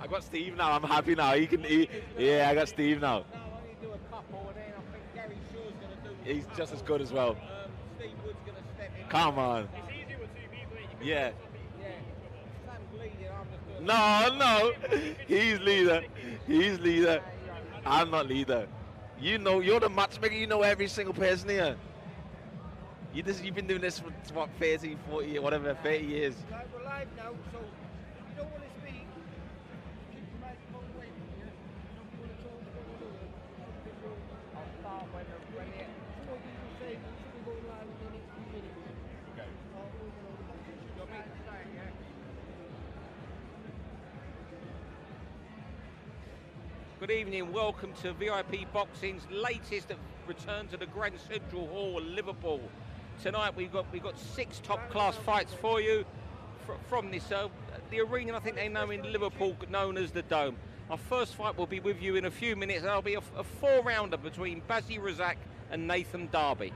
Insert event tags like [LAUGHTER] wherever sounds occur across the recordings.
I got Steve now. I'm happy now. He can. He, yeah, I got Steve now. No, I only do a couple, and then I think Gary Shaw's going to do. He's just as good as well. Um, Steve Wood's going to step in. Come on. It's easier with two people. You can Yeah. Yeah. Sam's leading. I'm just doing. No, no. He's leader. He's leader. I'm not leader. You know, you're the matchmaker. You know every single person here. You just, you've been doing this for what 30, 40, whatever, 30 years. Like, we're live now, so you don't want to Good evening, welcome to VIP Boxing's latest return to the Grand Central Hall, Liverpool. Tonight we've got we've got six top-class fights for you from this uh, the arena. I think they know in Liverpool, known as the Dome. Our first fight will be with you in a few minutes. There'll be a, a four-rounder between Bazzy Razak and Nathan Darby.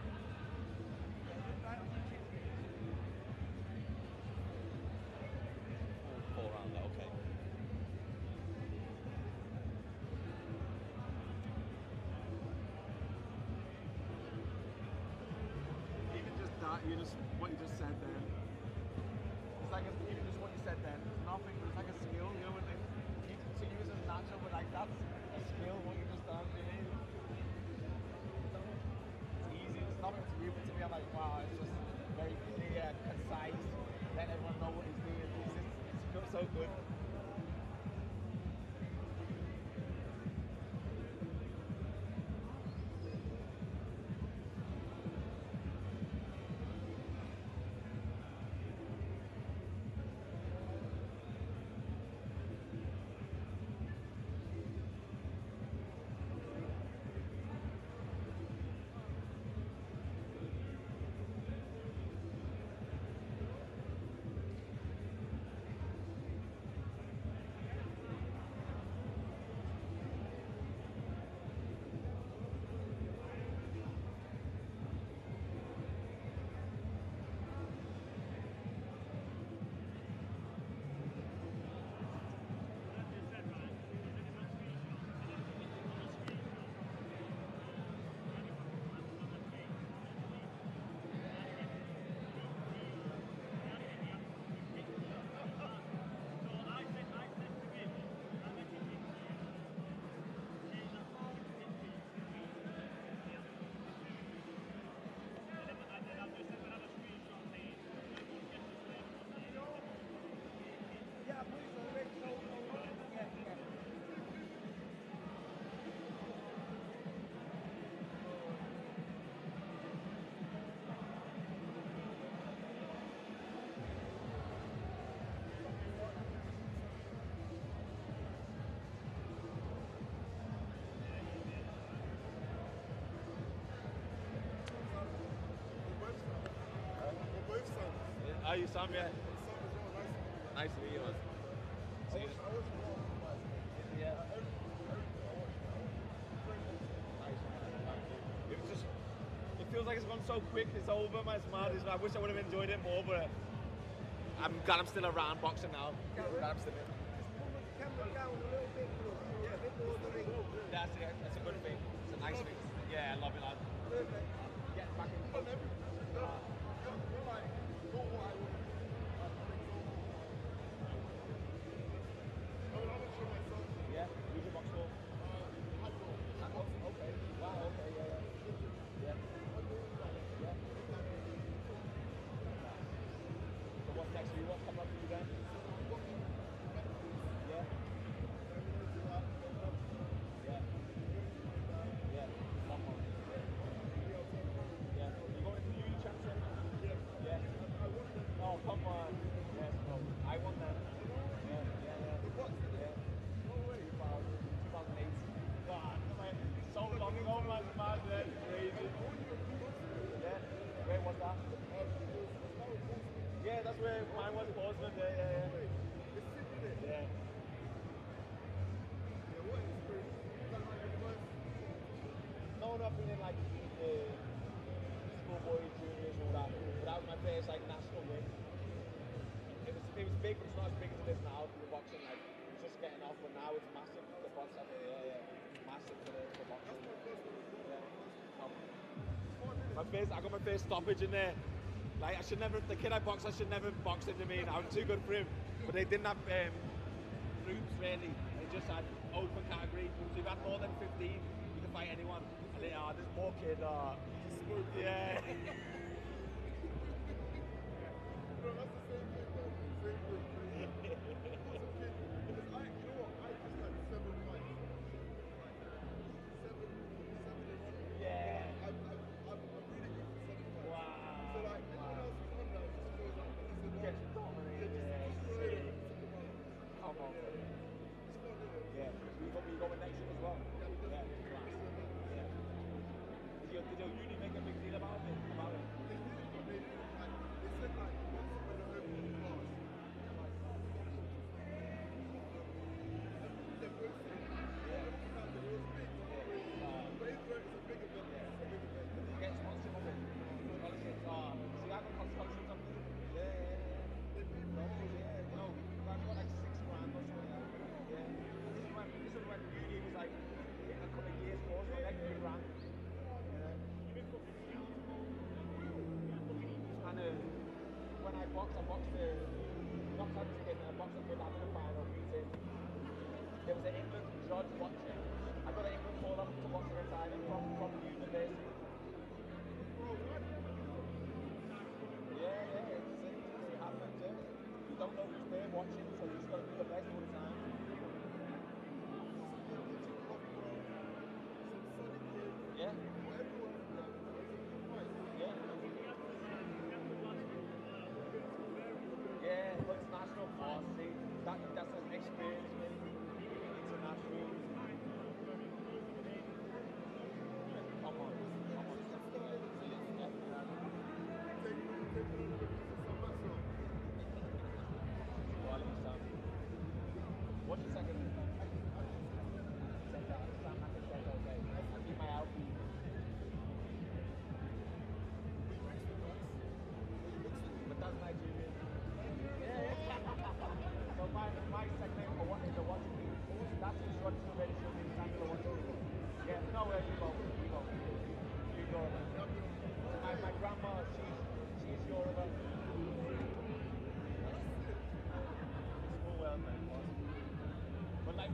Are you Sam? Yeah. Nice to meet you. So you yeah. It was just, it feels like it's gone so quick. It's over, My mad. It's, I wish I would have enjoyed it more, but uh, I'm glad I'm still around boxing now. Glad I'm still. That's it. That's a good thing. It's a nice thing. Yeah, I love it, lad. Get back in I got my first stoppage in there. Like I should never, the kid I boxed, I should never box him. I mean, I was too good for him. But they didn't have um, groups really. They just had open category. So you've had more than 15, you can fight anyone. And they are, oh, this poor kid. Uh, yeah. [LAUGHS] Bro, that's the same thing. Same thing.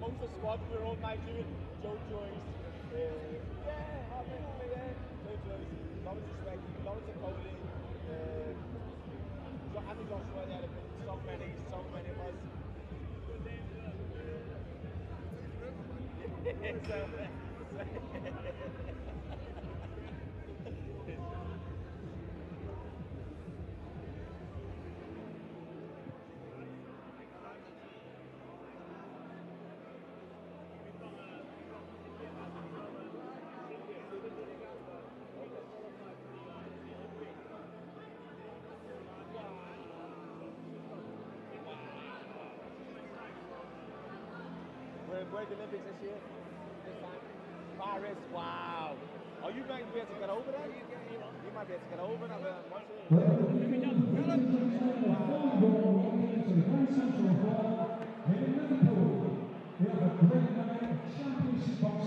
amongst the squad, we're all Nigerian, Joe joined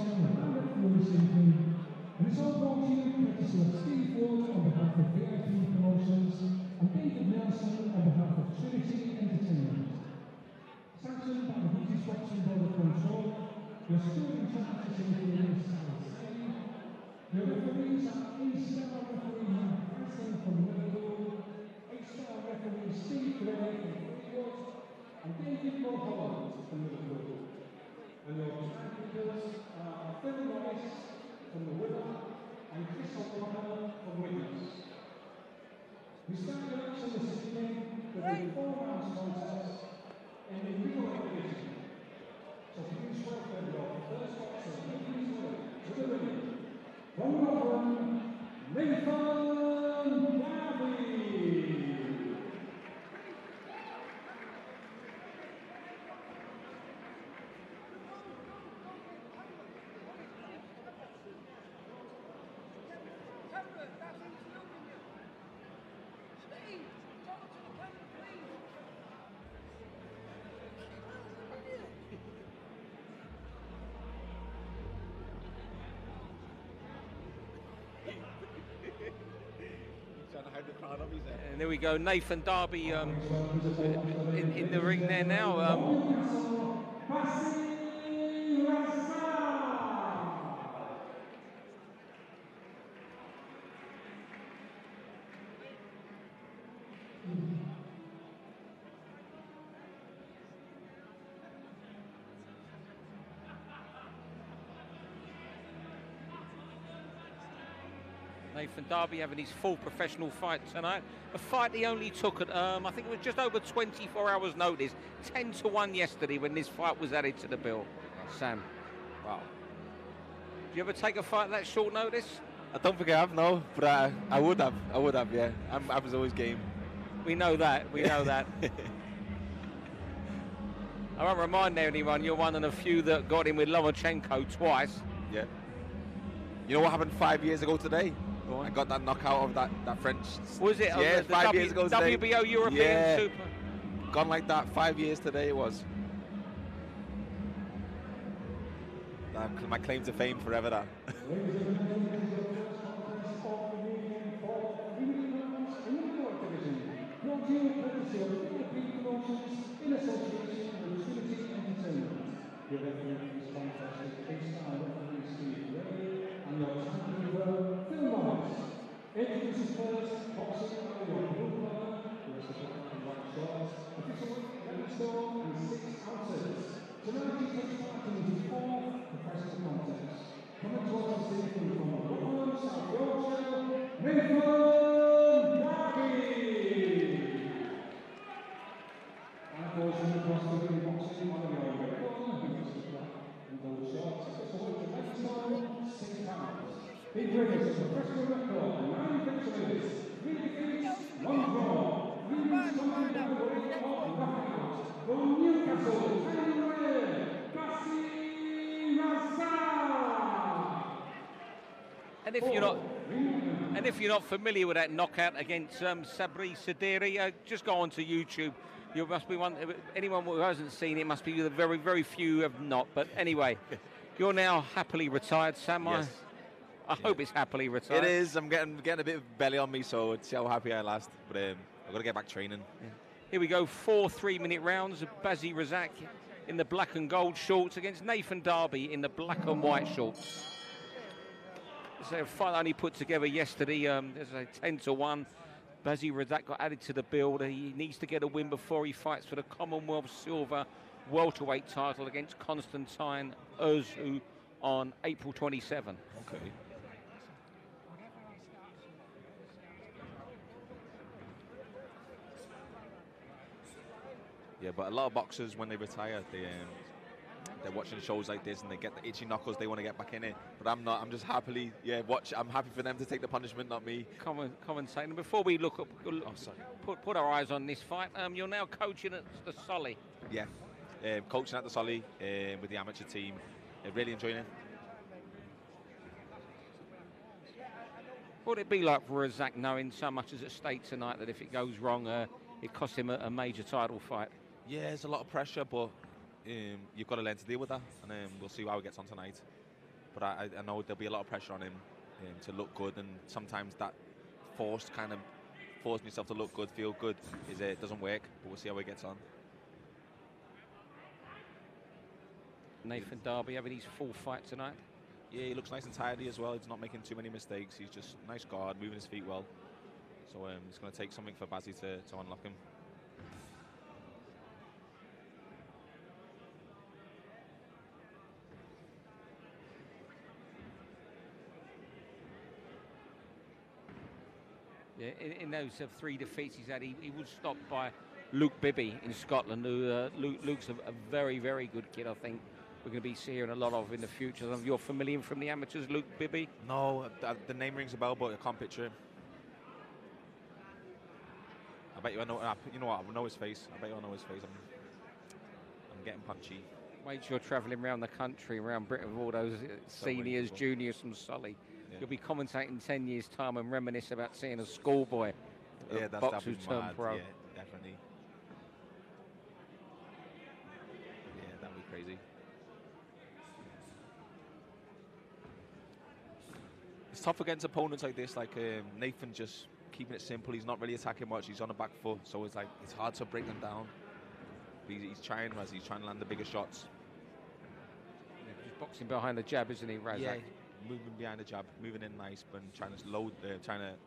Chairman and it's all brought to you courtesy of Steve on behalf of VIP Promotions and David Nelson on behalf of Trinity Entertainment. Sanctioned by the Boxing Board Control, your student charges in the United The referees are A-star referee Mark Preston from Liverpool, A-star referee Steve Gray from and David Mulholland from Liverpool and they'll be to kill. Uh, Phil Morris from The Winner and Chris O'Connell from Winners. We started action this evening with the four-round contest in the real division. So please welcome your first boxer, please welcome to the ring. From Rotherham, Nathan we go, Nathan Darby um, in, in the ring there now. Um, Darby having his full professional fight tonight. A fight he only took at, um, I think it was just over 24 hours notice. 10 to 1 yesterday when this fight was added to the bill. Sam, Wow. do you ever take a fight that short notice? I don't think I have, no, but I, I would have. I would have, yeah. I'm, I was always game. We know that, we know [LAUGHS] that. I won't remind anyone, you're one of the few that got in with Lomachenko twice. yeah. You know what happened five years ago today? I got that knockout of that, that French. Was it? Yeah, oh, the five W- years ago today. WBO European Yeah. Super? Gone like that five years today it was. That- my claim to fame forever that. [LAUGHS] Introduces first, boxing on your blue colour, with the black and white shorts, official weight 11 stone and 6 ounces. Tonight he takes part in his fourth professional contest. Coming towards us this from Rotherham, South Yorkshire, Nathan Darby! And of course, in the cross country boxing, one of your red one, who is the black and gold shorts, official weight 11 stone, 6 pounds. He brings a professional record, nine victories, three defeats, one draw. He is coming by the way of knockout from Newcastle, January, Bassi Razak. And if you're not, and if you're not familiar with that knockout against um, Sabri Sediri, uh, just go onto YouTube. You must be one. Anyone who hasn't seen it must be the very, very few have not. But anyway, you're now happily retired, Sam. Yes. I, hope it's happily retired. It is. I'm getting getting a bit of belly on me, so let's see how happy I last. But um, I've got to get back training. Here we go, four three-minute rounds. Bazi Razak in the black and gold shorts against Nathan Darby in the black and white shorts. So a fight only put together yesterday. Um, there's a 10 to 1. Bazi Razak got added to the build. He needs to get a win before he fights for the Commonwealth Silver welterweight title against Constantine Urzu on April 27. Okay. Yeah, but a lot of boxers when they retire, they um, they're watching shows like this and they get the itchy knuckles. They want to get back in it, but I'm not. I'm just happily, yeah, watch. I'm happy for them to take the punishment, not me. Comment, commentating. Before we look up, Oh, sorry. put, put our eyes on this fight, um, you're now coaching at the Solly. Yeah, um, coaching at the Solly um, with the amateur team, uh, really enjoying it. What would it be like for Razak knowing so much is at stake tonight that if it goes wrong, uh, it costs him a, a major title fight? Yeah, there's a lot of pressure, but um, you've got to learn to deal with that, and um, we'll see how he gets on tonight. But I, I- know there'll be a lot of pressure on him um, to look good, and sometimes that forced kind of forcing yourself to look good, feel good, is it doesn't work. But we'll see how he gets on. Nathan Darby having his full fight tonight. Yeah, he looks nice and tidy as well. He's not making too many mistakes. He's just nice guard, moving his feet well. So um, it's going to take something for Bazzi to, to unlock him. In, in those uh, three defeats he's had, he, he was stopped by Luke Bibby in Scotland. Who uh, Luke, Luke's a, a very, very good kid. I think we're going to be seeing a lot of in the future. You're familiar from the amateurs, Luke Bibby. No, th- the name rings a bell, but I can't picture him. I bet you I know. You know what? I know his face. I bet you I know his face. I'm, I'm getting punchy. Wait till you're travelling around the country, around Britain with all those uh, seniors, juniors from Solly. Yeah. You'll be commentating 10 years' time and reminisce about seeing a schoolboy Yeah, that's boxer that'd who's be turned mad. pro. Yeah, definitely. Yeah, that'd be crazy. It's tough against opponents like this. Like um, Nathan, just keeping it simple. He's not really attacking much. He's on the back foot, so it's like it's hard to break them down. He's, he's trying, as he's trying to land the bigger shots. He's boxing behind the jab, isn't he, Razak? Yeah, moving behind the jab, moving in nice, but trying to load, uh, trying to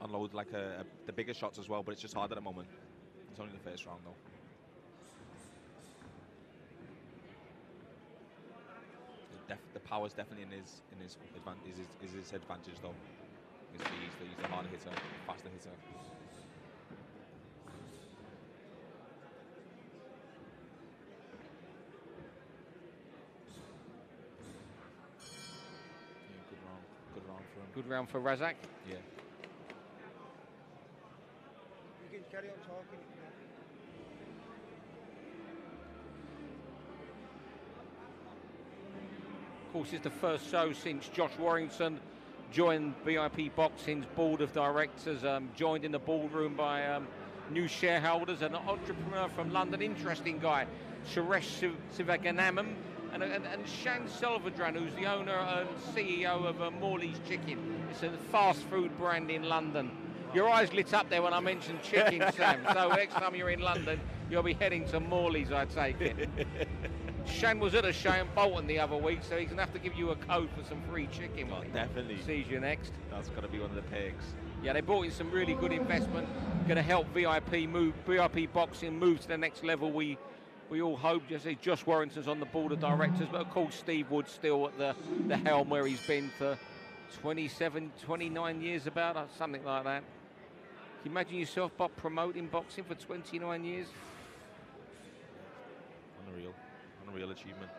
unload like a, a, the bigger shots as well. But it's just hard at the moment. It's only the first round though. The, def- the power's definitely in his in his advantage. Is is his advantage though. He's the, he's the harder hitter, faster hitter. Round for him. Good round for Razak. Yeah. You can carry on talking. Of course, it's the first show since Josh Warrington joined VIP Boxing's board of directors, um, joined in the ballroom by um, new shareholders, an entrepreneur from London, interesting guy, Suresh Siv- Sivaganamam, and, and, and Shan Selvendran, who's the owner and CEO of uh, Morley's Chicken. It's a fast food brand in London. Your eyes lit up there when I mentioned chicken, [LAUGHS] Sam. So next time you're in London, you'll be heading to Morley's, I take it. [LAUGHS] Shane was at a show in Bolton the other week, so he's going to have to give you a code for some free chicken he definitely. sees you next. That's got to be one of the pegs. Yeah, they brought in some really good investment, going to help VIP move, VIP boxing move to the next level. We we all hope. you see, Josh Warrington's on the board of directors, but of course Steve Wood's still at the, the helm where he's been for 27, 29 years, about or something like that. Can you imagine yourself Bob, promoting boxing for 29 years? Unreal. Unreal achievement.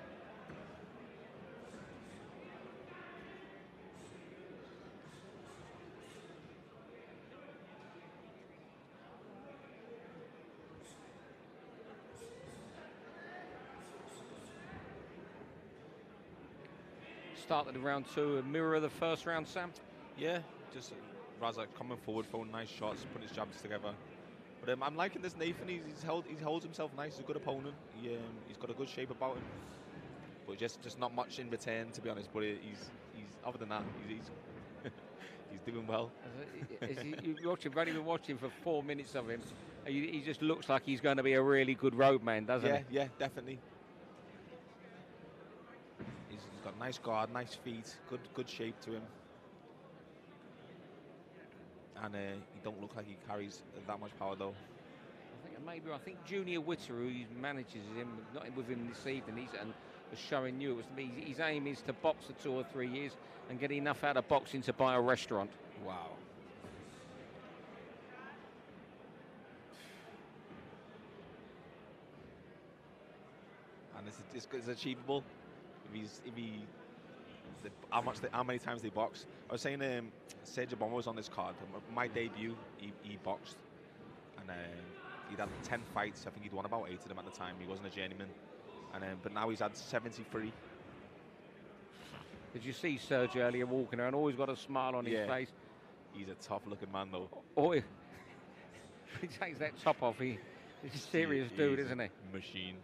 Started round two, a mirror of the first round, Sam. Yeah, just Razak coming forward, throwing nice shots, putting his jabs together. But um, I'm liking this Nathan. He's, he's held, he holds himself nice. He's a good opponent. He, um, he's got a good shape about him. But just, just not much in return, to be honest. But he's, he's other than that, he's, he's, [LAUGHS] he's doing well. As he- you watch him, I've only been watching for four minutes of him. He, he just looks like he's going to be a really good roadman, doesn't yeah, he? yeah, definitely. He's, he's got nice guard, nice feet, good, good shape to him. And uh, he don't look like he carries that much power though. I think maybe I think Junior Witter, who manages him, not with him this evening, he's and was showing you it was me. His aim is to box for two or three years and get enough out of boxing to buy a restaurant. Wow. And it's, it's, it's achievable if he's if he the, how much they, how many times they box. I was saying um, Serge Ambomo was on this card. My debut, he, he boxed, and um, he'd had ten fights. I think he'd won about eight of them at the time. He wasn't a journeyman, and um, but now he's had seventy-three. Did you see Sergio earlier walking around? Always got a smile on his Yeah. face. He's a tough-looking man though. Or he, [LAUGHS] he takes that top off. He, he's a serious He- dude, isn't he? Machine.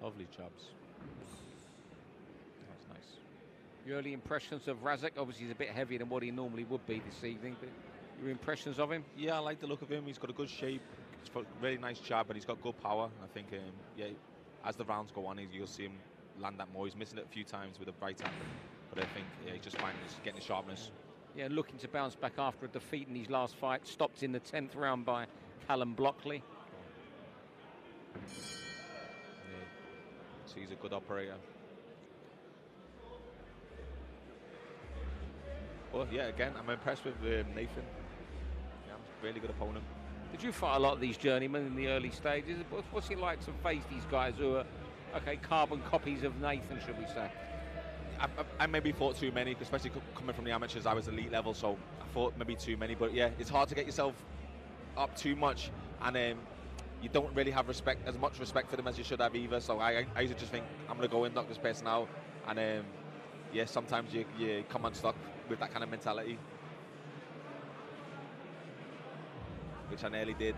Lovely jobs. That's nice. Your early impressions of Razak, obviously he's a bit heavier than what he normally would be this evening, but your impressions of him? Yeah, I like the look of him. He's got a good shape. He's got a really nice jab, but he's got good power. I think, um, yeah, as the rounds go on, you'll see him land that more. He's missing it a few times with a right hand, but I think yeah, he's just finding his, getting the sharpness. Yeah, looking to bounce back after a defeat in his last fight, stopped in the 10th round by Callum Blockley. Yeah. So he's a good operator. Well, yeah, again, I'm impressed with um, Nathan. Yeah, really good opponent. Did you fight a lot of these journeymen in the early stages? What's it like to face these guys who are okay, carbon copies of Nathan, should we say? I, I, maybe fought too many, especially coming from the amateurs. I was elite level, so I thought maybe too many. But yeah, it's hard to get yourself up too much, and um, you don't really have respect as much respect for them as you should have either. So I, I, I used to just think I'm gonna go in, knock this person out, and um, yeah, sometimes you, you come unstuck with that kind of mentality, which I nearly did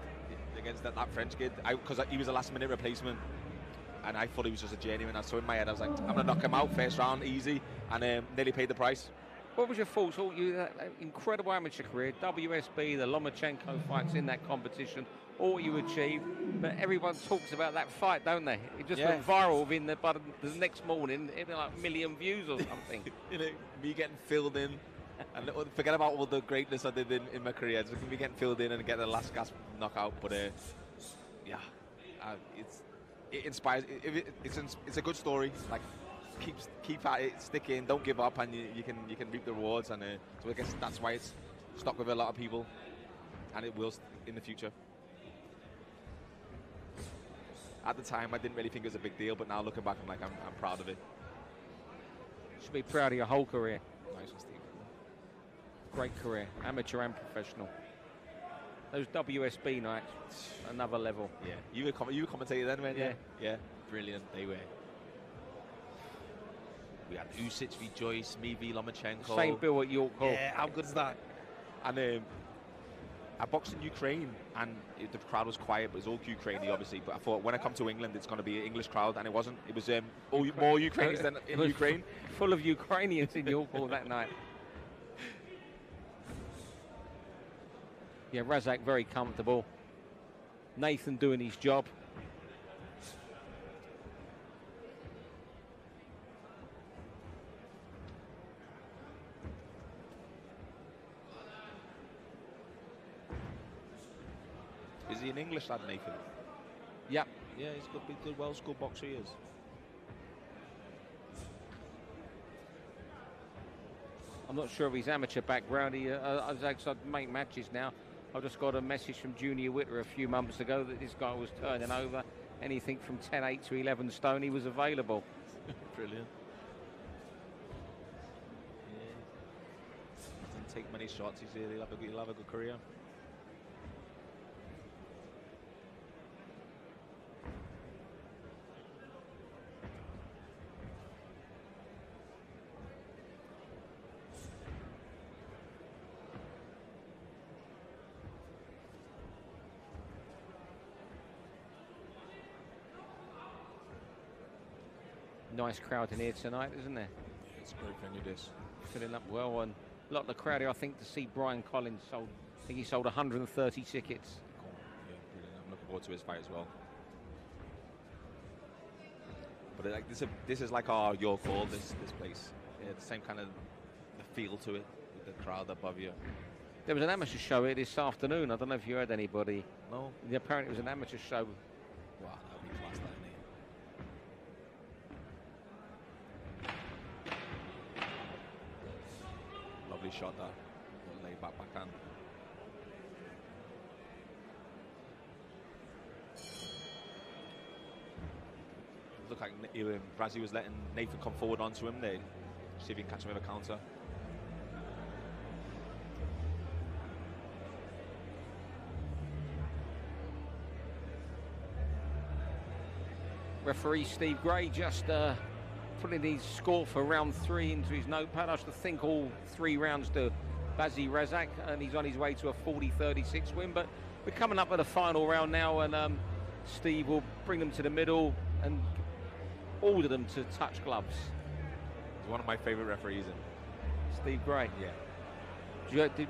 against that, that French kid, because he was a last minute replacement. And I thought he was just a. And so in my head, I was like, I'm gonna knock him out first round, easy, and um, nearly paid the price. What was your thoughts? You that incredible amateur career, WSB, the Lomachenko fights in that competition, all you achieved. But everyone talks about that fight, don't they? It just Yeah. went viral within the, but the next morning, it like a million views or something. [LAUGHS] you know, me getting filled in. And forget about all the greatness I did in, in my career. Just me getting filled in and get the last gasp knockout. But uh, yeah, uh, it's it inspires. It, it, it's it's a good story. Like keep keep at it, stick in, don't give up, and you, you can you can reap the rewards. And uh, so I guess that's why it's stuck with a lot of people, and it will in the future. At the time, I didn't really think it was a big deal, but now looking back, I'm like, I'm, I'm proud of it. Should be proud of your whole career. Nice one, Steve. Great career, amateur and professional. Those WSB nights, another level. Yeah, you were com- you were commentating then, weren't you? Yeah. yeah, brilliant. They were. We had Usyk v Joyce, me v Lomachenko. Same bill at York Hall. Yeah, how good is that? And um, I boxed in Ukraine, and it, the crowd was quiet, but it was all Ukrainian, obviously. But I thought when I come to England, it's going to be an English crowd, and it wasn't. It was um, all, more Ukrainians than [LAUGHS] in Ukraine. [LAUGHS] Full of Ukrainians in York Hall that night. Yeah, Razak very comfortable. Nathan doing his job. Is he an English lad, Nathan? Yeah, Yeah, he's a good, big, good, well-schooled boxer. He is. I'm not sure of his amateur background. He, uh, uh, Razak's uh, make matches now. I just got a message from Junior Witter a few months ago that this guy was turning over. Anything from 10-8 to 11 stone, he was available. [LAUGHS] Brilliant. Yeah. Doesn't take many shots. He's he'll have a, he'll have a good career. Nice crowd in here tonight, isn't there? It's a great venue. This. filling up well, and a lot of the crowd here, I think, to see Brian Collins sold. I think he sold 130 tickets. Cool. Yeah, brilliant. I'm looking forward to his fight as well. But like this, is- this is like our your call. This this place. Yeah, the same kind of the feel to it with the crowd above you. There was an amateur show here this afternoon. I don't know if you heard anybody. No. Yeah, Apparently, it was an amateur show. Lovely shot that. Laid back backhand. Look like um, Brazzy was letting Nathan come forward onto him there. See if he can catch him with a counter. Referee Steve Gray just uh, putting his score for round three into his notepad. I should think all three rounds to Bazzi Razak, and he's on his way to a 40-36 win. But we're coming up at the final round now, and um, Steve will bring them to the middle and order them to touch gloves. He's one of my favourite referees. In. Steve Gray. Yeah. Did you, did, did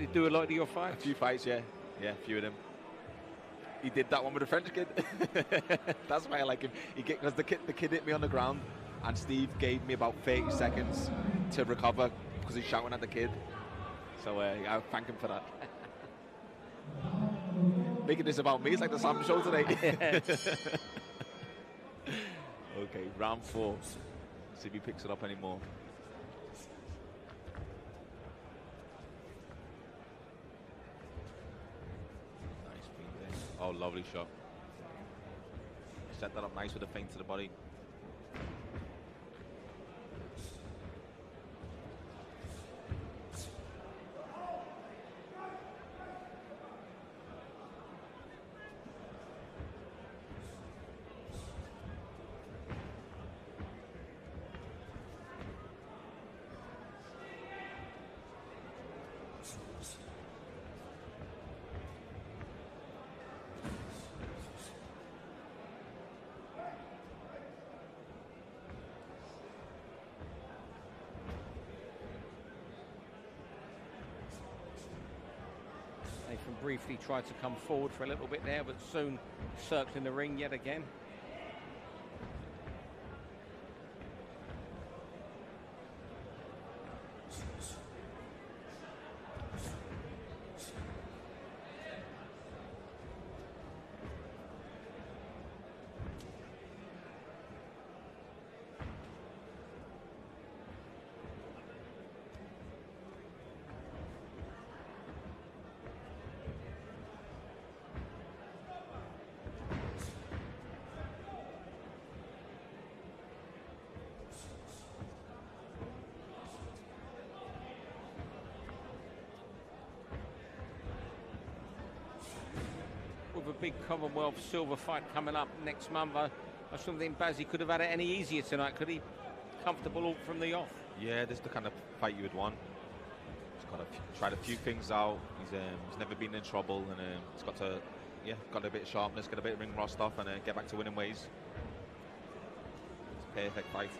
you do a lot of your fights? A few fights, yeah. Yeah, a few of them. He did that one with the French kid. [LAUGHS] That's why I like him. He because the kid the kid hit me on the ground and Steve gave me about 30 seconds to recover because he's shouting at the kid. So uh, I thank him for that. [LAUGHS] Making this about me, it's like the Sam show today. [LAUGHS] okay, round four. See if he picks it up anymore. Nice feed there. Oh, lovely shot. set that up nice with a feint to the body. Nathan briefly tried to come forward for a little bit there, but soon circling the ring yet again. Big Commonwealth silver fight coming up next month. I, I shouldn't think Bazzi could have had it any easier tonight, could he? Comfortable all from the off. Yeah, this is the kind of fight you would want. He's got f- tried a few things out. He's um, he's never been in trouble, and um, he's got to yeah got a bit of sharpness, get a bit of ring rust off, and uh, get back to winning ways. It's a perfect fight.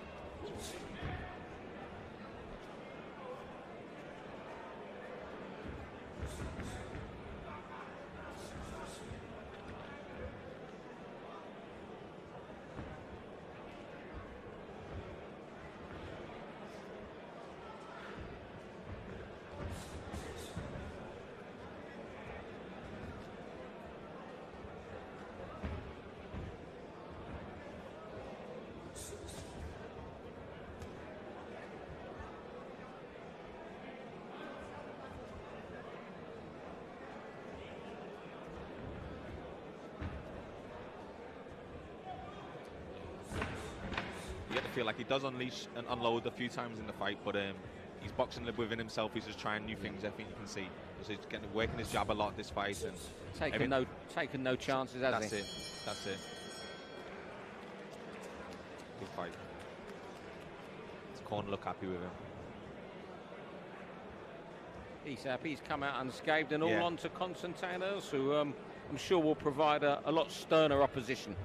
Feel like he does unleash and unload a few times in the fight, but um, he's boxing within himself. He's just trying new things. I think you can see. So he's getting working his jab a lot this fight, and Taking every- no, taking no chances, has that's he? it. That's it. Good fight. His corner look happy with him. He's happy. He's come out unscathed and all Yeah. on to Constantinos, who um, I'm sure will provide a, a lot sterner opposition.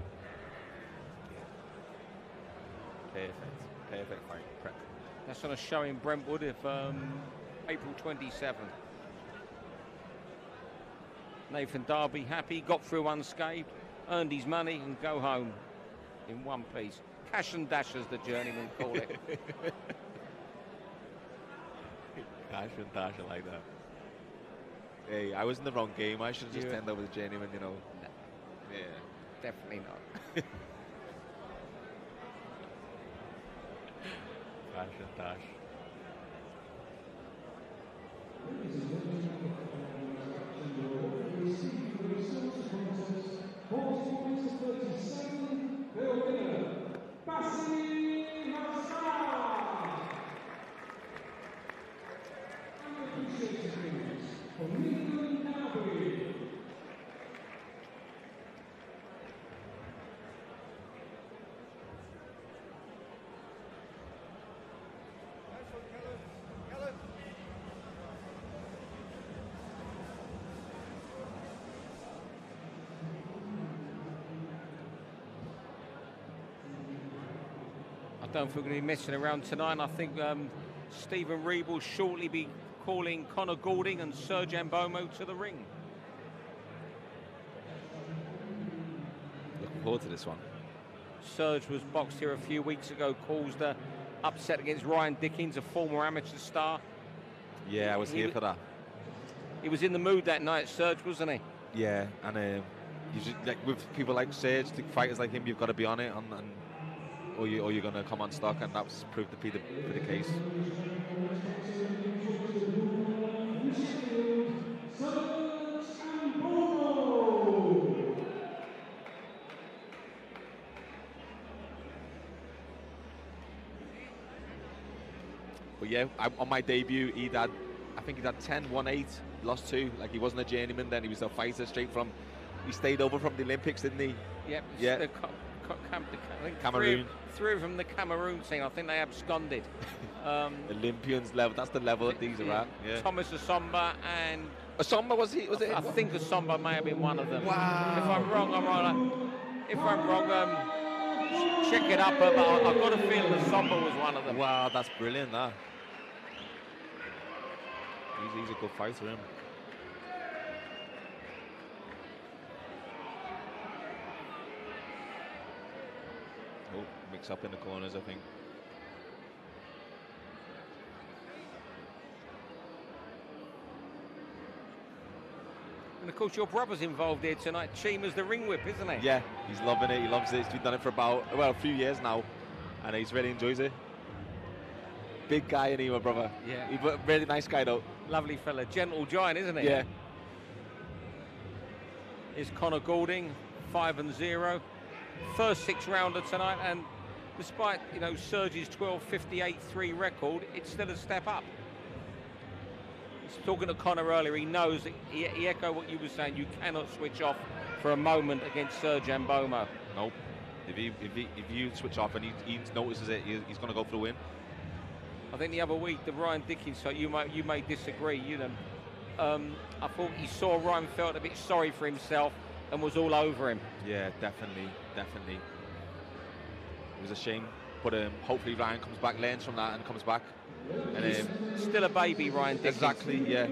Perfect. Perfect fight. Prep. That's on a show in Brentwood if um, April 27. Nathan Darby happy, got through unscathed, earned his money and go home in one piece. Cash and dash as the journeyman call it. [LAUGHS] Cash and dash it like that. Hey, I was in the wrong game. I should have just You- up over the journeyman, you know. Yeah. Definitely not. [LAUGHS] I don't think we're going to be messing around tonight. I think um, Stephen Reed will shortly be calling Conor Goulding and Serge Ambomo to the ring. Looking forward to this one. Serge was boxed here a few weeks ago, caused a upset against Ryan Dickens, a former amateur star. Yeah, I was He here for that. He was in the mood that night, Serge, wasn't he? Yeah, and um, you just, like with people like Serge, fighters like him, you've got to be on it, and, and or, you, or you're going to come unstuck, and that's proved to be the, be the case. But yeah, I, on my debut, he had, I think he had 10, 1 8, lost two. Like he wasn't a journeyman then, he was a fighter straight from. He stayed over from the Olympics, didn't he? Yep. Yeah. [LAUGHS] The, Co- Co- Cam- the, I think Cameroon. Three, three from the Cameroon team. I think they absconded. [LAUGHS] Um, Olympians level, that's the level that these are at. Yeah. Thomas Asomba and Asomba was he? Was it? I think Asomba may have been one of them. Wow. If I'm wrong, I'm wrong. If I'm wrong, um, ch- check it up. But I- I've got a feeling Asomba was one of them. Wow, that's brilliant. That. He's, he's a good fighter, him. Mix up in the corners, I think. And of course, your brother's involved here tonight. Chima's the ring whip, isn't he? Yeah, he's loving it. He loves it. He's been done it for about well a few years now, and he's really enjoys it. Big guy, and he, my brother. Yeah. He's a really nice guy though. Lovely fella, gentle giant, isn't he? Yeah. Is Connor Goulding, five and 0. First six rounder tonight, and despite you know Serge's 12.58.3 record, it's still a step up. He's talking to Connor earlier. He knows that he, he echoed what you were saying. You cannot switch off for a moment against Serge Ambomo. Nope. If he if he, if you switch off and he, he notices it, he, he's going to go for the win. I think the other week, the Ryan Dickens fight, you may you may disagree. You know, um, I thought he saw Ryan felt a bit sorry for himself and was all over him. Yeah, definitely, definitely. Was a shame, but um, hopefully Ryan comes back, learns from that, and comes back. And um, Still a baby, Ryan Dickens. exactly, yeah.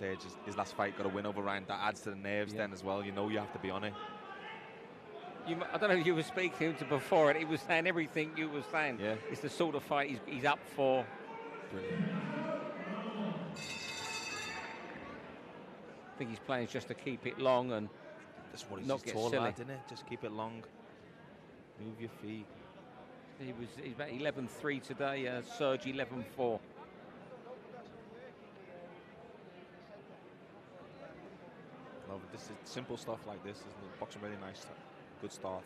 That his last fight got a win over Ryan, that adds to the nerves Yeah. then as well. You know you have to be on it. You, I don't know if you were speaking to before it. He was saying everything you were saying. Yeah. It's the sort of fight he's, he's up for. Brilliant. I think his plan is just to keep it long and That's what he's Not just get all silly. isn't it? Just keep it long. Move your feet. he was he's about 11-3 today. Uh, Serge 11-4. Love it. This is simple stuff like this, isn't it? Boxing really nice. Good start.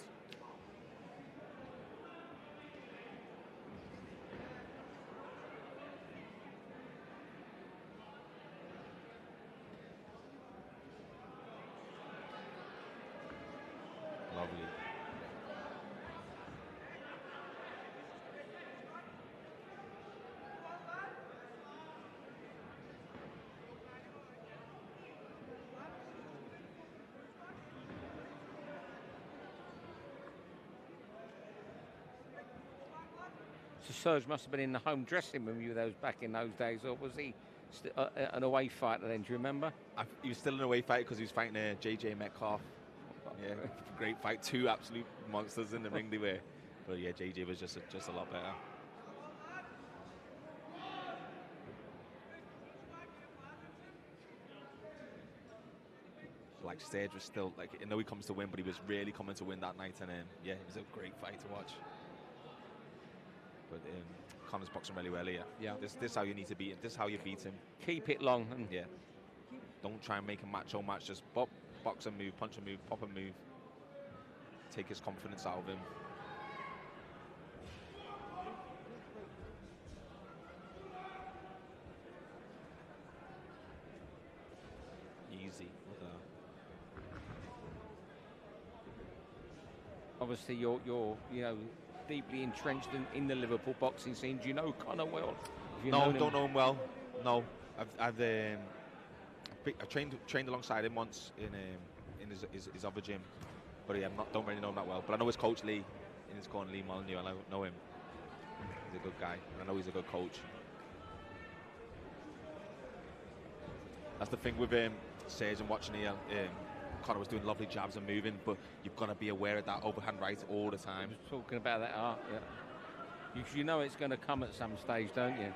Lovely. So Serge must have been in the home dressing room with those back in those days, or was he st- uh, uh, an away fighter then? Do you remember? I, he was still an away fighter because he was fighting uh, JJ Metcalf. [LAUGHS] Yeah, great fight. Two absolute monsters in the ring they were. But yeah, JJ was just a, just a lot better. Like Serge was still like I know he comes to win, but he was really coming to win that night, and um, yeah, it was a great fight to watch but um, Connor's boxing really well here. Yeah. This this how you need to beat him. This how you beat him. Keep it long. And yeah. Don't try and make a macho match. Just bop, box and move, punch and move, pop and move. Take his confidence out of him. Easy. Obviously, you're, you're, you know, deeply entrenched in, in the Liverpool boxing scene. Do you know Conor well? You no, don't know him well. No, I've I've, um, I trained trained alongside him once in um, in his, his, his other gym, but yeah, I'm not don't really know him that well. But I know his coach Lee in his corner, Lee Molyneux, and I know him. He's a good guy, and I know he's a good coach. That's the thing with um, Sage and watching here. Um, Conor was doing lovely jabs and moving, but you've got to be aware of that overhand right all the time. talking about that art. Yeah. You, you know it's going to come at some stage, don't you?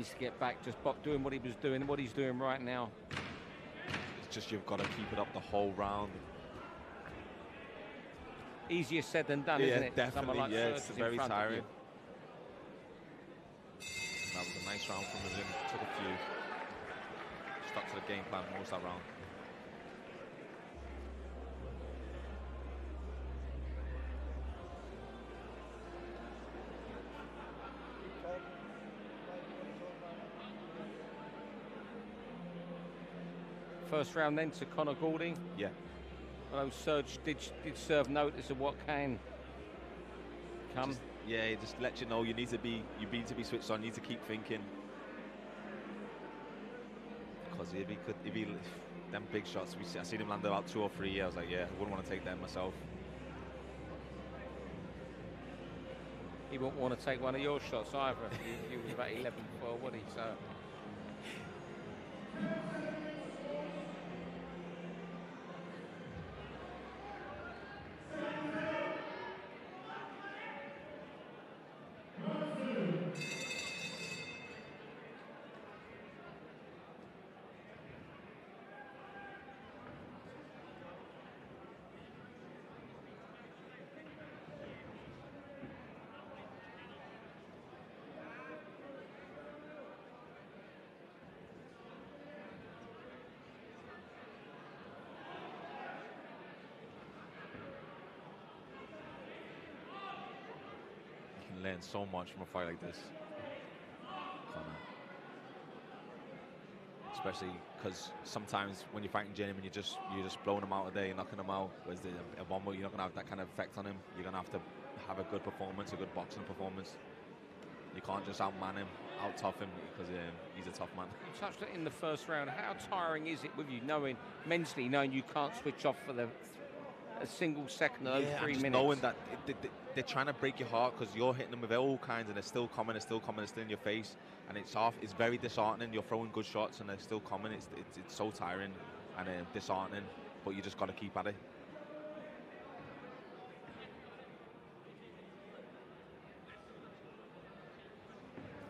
Needs to get back, just doing what he was doing, what he's doing right now. It's just you've got to keep it up the whole round. Easier said than done, yeah, isn't it? definitely. Like yeah, it's very tiring. That was a nice round from him. Took a few. Stuck to the game plan most that round. First round then to Connor Goulding. Yeah. I know Serge did, did serve notice of what can come. Just, yeah, just let you know you need to be you need to be switched on. You need to keep thinking. Because if he could, if he them big shots, we see, I seen him land about two or three. I was like, yeah, I wouldn't want to take them myself. he won't want to take one of your shots either. he, he was about 11 before, would he? So You learn so much from a fight like this. Conor. Especially because sometimes when you're fighting Jenny and you just you're just blowing him out a day, you're knocking him out. Whereas the, a one you're not gonna have that kind of effect on him. You're gonna have to have a good performance, a good boxing performance. You can't just outman him, out tough him because um, he's a tough man. you touched it in the first round. How tiring is it with you knowing mentally knowing you can't switch off for the a single second of yeah, three just minutes? knowing that they, they- they're trying to break your heart because you're hitting them with all kinds and they're still coming, they're still coming, they're still in your face, and it's off. It's very disheartening. You're throwing good shots and they're still coming. It's it's, it's so tiring and uh, disheartening, but you just got to keep at it.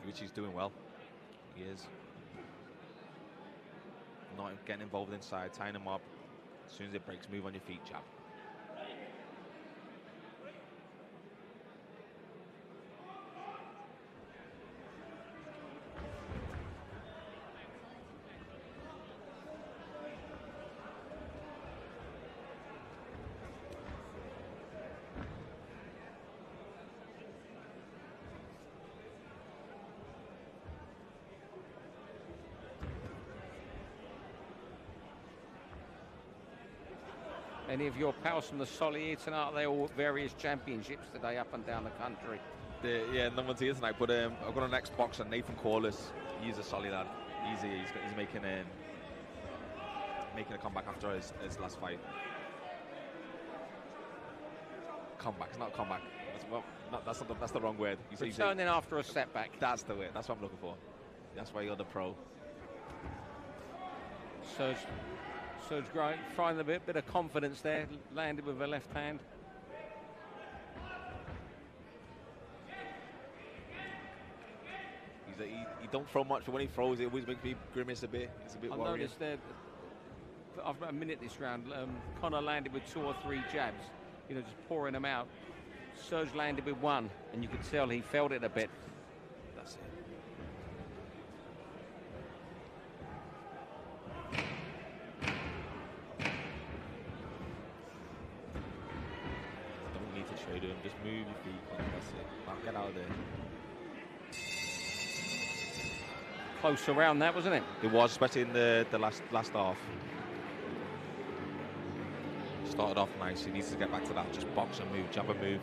Which he's doing well. He is. Not getting involved inside, tying him up. As soon as it breaks, move on your feet, jab. Any of your pals from the tonight? Are they all various championships today up and down the country? The, yeah, no one's here tonight, but um, I've got an ex-boxer, Nathan Corliss. He's a solid lad. He's, he's, got- he's making um, making a comeback after his, his last fight. Comeback, it's not a comeback. That's, well, not, that's, not the, that's the wrong word. He's, a- Returning after a setback. that's the word. That's what I'm looking for. That's why you're the pro. Serge, Serge Gray finding a bit, bit of confidence there, landed with a left hand. He's a, he, he don't throw much, but when he throws, it always makes me grimace a bit. It's a bit I worrying. noticed there, that after a minute this round, um, Connor landed with two or three jabs, you know, just pouring them out. Serge landed with one, and you could tell he felt it a bit. Close around that, wasn't it? It was, especially in the, the last last half. Started off nice. He needs to get back to that. Just box and move, jab and move.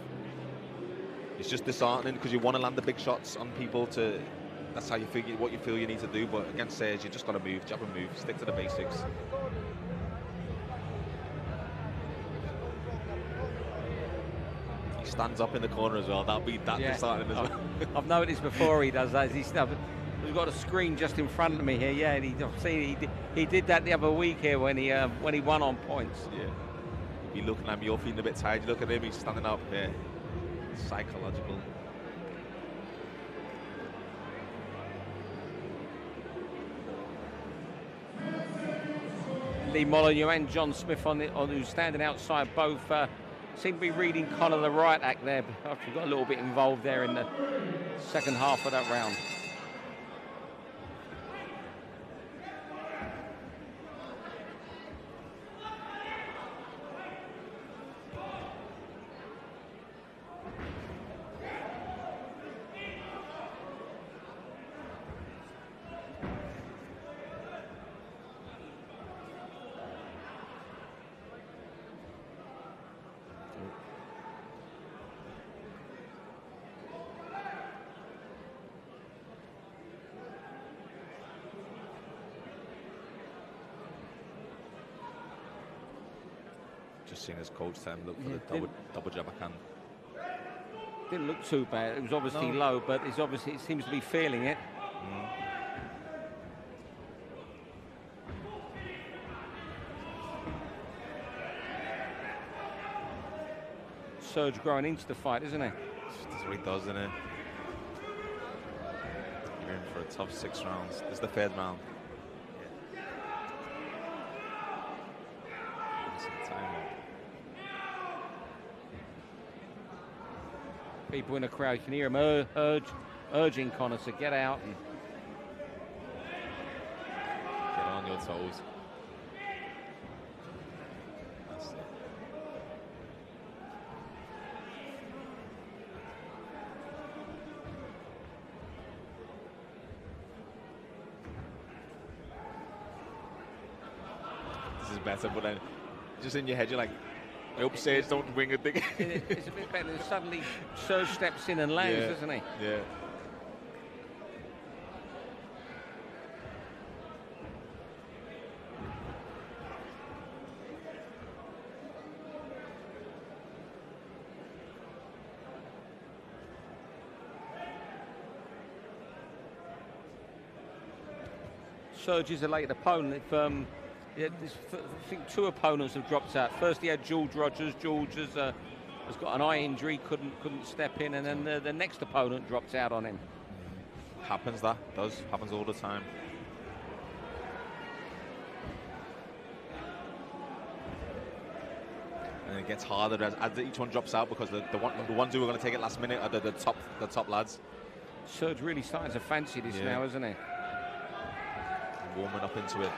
It's just disheartening because you want to land the big shots on people to. That's how you feel what you feel you need to do. But against Serge, you just got to move, jab and move, stick to the basics. He stands up in the corner as well. That'll be that Yeah. disheartening as I've, well. [LAUGHS] I've noticed before he does that. He's we've got a screen just in front of me here. Yeah, and he, I've seen he did, he did that the other week here when he uh, when he won on points. Yeah. You're looking at me, you're feeling a bit tired. You look at him, he's standing up. Yeah. Psychological. Lee Molyneux and John Smith on, the, on who's standing outside both uh, seem to be reading Connor the right act there. After got a little bit involved there in the second half of that round. Seeing his coach him, look for Yeah, the double, double jab I can. Didn't look too bad. It was obviously No. low, but he's obviously it seems to be feeling it. Serge growing into the fight, isn't he? That's what he does, isn't it? You're in for a tough six rounds. This is the third round. That's the time up. People in the crowd, you can hear him ur- urge, urging Connor to get out. And Get on your toes. This is better, but then just in your head, you're like, I hope Sage don't wing a thing. it- it's a bit better. than Suddenly, Serge steps in and lands, Yeah. doesn't he? Yeah. Serge is a late opponent. If, um, yeah, I think two opponents have dropped out. First, he had George Rogers. George has, uh, has got an eye injury, couldn't couldn't step in, and then the, the next opponent dropped out on him. Happens that, does, happens all the time. And it gets harder as, as each one drops out because the, the, one, the ones who were going to take it last minute are the, the top the top lads. Serge really starting to fancy this Yeah. now, isn't he? warming up into it.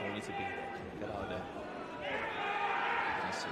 Don't need to be there. Get out of there. That's it.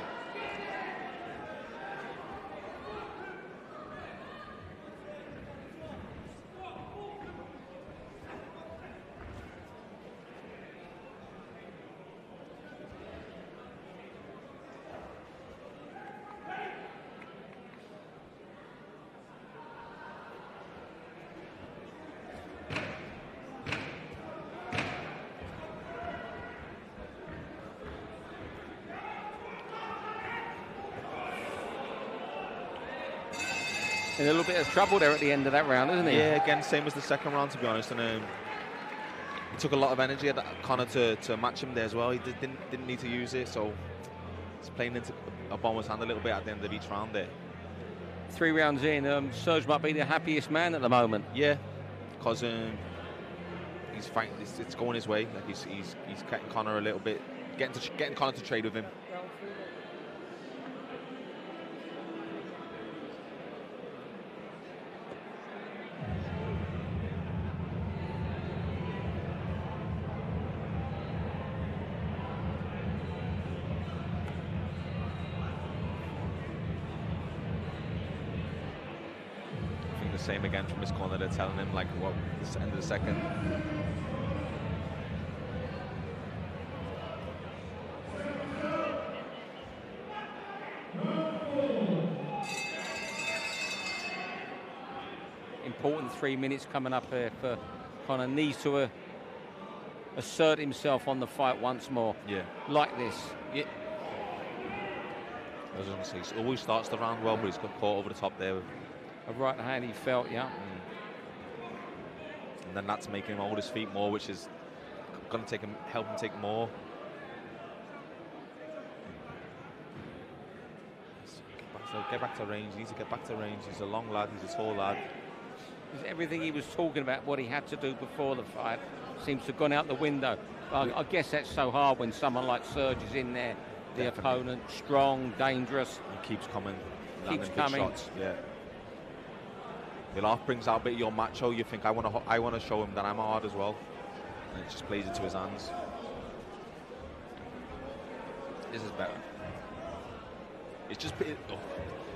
In a little bit of trouble there at the end of that round, isn't he? Yeah, again, same as the second round, to be honest. And um, it took a lot of energy at Connor to, to match him there as well. He did, didn't didn't need to use it, so it's playing into Ambomo's hand a little bit at the end of each round there. Three rounds in, um, Serge might be the happiest man at the moment. Yeah, because um, he's fighting. It's, it's going his way. Like he's he's he's getting Connor a little bit, getting to getting Connor to trade with him. Same again from his corner. They're telling him like, what, the end of the second. Important three minutes coming up here for Connor. Needs to uh, assert himself on the fight once more, Yeah. like this. Yeah. I was going to say, he always starts the round well, but he's got caught over the top there. A right hand he felt, yeah. And then that's making him hold his feet more, which is going to take him, help him take more. To, get back to range. He needs to get back to range. He's a long lad. He's a tall lad. Everything he was talking about, what he had to do before the fight, seems to have gone out the window. I, I guess that's so hard when someone like Serge is in there, the Definitely. opponent, strong, dangerous. He keeps coming. Keeps coming. Shots. Yeah. It off brings out a bit of your macho. You think I want to, I want to show him that I'm hard as well, and it just plays into his hands. This is better. It's just, pit- oh,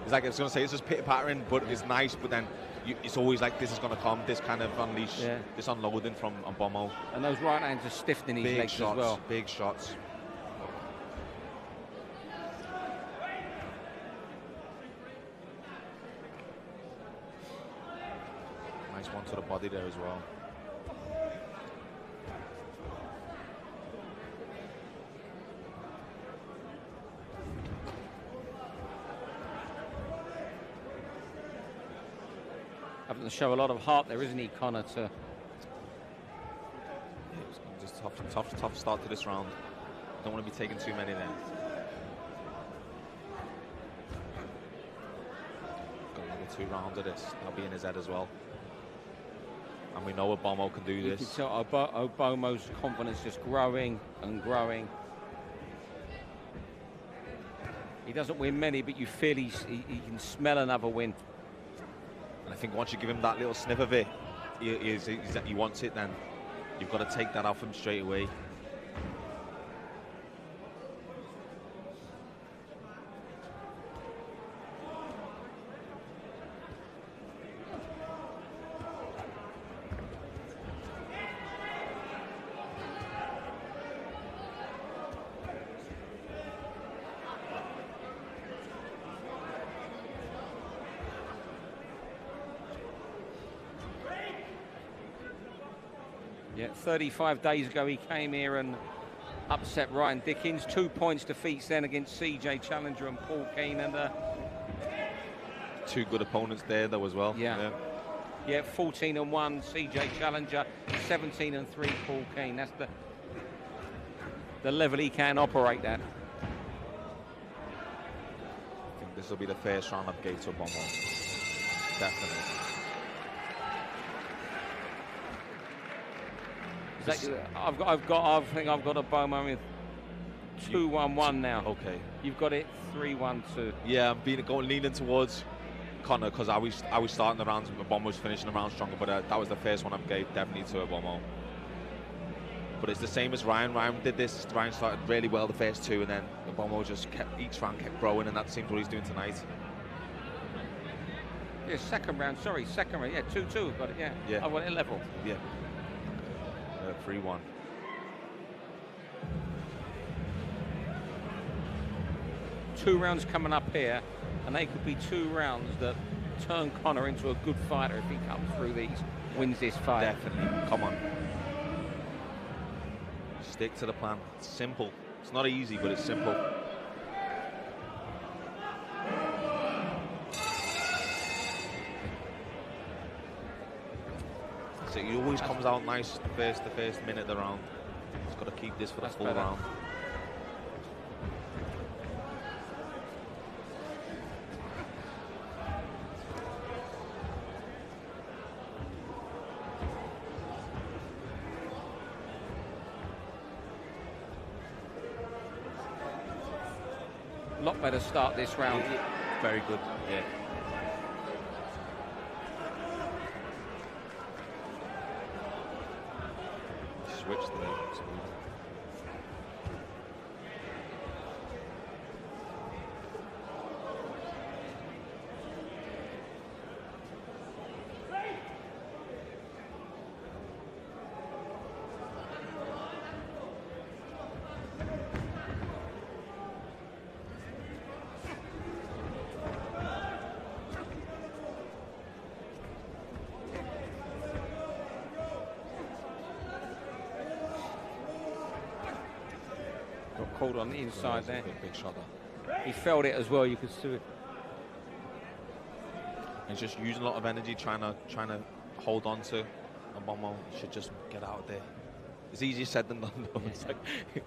it's like I was gonna say, it's just pitter pattering, but it's nice. But then you, it's always like this is gonna come. This kind of unleash, Yeah. this unloading from Bomo. And those right hands are stiffening his Big legs shots, as well. big shots. Nice one to body there as well. Having to show a lot of heart there, isn't he, Connor, to Yeah, it was just tough, tough, tough start to this round. Don't want to be taking too many there. Got another two rounds of this. That'll be in his head as well. And we know Ambomo can do You can this. tell Obo- Ambomo's confidence just growing and growing. He doesn't win many, but you feel he's, he, he can smell another win. And I think once you give him that little sniff of it, he, he, is- he wants it, then you've got to take that off him straight away. Yeah, 35 days ago he came here and upset Ryan Dickens. Two points defeats then against CJ Challenger and Paul Keane. And uh, Two good opponents there, though, as well. Yeah. yeah, 14 and 1 CJ Challenger, 17 and 3 Paul Keane. That's the the level he can operate at. I think this will be the first round of Gates Ambomo. Definitely. That- I've got, I've got, I think I've got a Bowman with two one one now. Okay. You've got it three one two. Yeah, I'm being going leaning towards Connor because I was I was starting the rounds. Bomb was finishing the round stronger, but uh, that was the first one I gave definitely to a Bomo. But it's the same as Ryan. Ryan did this. Ryan started really well the first two, and then Bomo just kept each round kept growing, and that seems what he's doing tonight. Yeah, second round. Sorry, second round. Yeah, two two. Got it. Yeah. Yeah. I want it level. Yeah. Uh, Three one. Two rounds coming up here, and they could be two rounds that turn Connor into a good fighter if he comes through these, wins this fight. Definitely. Come on. Stick to the plan. It's simple. It's not easy, but it's simple. So he always comes out nice the first the first minute of the round. He's got to keep this for the That's full better. round. A lot better start this round. Very good. Yeah. Switch there. Called on the inside there. Big, big shot there. He felt it as well. You could see it. He's just using a lot of energy, trying to trying to hold on to Ambomo. Should just get out of there. It's easier said than done. Though. It's like [LAUGHS]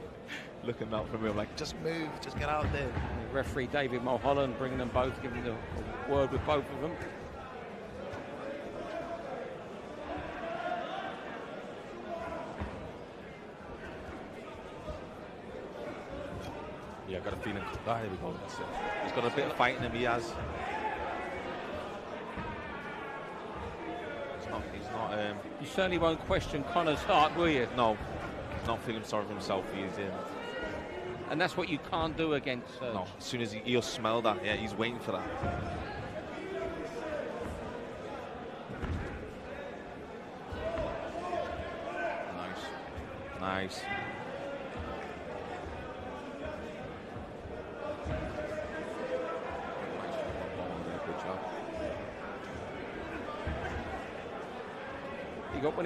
looking out from him, like just move, just get out of there. The referee David Mulholland bringing them both, giving the a word with both of them. Yeah, I got a feeling. Ah, there we go. That's it. He's got a bit of fight in him. He has. He's not. He's not. Um, You certainly won't question Connor's heart, will you? no, he's not feeling sorry for himself. He is in. And that's what you can't do against Serge. No, as soon as he, he'll smell that, yeah, he's waiting for that. Nice, nice. Nice Good job.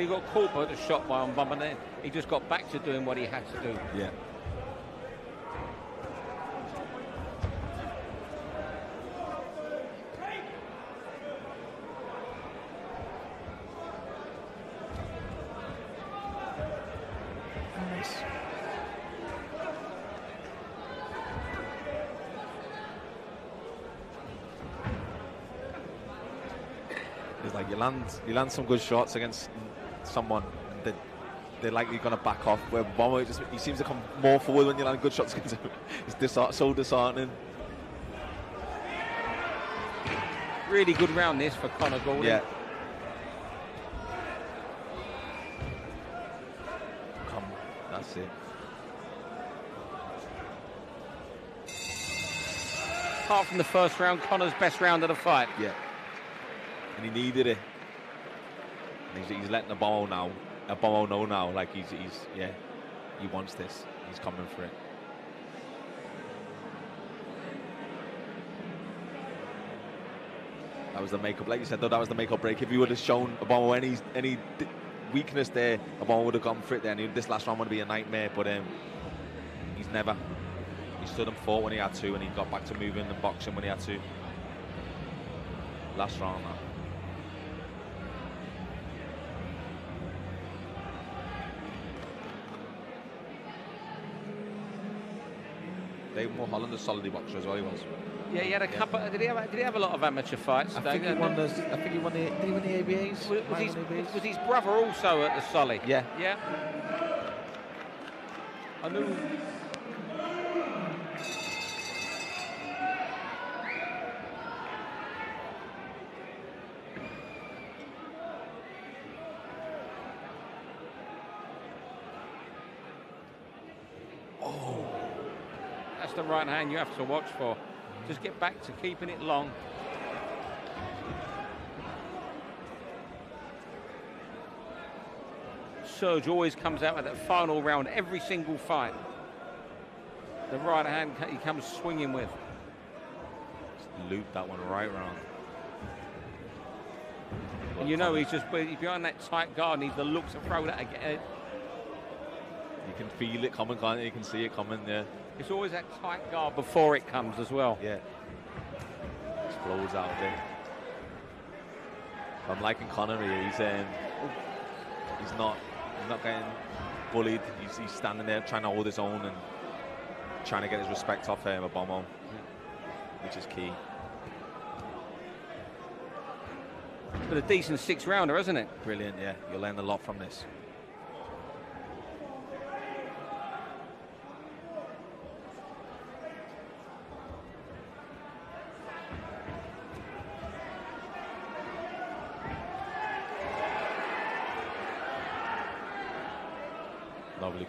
He got when he got caught by the shot by Ambomo, then he just got back to doing what he had to do. Yeah. Nice. It's like you land, you land some good shots against someone, they, they're likely going to back off. Where Bomber just he seems to come more forward when you land good shots. [LAUGHS] It's disheart- so disheartening. Really good round this for Connor Goulding. Yeah. Come, that's it. Apart from the first round, Connor's best round of the fight. Yeah. And he needed it. He's, he's letting the ball now. A ball know now. Like he's he's yeah. He wants this. He's coming for it. That was the makeup. Like you said, though, that was the makeup break. If he would have shown Ambomo any any weakness there, Ambomo would have gone for it. Then this last round would be a nightmare. But um, he's never. He stood and fought when he had to, and he got back to moving and boxing when he had to. Last round, now. Dave Mulholland, a solid boxer as well. He was. Yeah, he had a couple. Did he have? Did he have a lot of amateur fights? I think he won the. I think he won the. Did he win the ABAs? Was, was, his, ABAs? was his brother also at the Solly? Yeah. Yeah. I knew. Oh. Hand you have to watch for. Just get back to keeping it long. Serge always comes out with that final round every single fight. The right hand he comes swinging with. Loop that one right round. And you know he's just he's behind that tight guard and he's the look to throw that again. You can feel it coming, can't you? You can see it coming. Yeah. It's always that tight guard before it comes as well. Yeah. Explodes out there. I'm liking Conor here. He's um, he's not he's not getting bullied. He's, he's standing there trying to hold his own and trying to get his respect off him, Ambomo, which is key. But a decent six rounder, isn't it? Brilliant, yeah. You'll learn a lot from this.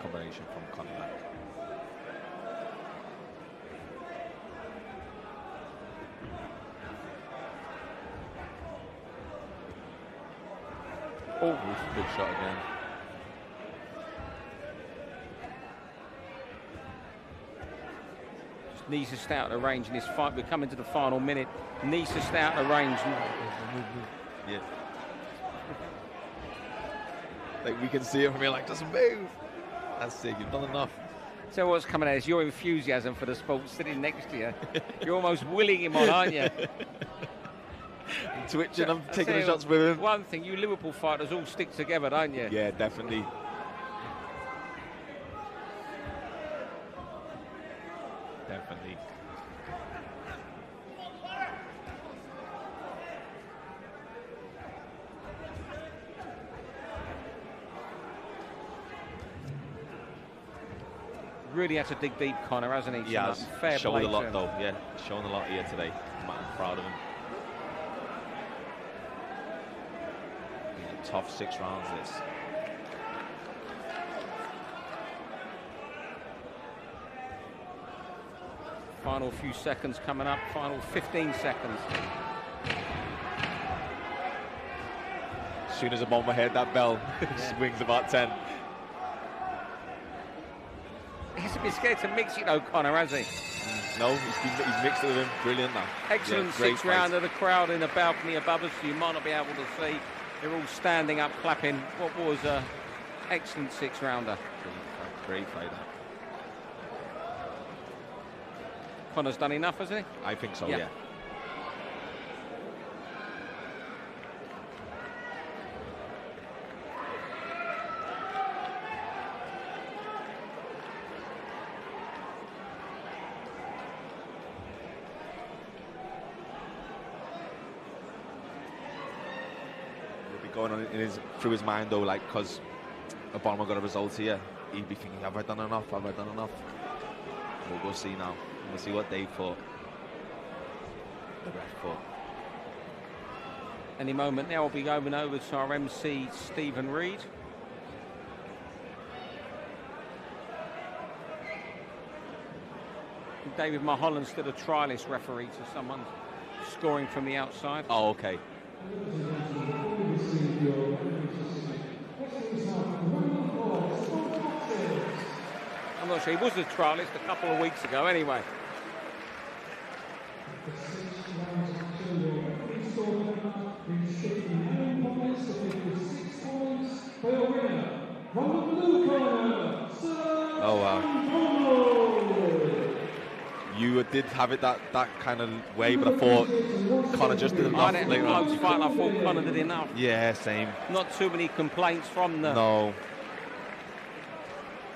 Combination from Conor. Mack. Oh, big shot again. Just needs to stay out of range in this fight. We're coming to the final minute. Needs to stay out of range. Yeah. Like we can see it from here, like, doesn't move. That's it, you've done enough. So what's coming out is your enthusiasm for the sport sitting next to you. You're almost willing him on, aren't you? [LAUGHS] Twitching, I'm taking the shots with him. One thing, you Liverpool fighters all stick together, don't you? Yeah, definitely. Definitely. really had to dig deep, Connor, hasn't he? Yeah. Fair Showed a lot, him. though. Yeah, showing a lot here today. I'm proud of him. Yeah, tough six rounds, this. Final few seconds coming up, final 15 seconds. As soon as I'm on my head, that bell [LAUGHS] yeah. swings about 10. to be scared to mix it, O'Connor, has he? No, he's, he's mixed it with him. Brilliant, though. Excellent yeah, six round of the crowd in the balcony above us. You might not be able to see. They're all standing up, clapping. What was an excellent six rounder. Great fight. Connor's done enough, has he? I think so, yeah. yeah. Going on in his, through his mind though, like because Ambomo got a result here, he'd be thinking, "Have I done enough? Have I done enough?" We'll go see now. We'll see what they thought. The ref thought. Any moment now, we'll be going over to our MC, Stephen Reed. David Mulholland's still a trialist referee to someone scoring from the outside. Oh, okay. I'm not sure. He was a trialist a couple of weeks ago, anyway. Did have it that, that kind of way, but I thought Connor just did I enough didn't later close on. fight. I thought Connor did enough. Yeah, same. Not too many complaints from the. No.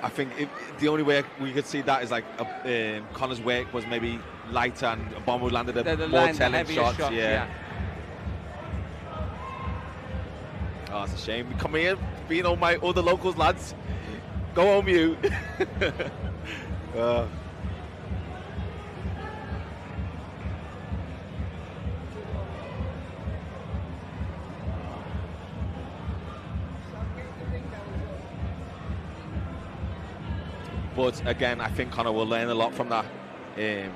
I think it, the only way we could see that is like uh, um, Connor's weight was maybe lighter and Bomber landed a the, more telling shots. shots, yeah. Oh, it's a shame. We come here, being all my other locals, lads. Go home, you. [LAUGHS] uh, but again, I think Connor will learn a lot from that. Um,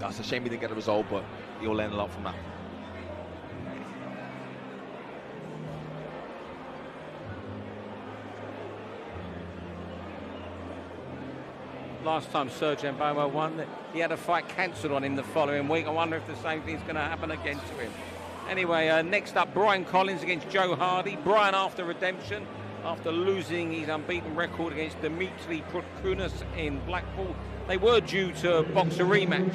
that's a shame he didn't get a result, but he'll learn a lot from that. Last time Serge Ambomo won, he had a fight cancelled on him the following week. I wonder if the same thing's going to happen again to him. Anyway, uh, next up, Brian Collins against Joe Hardy. Brian after redemption, after losing his unbeaten record against Dimitri Protkunas in Blackpool. They were due to box a rematch.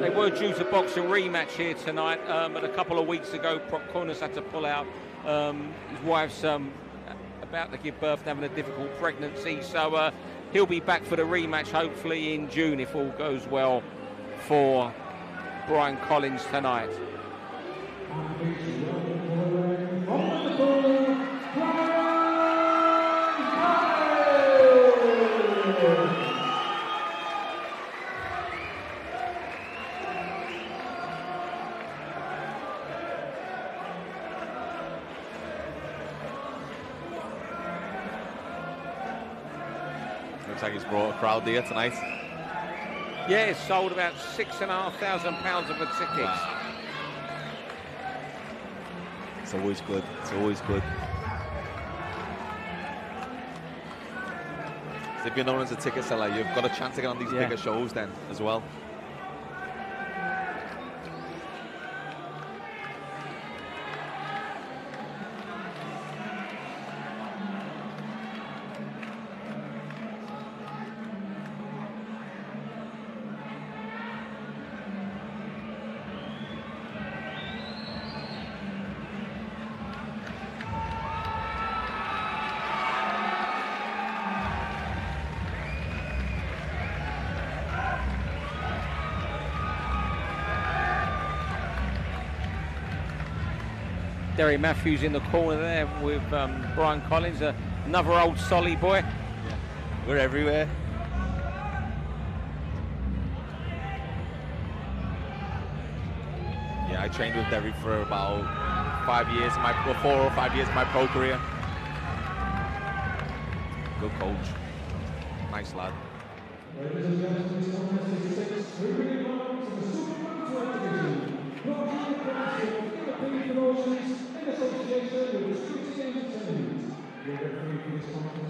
They were due to box a rematch here tonight, um, but a couple of weeks ago, Protkunas had to pull out. Um, his wife's um, about to give birth, having a difficult pregnancy, so uh, he'll be back for the rematch hopefully in June if all goes well for Brian Collins tonight. Looks like he's brought a crowd there tonight. Yeah, it's sold about six and a half thousand pounds of the tickets. Wow. It's always good. It's always good. So if you're known as a ticket seller, you've got a chance to get on these Yeah. bigger shows then as well. Derry Matthews in the corner there with um, Brian Collins, uh, another old Solly boy. We're everywhere. Yeah, I trained with Derry for about five years, my four or five years of my pro career. Good coach, nice lad.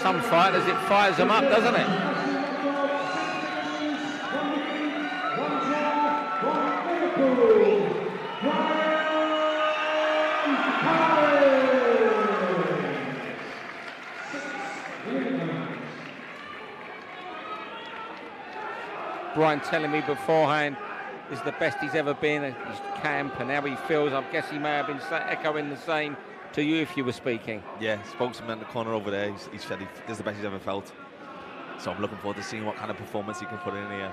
Some fighters, it fires them up, doesn't it? Brian telling me beforehand is the best he's ever been at his camp and how he feels. I guess he may have been echoing the same to you if you were speaking. Yeah, spoke to him in the corner over there. He's, he said he, this is the best he's ever felt. So I'm looking forward to seeing what kind of performance he can put in here.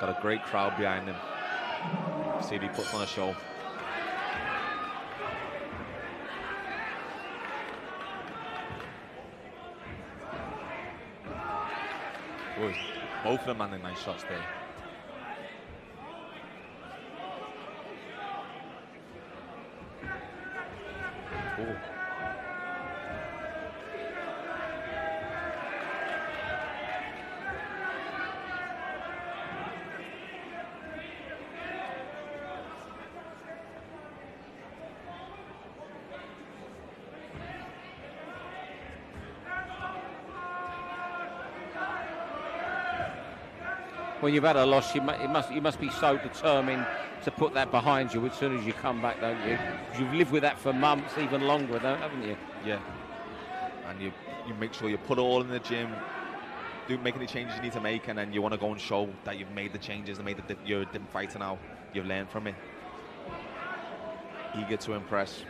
Got a great crowd behind him. See if he puts on a show. Both of them landing nice shots there. Oh. When you've had a loss, you, must, you must be so determined to put that behind you as soon as you come back, don't you? You've lived with that for months, even longer, haven't you? Yeah. And you you make sure you put it all in the gym, do make any changes you need to make, and then you want to go and show that you've made the changes and made the, you're a different fighter now. You've learned from it. Eager to impress.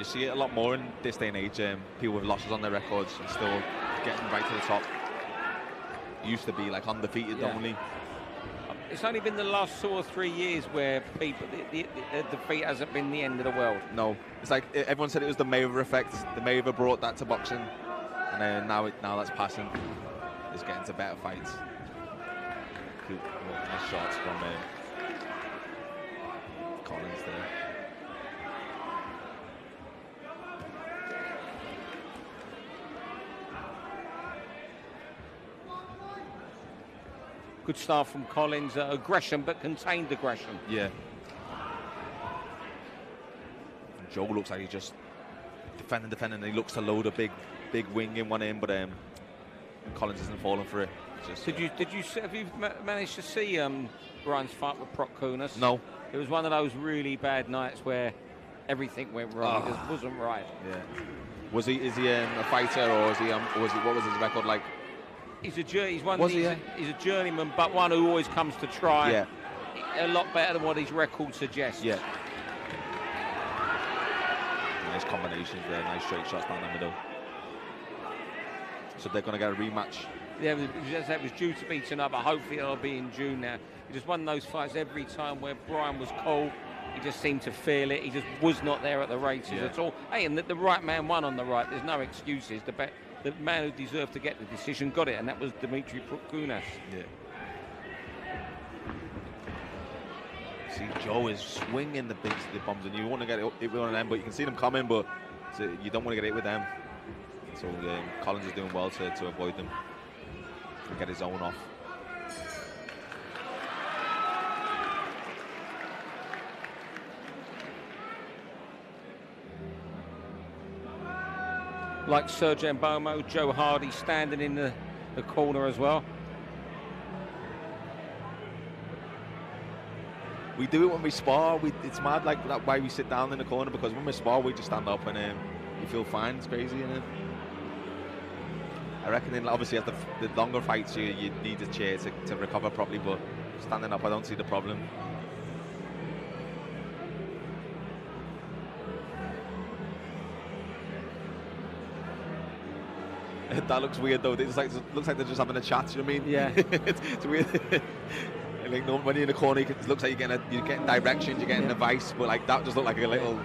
And you see it a lot more in this day and age. Um, people with losses on their records and still getting right to the top. Used to be like undefeated Yeah. only. It's only been the last two or three years where people, the, the, the defeat hasn't been the end of the world. No, it's like everyone said it was the Mayweather effect. The Mayweather brought that to boxing, and then now it, now that's passing. It's getting to better fights. Good, nice shots from um, Collins there. Good start from Collins, uh, aggression but contained aggression. Yeah. Joe looks like he's just defending, defending. And he looks to load a big, big wing in one end, but um, Collins isn't falling for it. Just, Did you did you see- have you ma- managed to see um, Brian's fight with Prokunas? No. It was one of those really bad nights where everything went wrong. It Ah. just wasn't right. Yeah. Was he? Is he um, a fighter, or is he? Um, was he? What was his record like? He's a jour- he's one. Was he's, he, a, eh? he's a journeyman, but one who always comes to try. Yeah. A lot better than what his record suggests. Yeah. Nice combinations there. Nice straight shots down the middle. So they're going to get a rematch. Yeah, it was, it was- it was due to be tonight, but hopefully it'll be in June now. He just won those fights every time where Brian was cold. He just seemed to feel it. He just was not there at the races Yeah. at all. Hey, and the, the right man won on the right. There's no excuses. The, be- the man who deserved to get the decision got it, and that was Dimitri Prokunas. Yeah. See, Joe is swinging the big the bombs, and you want to get it with one of them, but you can see them coming, but so you don't want to get it with them. So um, Collins is doing well to, to avoid them and get his own off. Like Serge Ambomo, Joe Hardy standing in the, the corner as well. We do it when we spar. We, it's mad like that why we sit down in the corner because when we spar we just stand up and um, you feel fine. It's crazy, is I reckon, in, obviously, at the, the longer fights, you, you need a chair to, to recover properly. But standing up, I don't see the problem. [LAUGHS] that looks weird though. It's like looks like they're just having a chat. You know what I mean? Yeah. it's, [LAUGHS] it's weird. [LAUGHS] like no, when you're in the corner, it looks like you're getting a, you're getting directions, you're getting Yeah. advice, but like that just looked like a little little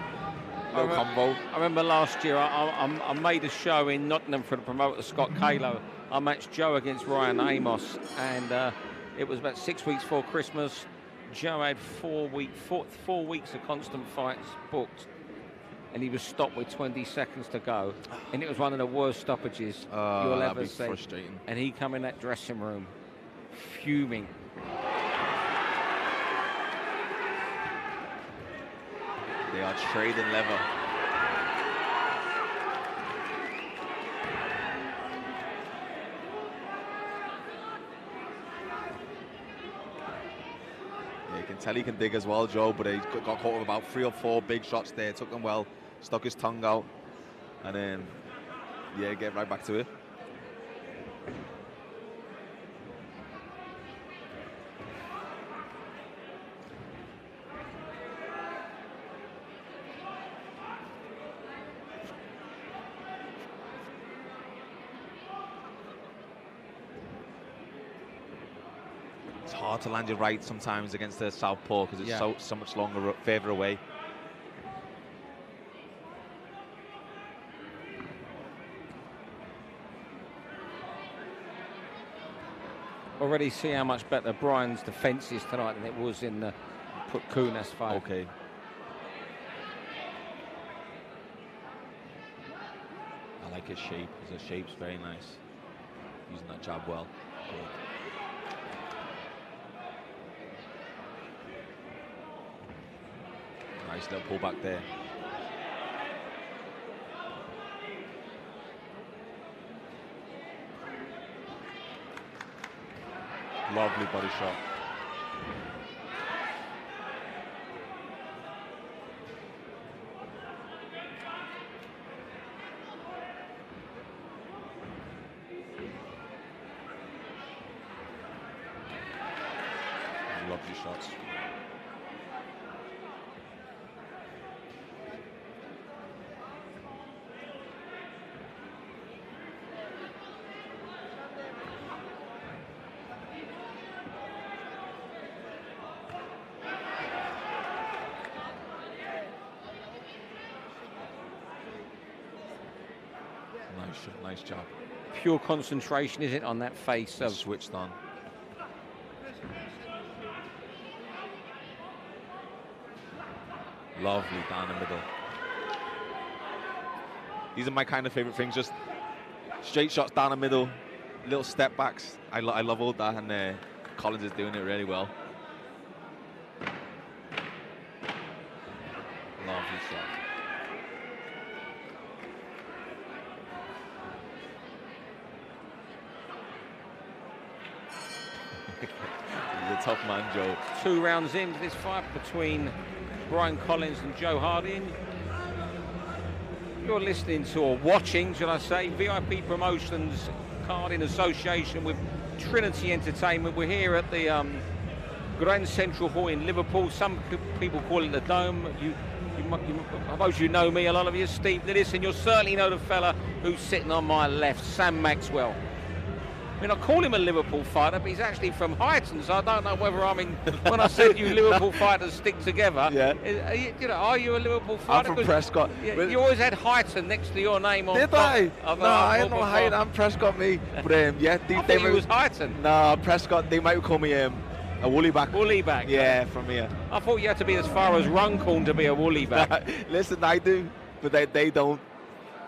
I re- combo. I remember last year I, I, I made a show in Nottingham for the promoter Scott Kalo. I matched Joe against Ryan Amos, and uh, it was about six weeks before Christmas. Joe had four week four, four weeks of constant fights booked, and he was stopped with 20 seconds to go, and it was one of the worst stoppages Oh, you'll ever see. frustrating. And he come in that dressing room, fuming. They are trading level. You can tell he can dig as well, Joe, but he got got caught with about three or four big shots there. Took them well, stuck his tongue out, and then, yeah, get right back to it. It's hard to land your right sometimes against the southpaw because it's Yeah. so so much longer further away. Already see how much better Brian's defence is tonight than it was in the Kunas fight. Okay. I like his shape. His shape's very nice. Using that jab well. Good. Nice little pull back there. Lovely body shot. Lovely shots. Nice, shot, nice job. Pure concentration, is it, on that face of Switched on. Lovely down the middle. These are my kind of favorite things. Just straight shots down the middle, little step backs. I, lo- I love all that, and uh, Collins is doing it really well. Lovely shot. He's two rounds into this fight between Brian Collins and Joe Hardy. You're listening to or watching, should I say, VIP Promotions card in association with Trinity Entertainment. We're here at the um, Grand Central Hall in Liverpool. Some people call it the Dome. You, you, you, I suppose you know me. A lot of you, Steve and you'll certainly know the fella who's sitting on my left, Sam Maxwell. I mean, I call him a Liverpool fighter, but he's actually from Huyton, so I don't know whether I mean when I said you Liverpool [LAUGHS] fighters stick together. Yeah. are you, you know, are you a Liverpool I'm fighter? from 'Cause Prescot. You, you always had Huyton next to your name on. Did I? of, no, uh, I had of no a I'm Prescot me. But um, yeah, they, [LAUGHS] I they might- was Huyton. Nah, Prescot. They might call me um, a woolly back. Woolly back. Yeah, from here. I thought you had to be as far as Runcorn to be a woolly back. [LAUGHS] Listen, I do, but they, they don't.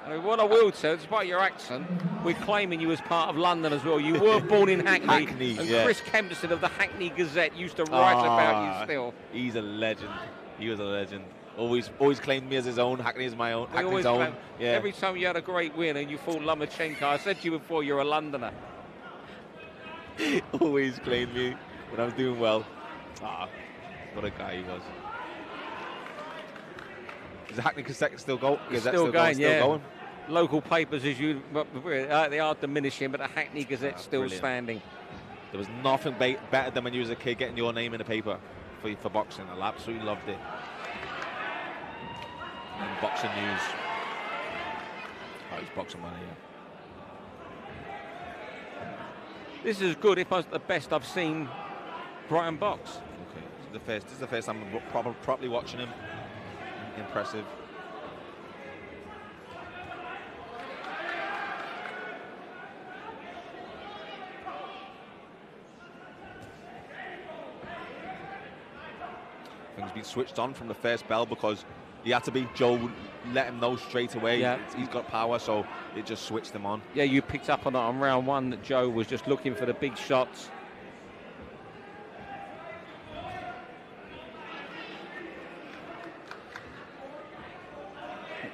I mean, what I will say, despite your accent, we're claiming you as part of London as well. You were [LAUGHS] born in Hackney, Hackney, and yeah. Chris Kempson of the Hackney Gazette used to write about Ah, you still. He's a legend. He was a legend. Always, always claimed me as his own. Hackney is my own. Hackney's always own. Yeah. Every time you had a great win and you fought Lomachenko, I said to you before, you're a Londoner. [LAUGHS] always claimed me when I was doing well. Ah, what a guy he was. Is the Hackney Gazette still go? Gazette still going, Still yeah. going? Local papers, as you, uh, they are diminishing, but the Hackney Gazette's Ah, still brilliant. standing. There was nothing ba- better than when you was a kid getting your name in the paper for, for boxing. I absolutely loved it. And boxing news. Oh, he's boxing money. Yeah. This is good, if not the best I've seen Brian box. Okay, this is the first. This is the first time I'm proper, properly watching him. Impressive. Things been switched on from the first bell because he had to be. Joe let him know straight away. Yeah. He's got power, so it just switched him on. Yeah, you picked up on it on round one that Joe was just looking for the big shots.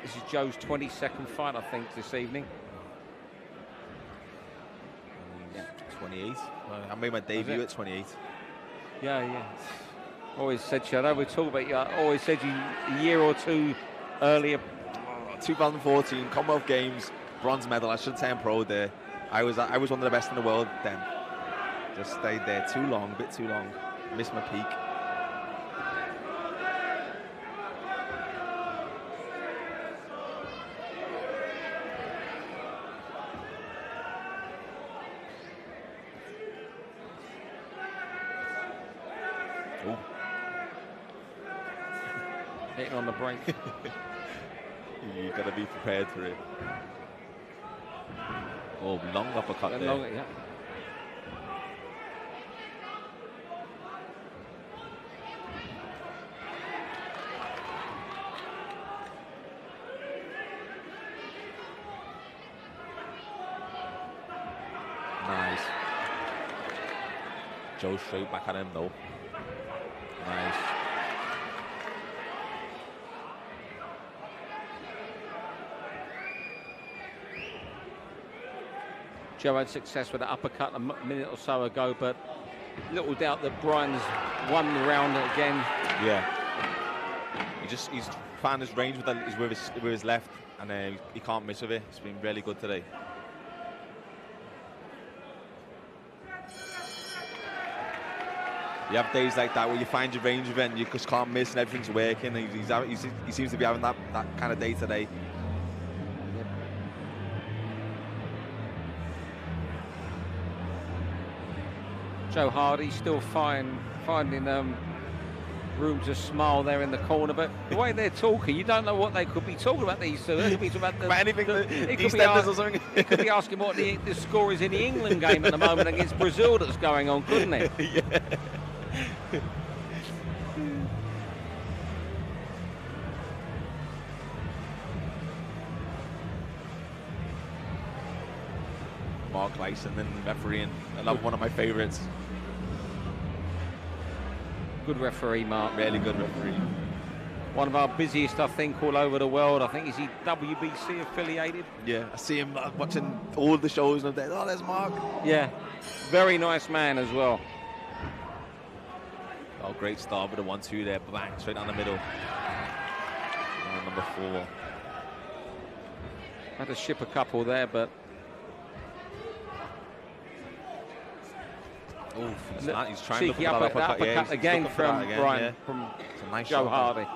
This is Joe's 22nd fight, I think, this evening. He's 28. I made my debut at 28. Yeah, yeah. Always said, I know we talk about you, I always said you a year or two earlier. 2014 Commonwealth Games bronze medal. I should say I'm proud there. I was I was one of the best in the world then. Just stayed there too long, bit too long. Missed my peak. Oh, Break. [LAUGHS] you gotta be prepared for it. Oh, long uppercut there. long- yeah. Nice. Joe straight back at him though. Nice. Joe had success with the uppercut a minute or so ago, but little doubt that Brian's won the round again. Yeah. He just he's found his range with, the, with his with his left, and uh, he can't miss with it. It's been really good today. You have days like that where you find your range of and you just can't miss and everything's working. And he's, he's, he seems to be having that, that kind of day today. Joe Hardy still find, finding um, room to smile there in the corner, but the way they're talking, you don't know what they could be talking about. These two, they could be talking about, the, [LAUGHS] About anything, the- the it could be EastEnders ask- or something. It could be asking what the, the score is in the England game at the moment against Brazil that's going on, couldn't it? [LAUGHS] yeah. Mark Lyson then the referee, and refereeing, another one of my favourites. Good referee, Mark. Really good referee. One of our busiest, I think, all over the world. I think is he WBC affiliated? Yeah, I see him uh, watching all the shows and I'm there. Oh, there's Mark. Yeah, very nice man as well. Oh, great start with a one-two there, bang, straight down the middle. And number four. Had to ship a couple there, but Oh, he's, he's trying to look for that upper- uppercut. Yeah, again looking for that from again, Brian, yeah. from nice Joe shot. Hardy.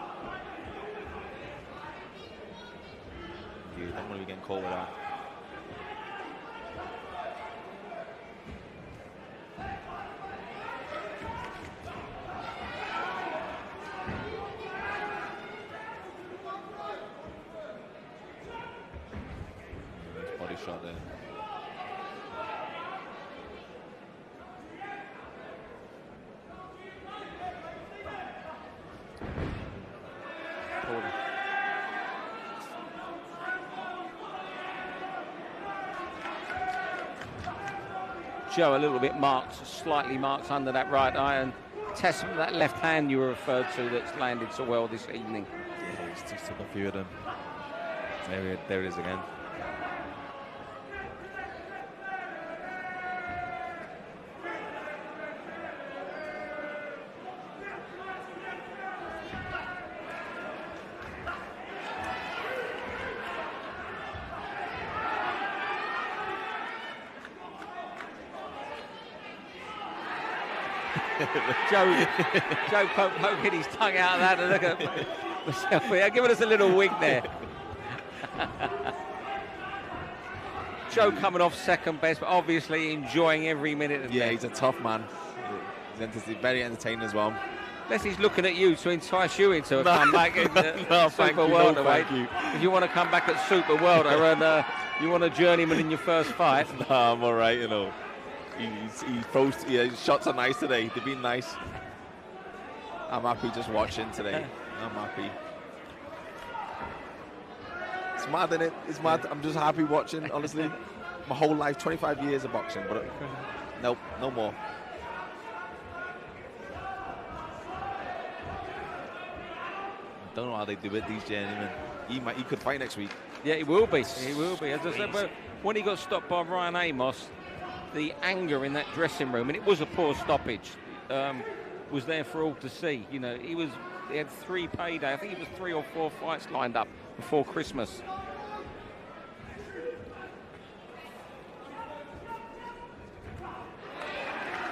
You don't want to be getting caught with that. Nice body shot there. Joe a little bit marked, slightly marked under that right eye, and testament that left hand you were referred to that's landed so well this evening. Yeah, just a few of them. There, there it is again. Joe, Joe poke, poking his tongue out of that and look at myself here, giving us a little wink there. Joe coming off second best, but obviously enjoying every minute of it. Yeah, he's a tough man. He's very entertaining as well. Unless he's looking at you to entice you into a No. comeback in [LAUGHS] the No, thank Super you, no, thank you. If you want to come back at Super World, and uh, you want a journeyman in your first fight, [LAUGHS] no, I'm all right, you know. He's, he throws, yeah, his shots are nice today. They've been nice. I'm happy just watching today. I'm happy. It's mad, is it? It's mad. I'm just happy watching, honestly. [LAUGHS] My whole life, 25 years of boxing, but [LAUGHS] nope, no more. Don't know how they do it, these journeymen. He, might, he could fight next week. Yeah, he will be. He will be. As I said, when he got stopped by Ryan Amos, the anger in that dressing room, and it was a poor stoppage, um, was there for all to see. You know, he was. He had three payday. I think it was three or four fights lined up before Christmas.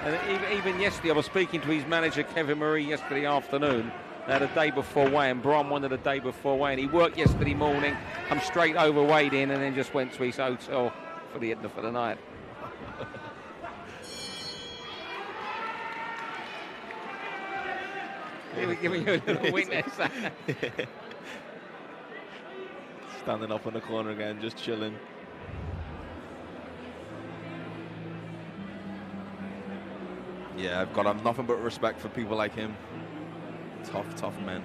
And even, yesterday, I was speaking to his manager Kevin Murray yesterday afternoon. They the day before weigh, and Brian wanted a day before weigh, and he worked yesterday morning, come straight over weighed in, and then just went to his hotel for the for the night. Giving [LAUGHS] you a little. [LAUGHS] Standing up in the corner again, just chilling. Yeah, I've got nothing but respect for people like him. Tough, tough men.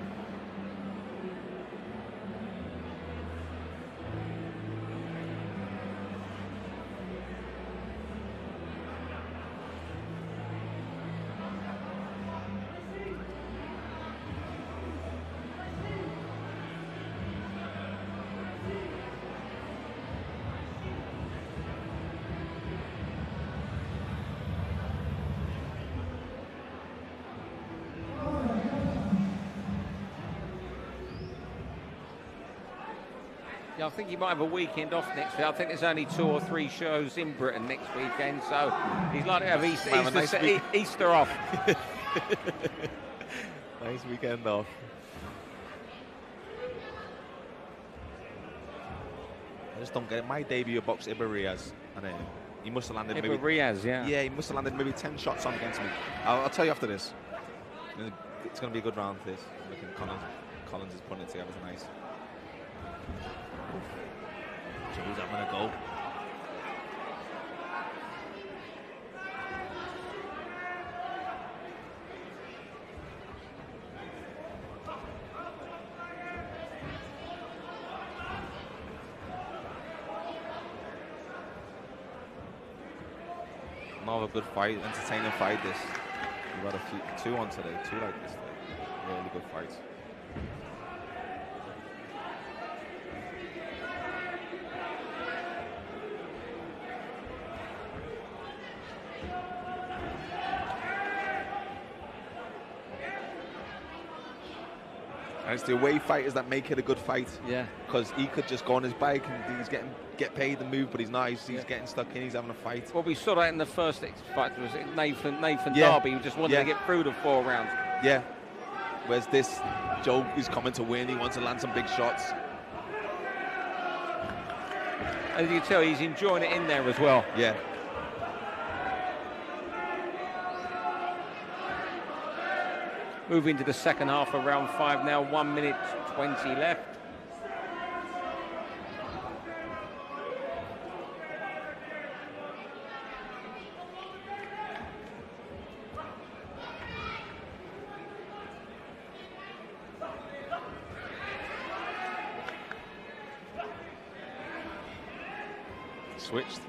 Yeah, I think he might have a weekend off next week. I think there's only two or three shows in Britain next weekend, so he's likely to have Easter, Might have a Easter, nice week. E- Easter off. [LAUGHS] Nice weekend off. I just don't get it. My debut boxed Ibrar Riyaz, and uh, he must have landed Iber maybe Riaz, yeah. Yeah, he must have landed maybe 10 shots on against me. I'll, I'll tell you after this. It's going to be a good round, this. Collins, Collins is putting it together nice. Joe's having a go. Another good fight, entertaining fight. This We've got a few, two on today, two like this. Like, really good fights. It's the away fighters that make it a good fight. Yeah. Because he could just go on his bike and he's getting get paid and move, but he's not. He's, he's Yeah. getting stuck in. He's having a fight. Well, we saw that in the first fight. Was it Nathan Nathan Yeah. Darby? Who just wanted Yeah. to get through the four rounds. Yeah. Whereas this, Joe is coming to win. He wants to land some big shots. As you can tell, he's enjoying it in there as well. Yeah. Moving to the second half of round five now. One minute twenty left. Switched.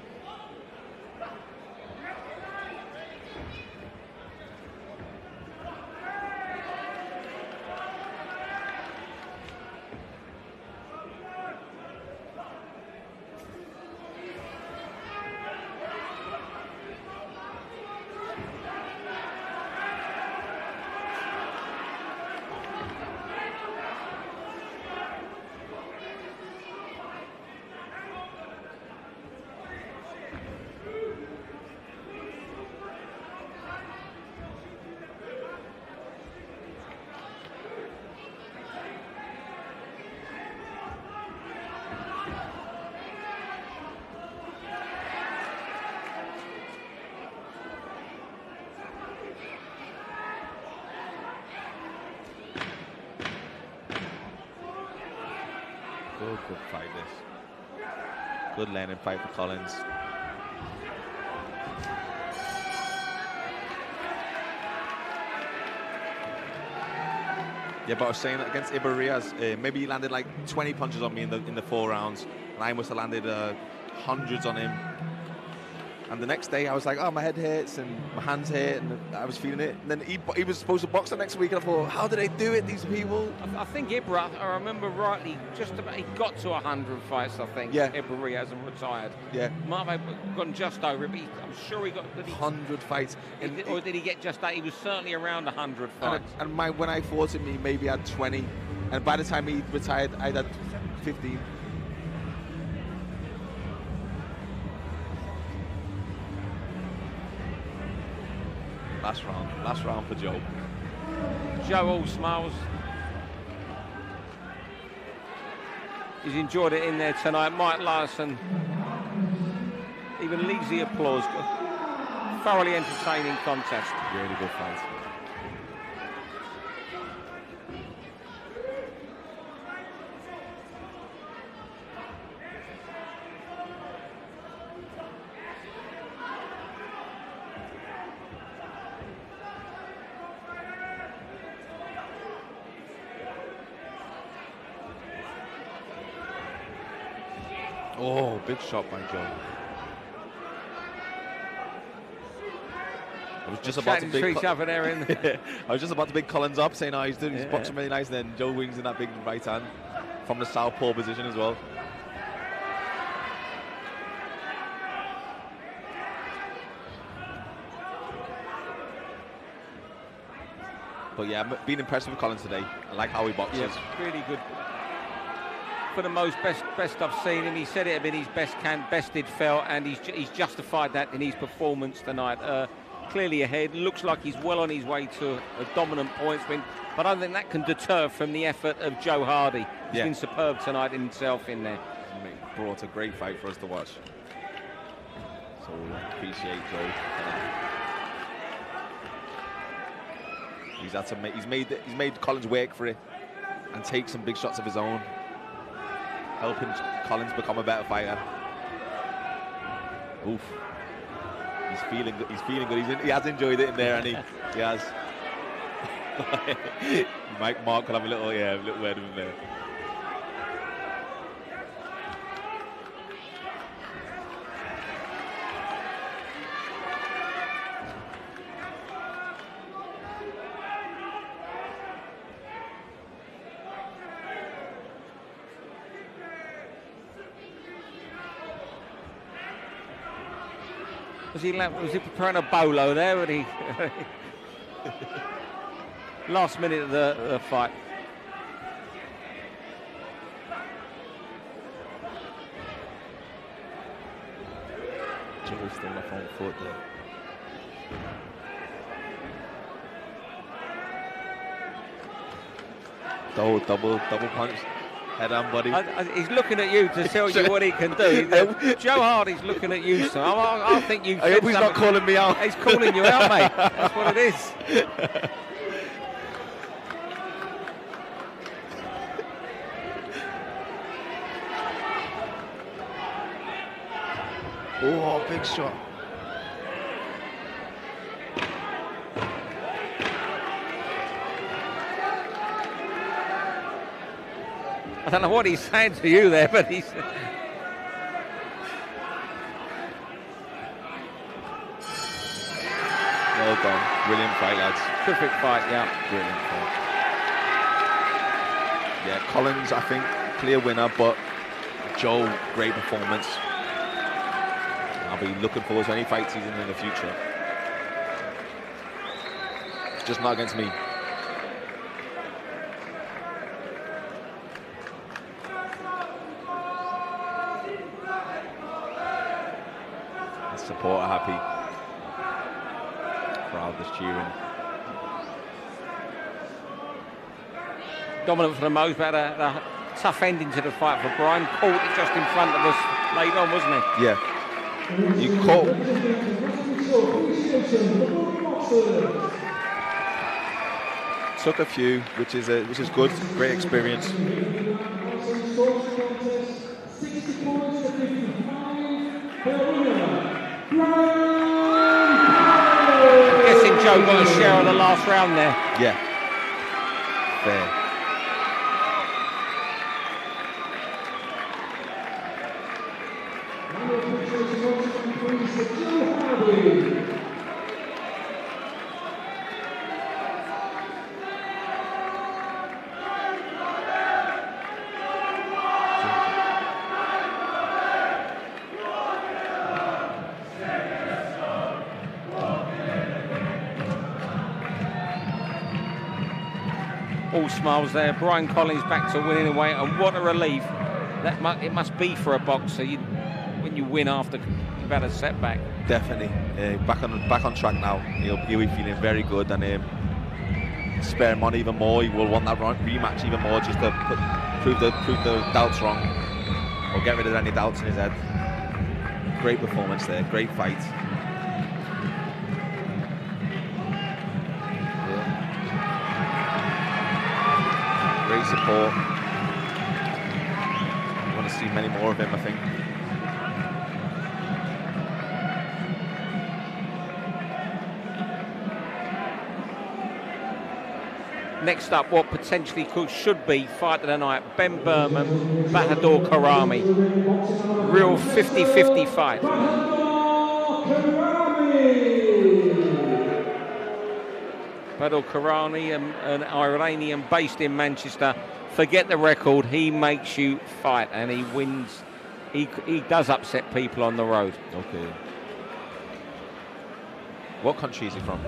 Good, good fight this. Good learning fight for Collins. Yeah, but I was saying that against Ibrar Riyaz, uh, maybe he landed like 20 punches on me in the in the four rounds, and I must have landed uh, hundreds on him. And the next day, I was like, "Oh, my head hurts and my hands hurt," and I was feeling it. And then he, he was supposed to box the next week, and I thought, "How do they do it, these people?" I, I think Ibrar, I remember rightly, just about he got to 100 fights, I think. Yeah. Ibrar he hasn't retired. Yeah, Might have gone just over it, but he, I'm sure he got. He, hundred fights. And, or did he get just that? He was certainly around 100 and, fights. and my when I fought him, he maybe had 20, and by the time he retired, I had 15. Last round, last round for Joe. Joe all smiles. He's enjoyed it in there tonight. Mike Larson even leads the applause. Thoroughly entertaining contest. Really good fight. Oh, big shot by Joe. [LAUGHS] I was just about to big each Co- other there in I was just about to big Collins up, saying, "Oh, he's doing, he's Yeah. boxing really nice." Then Joe wings in that big right hand from the southpaw position as well. But yeah, I'm been impressed with Collins today. I like how he boxes. Yes, really good. For the most best, best I've seen him. He said it had been his best can, best he'd felt, and he's he's justified that in his performance tonight. Uh, clearly ahead. Looks like he's well on his way to a dominant points win, but I don't think that can deter from the effort of Joe Hardy. He's Yeah. been superb tonight himself in there. Mate, brought a great fight for us to watch. So we appreciate Joe. He's had to make, he's made he's made Collins work for it and take some big shots of his own, helping Collins become a better fighter. Oof. He's feeling good. He's feeling good. He's in, he has enjoyed it in there, and he he has. [LAUGHS] Mike Mark will have a little yeah, a little word with him there. He was he preparing a bolo there? Would he? [LAUGHS] Last minute of the, the fight. Joe still on foot there. Double, double, double punch. Head on, buddy. I, I, he's looking at you to [LAUGHS] tell you what he can do. [LAUGHS] Joe Hardy's looking at you, so I, I, I think you. I hope he's not calling me out. He's calling you out, mate. [LAUGHS] That's what it is. Oh, big shot. Don't know what he's saying to you there, but he's. Well done. Brilliant fight, lads. Terrific fight, yeah. Brilliant fight. Yeah, Collins, I think, clear winner, but Joe, great performance. I'll be looking forward to any fights he's in in the future. Just not against me. The supporter happy. Dominant for the most, but a, a tough ending to the fight for Brian. Caught it just in front of us late on, wasn't he? Yeah. You caught. Took a few, which is a, which is good. Great experience. Joe got a share of the last round there. Yeah. Fair. Smiles there. Brian Collins back to winning away, and what a relief that mu- it must be for a boxer you, when you win after you've had a setback. Definitely. Uh, back on back on track now. He'll, he'll be feeling very good and um, spare him on even more. He will want that rematch even more just to put, prove the prove the doubts wrong or get rid of any doubts in his head. Great performance there. Great fight. Great want to see many more of him, I think. Next up, what potentially could should be fight of the night: Ben Berman, Bahadur Karami. Real 50-50 fight. Bahadur Karami, um, an Iranian based in Manchester. Forget the record; he makes you fight, and he wins. He he does upset people on the road. Okay. What country is he from?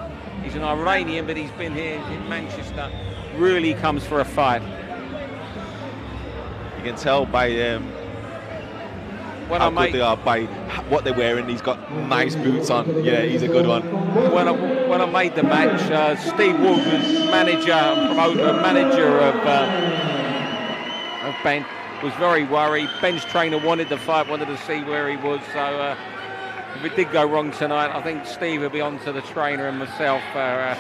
He's an Iranian, but he's been here in Manchester. Really comes for a fight. You can tell by um, When how I good they are by what they're wearing. He's got nice boots on. Yeah, he's a good one. when I, when I made the match, uh, Steve was manager and promoter, manager of, uh, Ben, was very worried. Ben's trainer wanted the fight, wanted to see where he was. So uh, if it did go wrong tonight, I think Steve will be on to the trainer and myself. Uh, uh,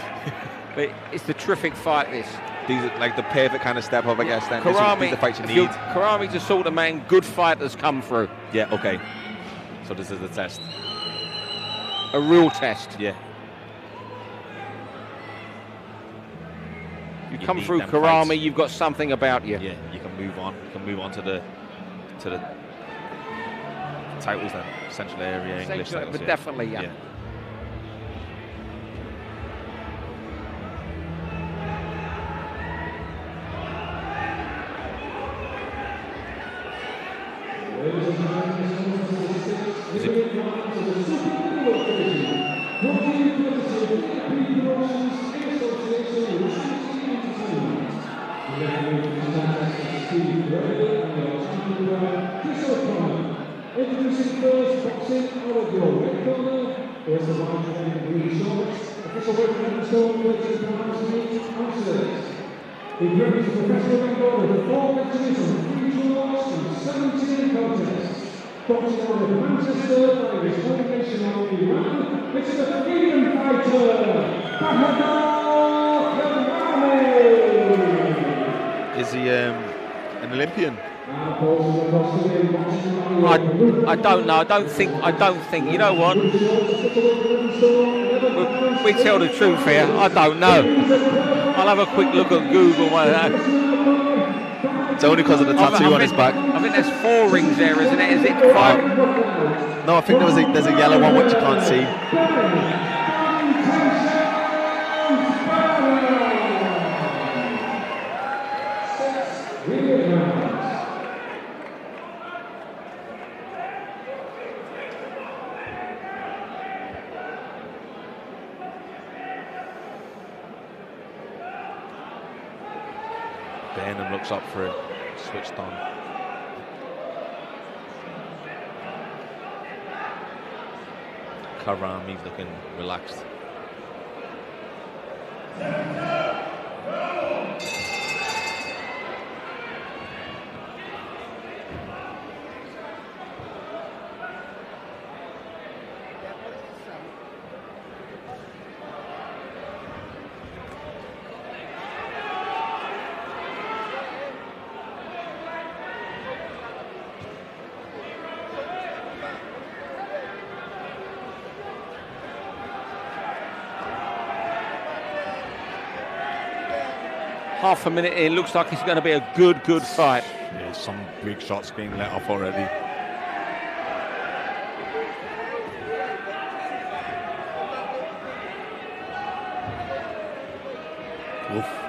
[LAUGHS] but it's the terrific fight, this. These are like the perfect kind of step up, I guess. Then This is- Karami, the fights you need. Karami's the sort of man good fighters come through. Yeah. Okay. So this is the test. A real test. Yeah. You You come through Karami, fights. you've got something about you. Yeah. Can move on. Can move on to the to the titles then. Central area English Central- titles. but yeah. definitely, yeah. Is Introducing first boxing out of your red corner, there's the white train in green shorts, official weapon of stone, 13 pounds 8 ounces. He brings a professional record of four victories and three draws and 17 contests. Boxing out of Manchester by his home nation of Iran, it's the freedom fighter, Bahadur Karami! is he um, an Olympian? I, I don't know. I don't think. I don't think. You know what? We, we tell the truth here. I don't know. I'll have a quick look at Google. It's only because of the I- I tattoo on his back. I think there's four rings there, isn't it? Is it five? No, I think there was a, there's a yellow one which you can't see. Burnham looks up for it, switched on. Karami's looking relaxed. Half a minute in. Looks like it's going to be a good, good fight. Yeah, some big shots being let off already. Oof.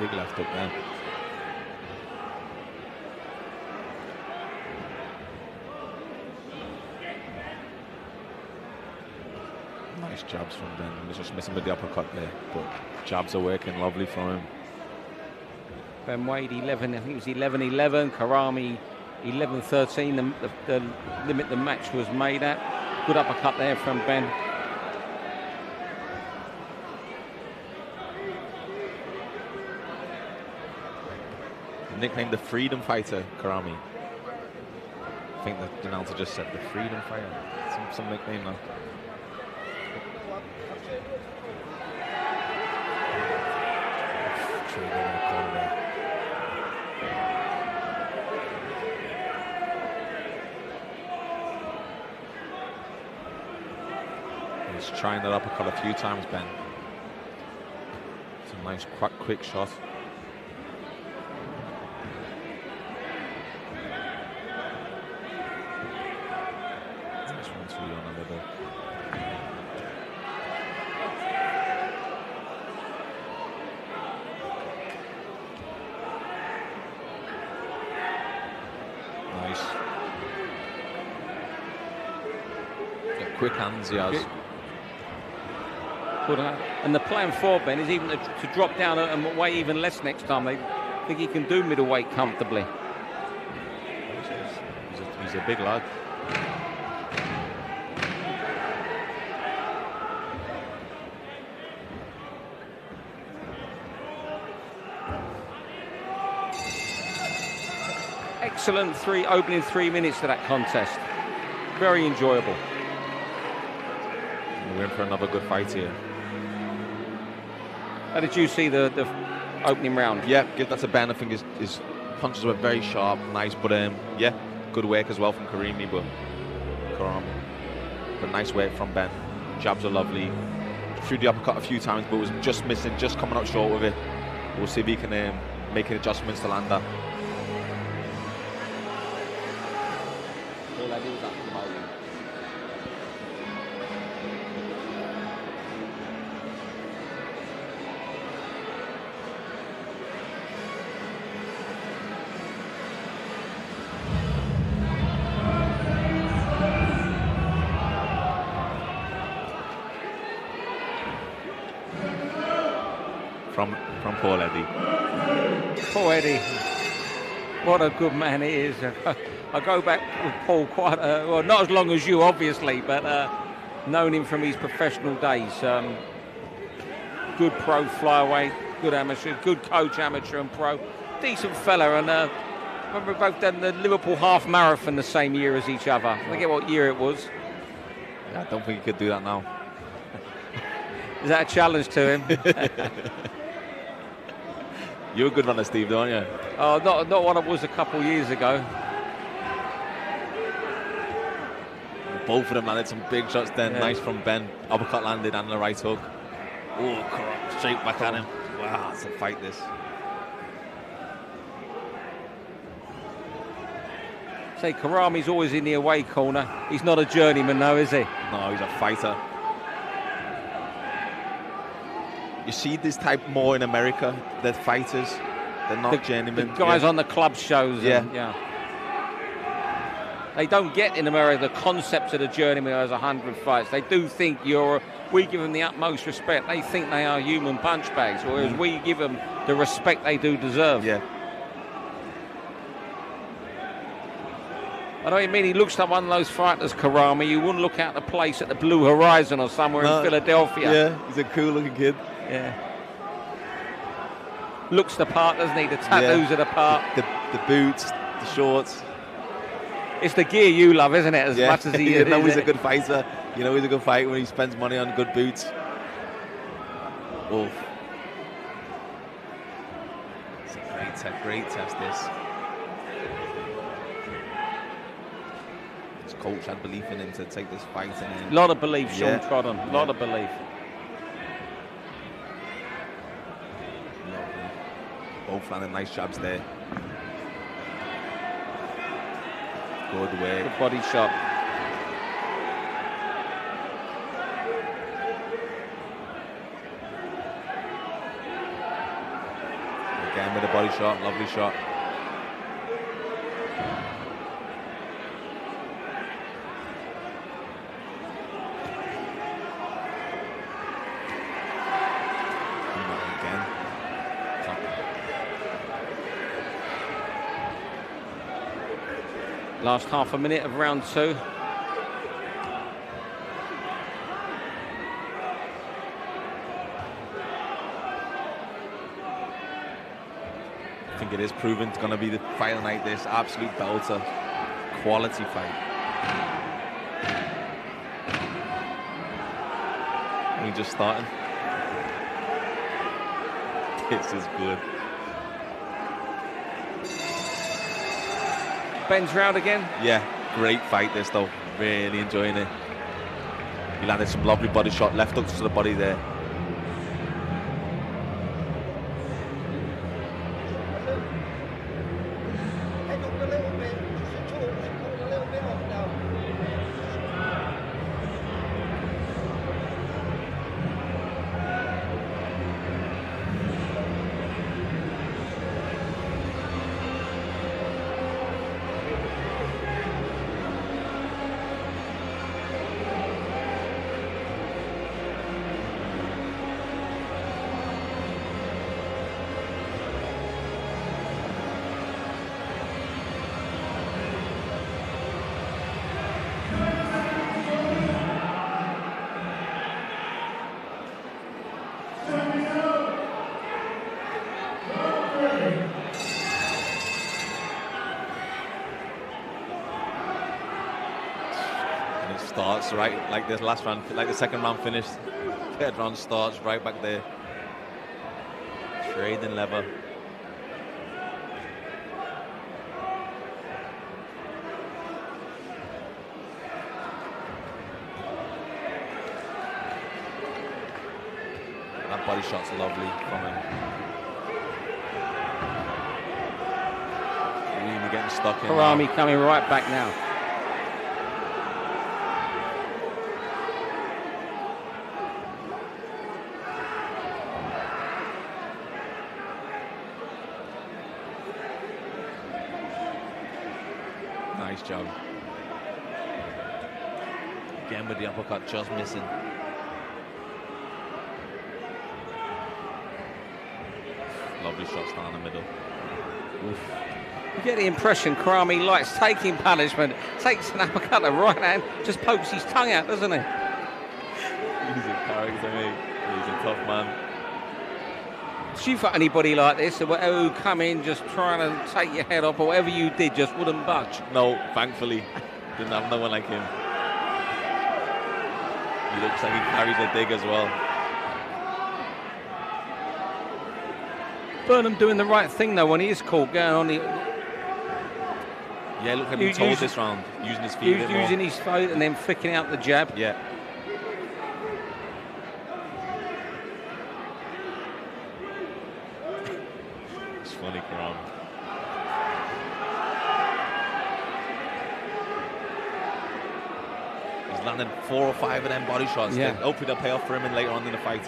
Big left hook there. Nice jabs from Ben. He's just missing with the uppercut there, but jabs are working lovely for him. Ben weighed 11, I think it was 11 11. Karami 11 13. The, the, the limit the match was made at. Good uppercut there from Ben. Nicknamed the Freedom Fighter, Karami. I think the announcer just said the Freedom Fighter. Some, some nickname now. Trigger in the corner there. He's trying that uppercut a few times, Ben. It's a nice, quick, quick shot. Nice quick hands, he has. Uh, and the plan for Ben is even to, to drop down and weigh even less next time. They think he can do middleweight comfortably. He's a, he's a big lad. Excellent three opening three minutes to that contest. Very enjoyable. We're in for another good fight here. How did you see the, the opening round? Yeah, give that to Ben. I think his, his punches were very sharp, nice, but um, yeah, good work as well from Karimi, but Karam. But nice work from Ben. Jabs are lovely. Threw the uppercut a few times, but was just missing, just coming up short with it. We'll see if he can um, make adjustments to land that. A good man he is. [LAUGHS] I go back with Paul quite, uh, well, not as long as you, obviously, but uh, known him from his professional days. Um, good pro flyaway, good amateur, good coach, amateur and pro. Decent fella, and uh, remember we both done the Liverpool half marathon the same year as each other. I forget what year it was. Yeah, I don't think he could do that now. [LAUGHS] Is that a challenge to him? [LAUGHS] You're a good runner, Steve, don't you? oh, not, not what it was a couple of years ago. Both of them landed some big shots then. Yeah. Nice from Ben. Uppercut landed and the right hook. Oh, straight back at him. Wow, it's a fight this. Say, Karami's always in the away corner. He's not a journeyman, though, is he? No, he's a fighter. You see this type more in America. They're fighters. They're not the, journeymen. the guys yeah. on the club shows. Yeah. and- yeah. They don't get in America the concept of the journeyman as a hundred fights. They do think you're. We give them the utmost respect. They think they are human punch bags, whereas we give them the respect they do deserve. Mm. Yeah. I know you mean. He looks like one of those fighters, Karami. You wouldn't look out the place at the Blue Horizon or somewhere No, in Philadelphia. Yeah, he's a cool looking kid. Yeah. Looks the part, doesn't he? The tattoos are the part. The, the boots, the shorts. It's the gear you love, isn't it? As yeah. much as he [LAUGHS] you is. know he's isn't a good fighter. You know he's a good fighter when he spends money on good boots. Wolf. It's a great, te- great test. This. His coach had belief in him to take this fight, and then lot of belief, Sean Yeah. Trodden. lot Yeah. of belief. Lovely. Both landing nice jabs there. Good work. Good body shot. Again with a body shot, lovely shot. Again. Top. Last half a minute of round two. I think it is proven it's going to be the of night. This absolute belter, quality fight. We just starting. [LAUGHS] This is good. Ben's round again. Yeah, great fight this though. Really enjoying it. He landed some lovely body shot, left hooks to the body there. Right like this last round, like the second round finished. Third round starts right back there. Trading lever. That body shot's lovely from him. Really getting stuck in. Karami coming right back now. Nice job. Again with the uppercut just missing. Lovely shots down the middle. Oof. You get the impression Karami likes taking punishment, takes an uppercut to right hand, just pokes his tongue out, doesn't he? He's a character, mate. He's a tough man. Shoot for anybody like this who who come in just trying to take your head off or whatever you did just wouldn't budge? No, thankfully, didn't have no one like him. He looks like he carries a dig as well. Burnham doing the right thing though when he is caught going on the Yeah, look at him told this round, using his feet a us- more. using his foot and then flicking out the jab. Yeah. it's funny, Karam. He's landed four or five of them body shots. Yeah. Yeah. Hopefully they'll pay off for him in later on in the fight.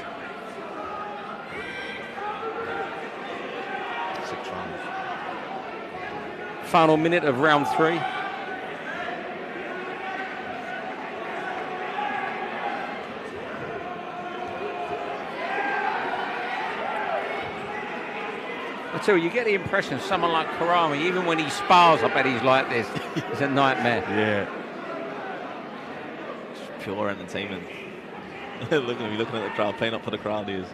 Six rounds. Final minute of round three. I tell you, you get the impression someone like Karami, even when he spars, I bet he's like this. [LAUGHS] It's a nightmare. Yeah. Pure entertainment. [LAUGHS] Look at him, looking at the crowd, playing up for the crowd he is.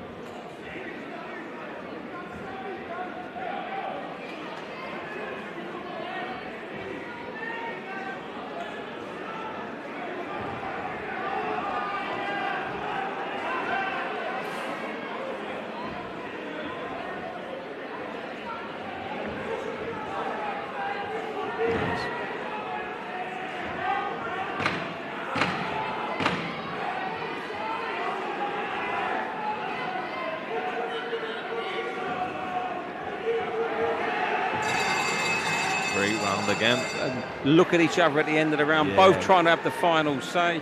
Great round again. and look at each other at the end of the round, Yeah. both trying to have the final say.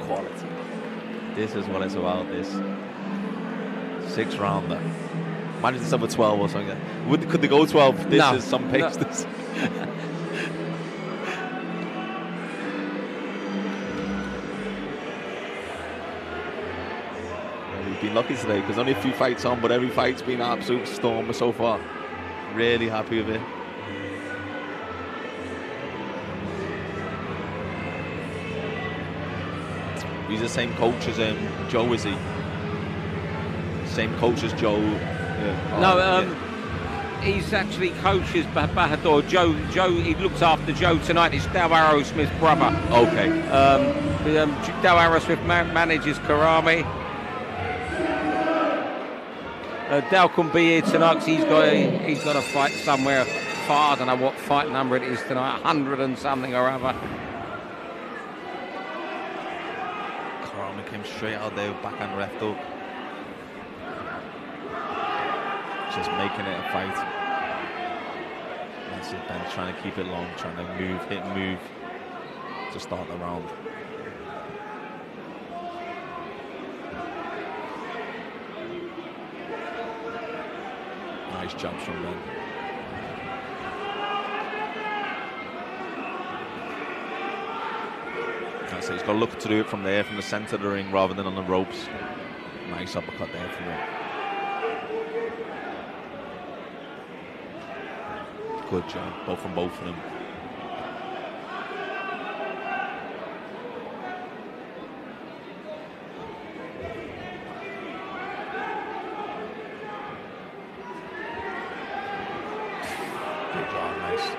Quality. This is what it's about. This six rounder. Imagine this over 12 or something. Would could they go 12? This No. is some No. pace. This. [LAUGHS] We've been lucky today because only a few fights on, but every fight's been an absolute storm so far. Really happy with it. He's the same coach as um, Joe, is he? Same coach as Joe. uh, No, oh, um, he's actually coaches Bah- Bahadur. Joe, Joe, he looks after Joe tonight. It's Dal Arrowsmith's brother. Okay. Um, um, Dal Arrowsmith ma- manages Karami. Uh, Dal couldn't be here tonight 'cause he's got a, he's got a fight somewhere. Far, I don't know what fight number it is tonight. hundred and something or other. Straight out there, backhand left hook. Just making it a fight. That's it, Ben trying to keep it long, trying to move, hit, move to start the round. Nice jumps from Ben. It. He's got to look to do it from there, from the centre of the ring, rather than on the ropes. Nice uppercut there from him. Good job, both from both of them. Good job, nice.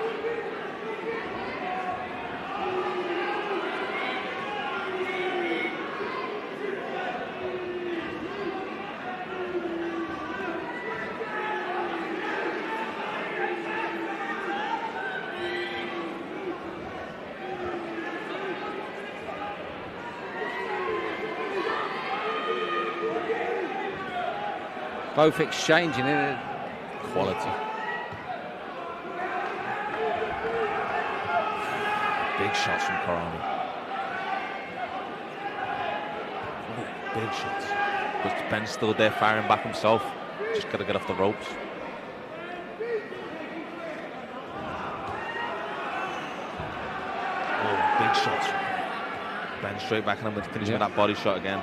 Both exchanging it. Quality. Big shots from Karami. Big shots. But Ben's still there firing back himself. Just got to get off the ropes. Oh, big shots. Ben straight back on him with finishing Yeah. that body shot again.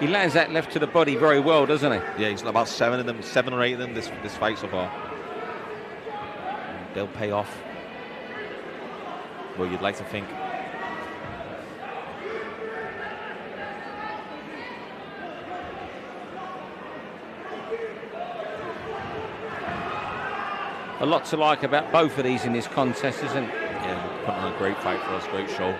He lands that left to the body very well, doesn't he? Yeah, he's about seven of them, seven or eight of them this this fight so far. They'll pay off. Well, you'd like to think. A lot to like about both of these in this contest, isn't it? Yeah, putting on a great fight for us, great show.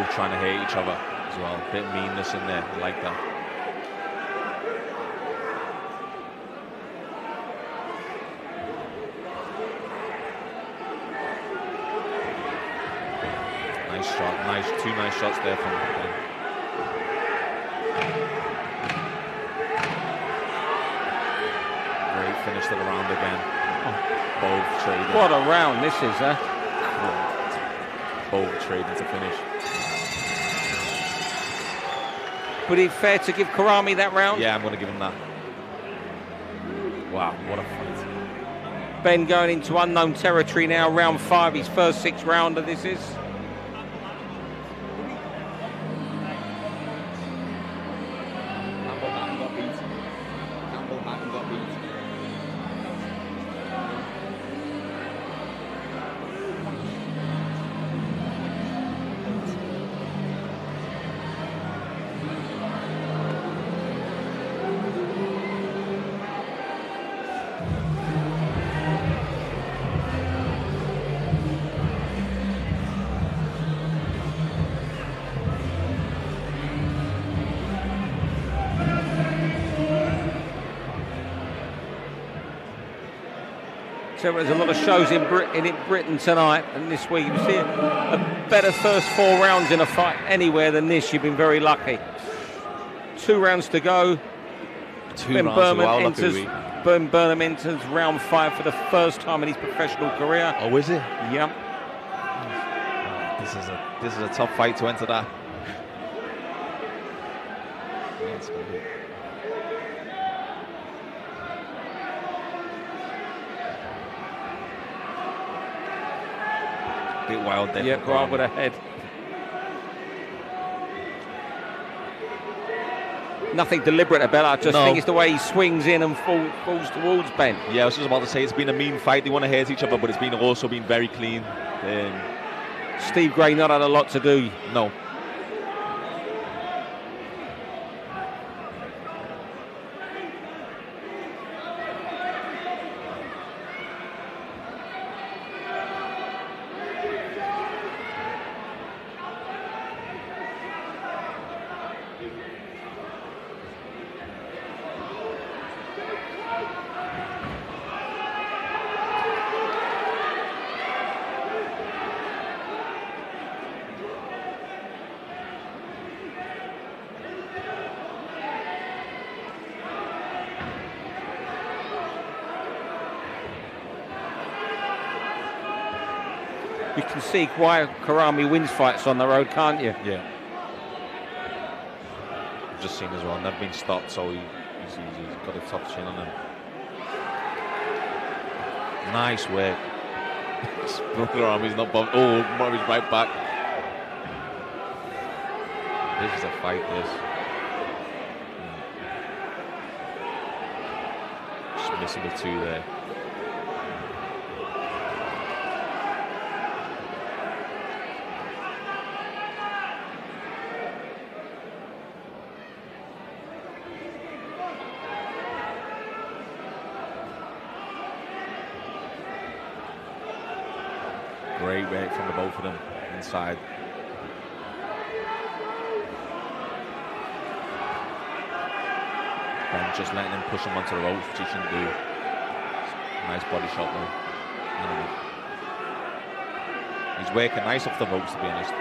Both trying to hit each other as well. Bit of meanness in there. I like that. Nice shot. Nice, two nice shots there from Ben. Great finish to the round again. Both trading. What a round this is, huh? Both trading to finish. Would it fair to give Karami that round? Yeah, I'm going to give him that. Wow, what a fight. Ben going into unknown territory now, round five, his first six rounder this is. So there's a lot of shows in, Brit- in Britain tonight and this week. You see a better first four rounds in a fight anywhere than this. You've been very lucky. Two rounds to go. Two Ben rounds Burnham well, enters. Ben Burnham enters round five for the first time in his professional career. Oh, is it? Yep. This is a this is a tough fight to enter that. That's gonna be- Bit wild there. Yep, from right with a head. Nothing deliberate about it. I just No. think it's the way he swings in and fall, falls towards Ben. Yeah, I was just about to say it's been a mean fight. They want to hurt each other, but it's been also been very clean. Um, Steve Gray not had a lot to do. no, see why Karami wins fights on the road, can't you? yeah. I've Just seen as well, They've been stopped, so he, he's, he's, got a tough chin on him. Nice work. [LAUGHS] Army's not. Oh, Murray's right back. This is a fight, this. Hmm. Just missing the two there. Great work from the both of them inside. Ben just letting him push him onto the ropes, which he shouldn't do. Nice body shot though. Anyway. He's working nice off the ropes to be honest.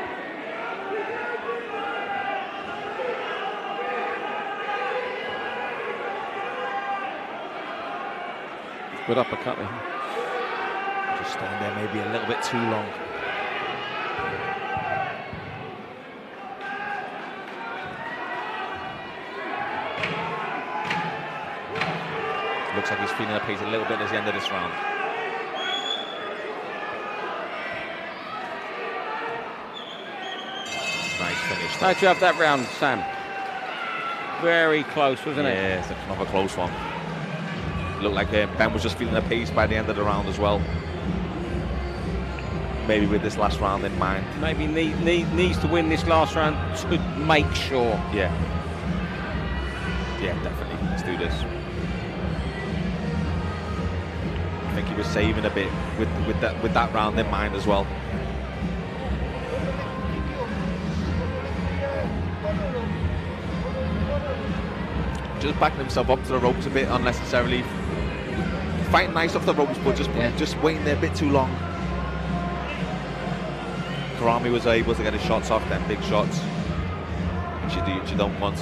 Good uppercut. there. Just staying there maybe a little bit too long. Looks like he's feeling the pace a little bit at the end of this round. Nice finish. though. How'd you have that round, Sam? Very close, wasn't it? Yeah, it's another close one. Looked like uh, Ben was just feeling the pace by the end of the round as well. Maybe with this last round in mind. Maybe need, need, needs to win this last round to make sure. Yeah. Yeah, definitely. Let's do this. Was saving a bit with with that with that round in mind as well. Just backing himself up to the ropes a bit unnecessarily. Fighting nice off the ropes, but just Yeah. just waiting there a bit too long. Karami was able to get his shots off, then big shots. Which you, do, which you don't want.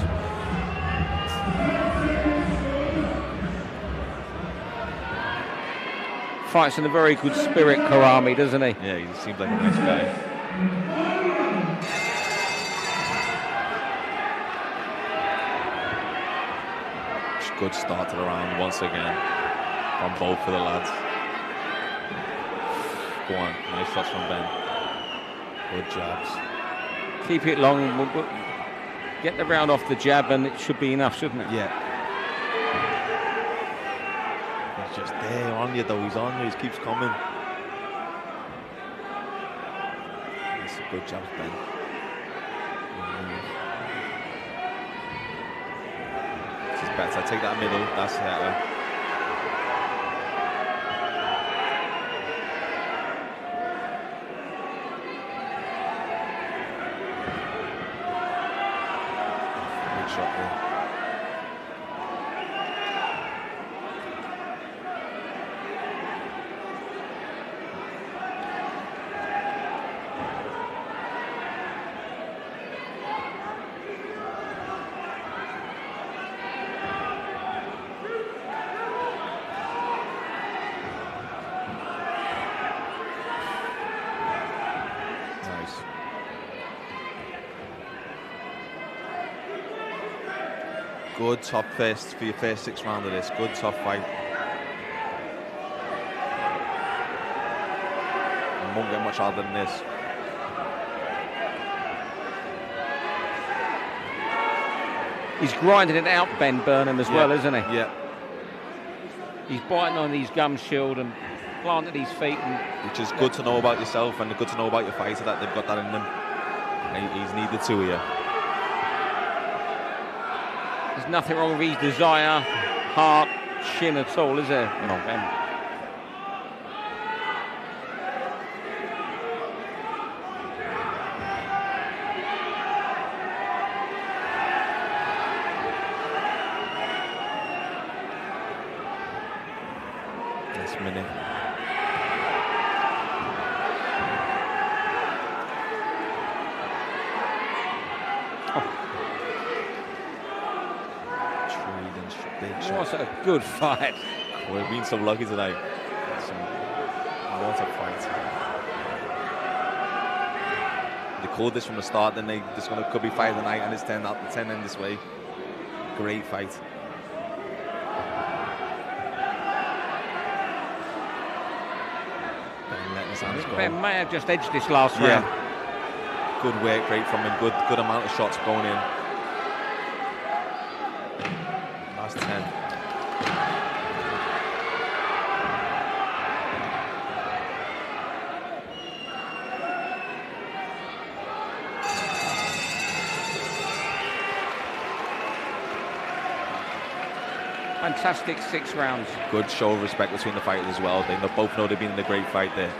Fights in a very good spirit, Karami, doesn't he? Yeah, he seems like a nice guy. Good start to the round once again from both of the lads. Go on, nice shots from Ben. Good jabs. Keep it long. Get the round off the jab, and it should be enough, shouldn't it? Yeah. He's just there on you though, he's on you, he keeps coming. That's a good jabs, Ben. This is better. Take that middle. That's better. Big shot there. Good tough first for your first six round of this. Good tough fight. And won't get much harder than this. He's grinding it out, Ben Burnham, as well, isn't he? Yeah. He's biting on his gum shield and planted his feet. And Which is good to know about yourself and good to know about your fighter that they've got that in them. And he's needed to here. There's nothing wrong with his desire, heart, shin at all, is there? No. Ben? This minute. Trading sh- big What shots. a good [LAUGHS] fight. We've been so lucky tonight. Some, what a fight. They called this from the start, then they just gonna could be fight of the night, and it's 10 out of 10 in this way. Great fight. Ben letting his hands go. Ben may have just edged this last Yeah. round. Good work rate from him. Good, good amount of shots going in. Last ten. Fantastic six rounds. Good show of respect between the fighters as well. They both know they've been in a great fight there.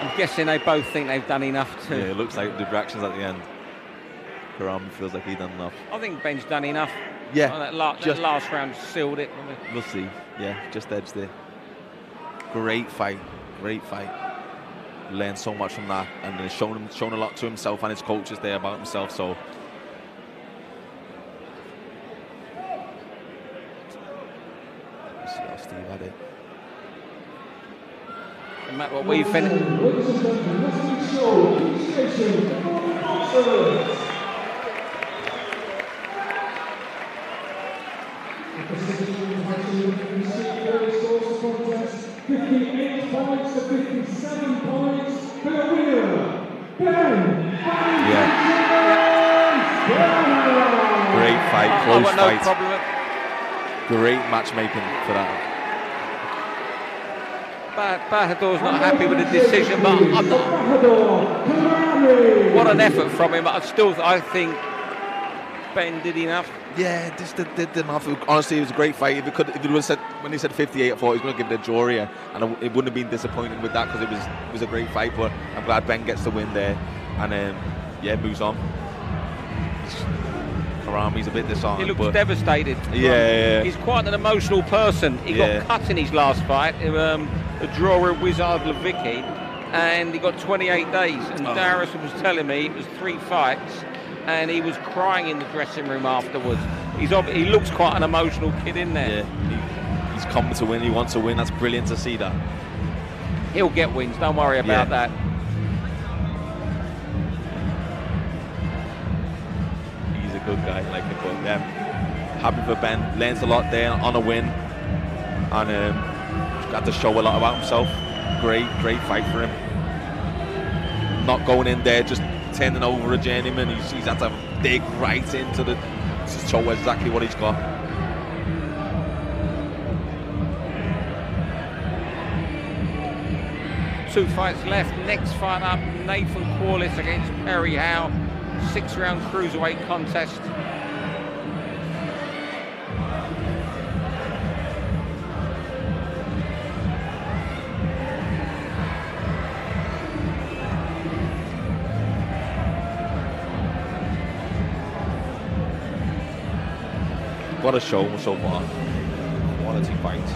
I'm guessing they both think they've done enough Yeah, it looks like the reactions at the end. Karam feels like he done enough. I think Ben's done enough. Yeah, Oh, that, la- that last round sealed it. We'll see. Yeah, just edged there. Great fight. Great fight. Learned so much from that, and he's shown him shown a lot to himself and his coaches there about himself. So Let's see how Steve had it. No matter what we finished. Close no fight. Great matchmaking for that. Bah- Bahadur's not happy with the decision, but I'm not. What an effort from him. But I still, I think Ben did enough. Yeah, just did, did enough. Honestly, it was a great fight. If it could, if it was said when he said 58, I thought he was going to give it a draw here, and I it wouldn't have been disappointed with that because it was it was a great fight. But I'm glad Ben gets the win there, and um, yeah, moves on. Karami's a bit He disheartened, looks but devastated. Yeah, yeah. He's quite an emotional person. He Yeah. got cut in his last fight, um, a draw with Wizard Levicki, and he got 28 days. And Oh. Darius was telling me it was three fights, and he was crying in the dressing room afterwards. He's ob- he looks quite an emotional kid in there. yeah, he, he's come to win. He wants to win. That's brilliant to see that. He'll get wins. Don't worry about Yeah. that. Good guy, like. But yeah, happy for Ben. Learns a lot there on a win, and um, got to show a lot about himself. Great, great fight for him. Not going in there just turning over a journeyman. He's, he's had to dig right into the to show exactly what he's got. Two fights left. Next fight up, Nathan Corliss against Perry Howe. Six round cruiserweight contest. What a show so far. Quality fights.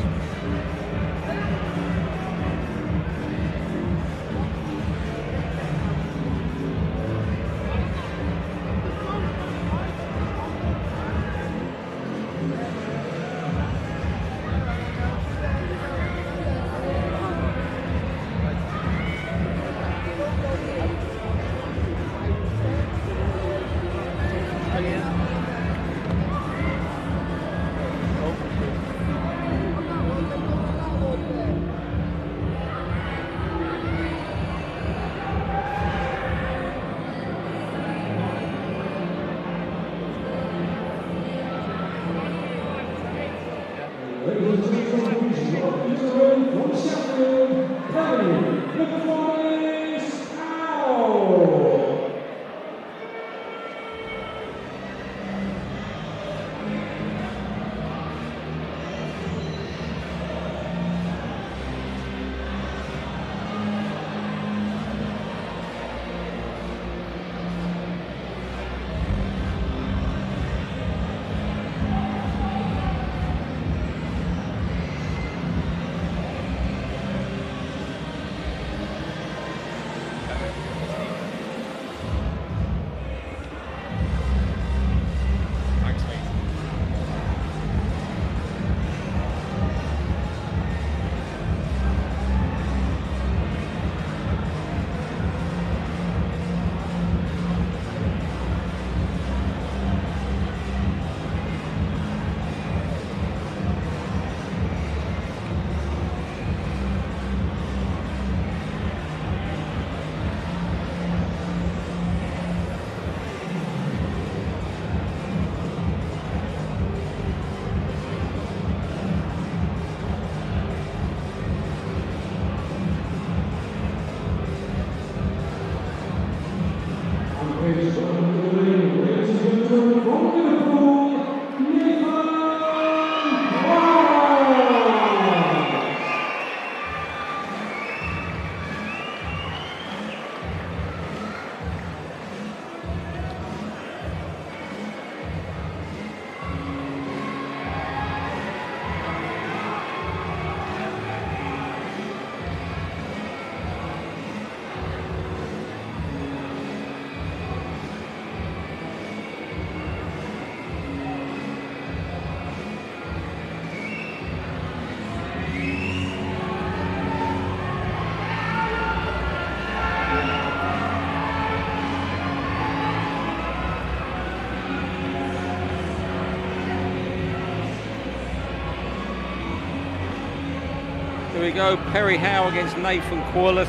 We go, Perry Howe against Nathan Corliss.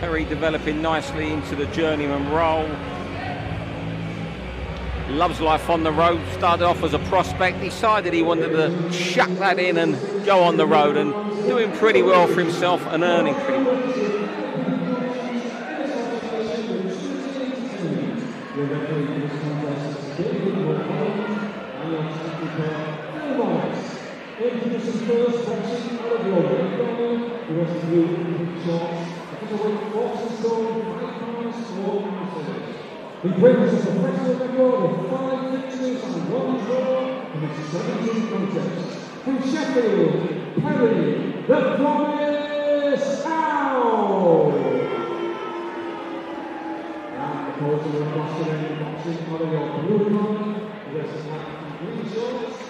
Perry developing nicely into the journeyman role. Loves life on the road, started off as a prospect, decided he wanted to chuck that in and go on the road and doing pretty well for himself and earning pretty well. Introducing first boxing out of your red corner, the of scoring five pounds four ounces. He brings us a professional record of five victories and one draw in his 17 contests. From Sheffield, Perry, the Promise Howe! And the opposing of Boston in boxing out of your blue corner, the rest of green shorts. Official weight boxing scoring six pounds and eight ounces. He brings us a professional record 12 victories, one defeat. He comes to us this evening of his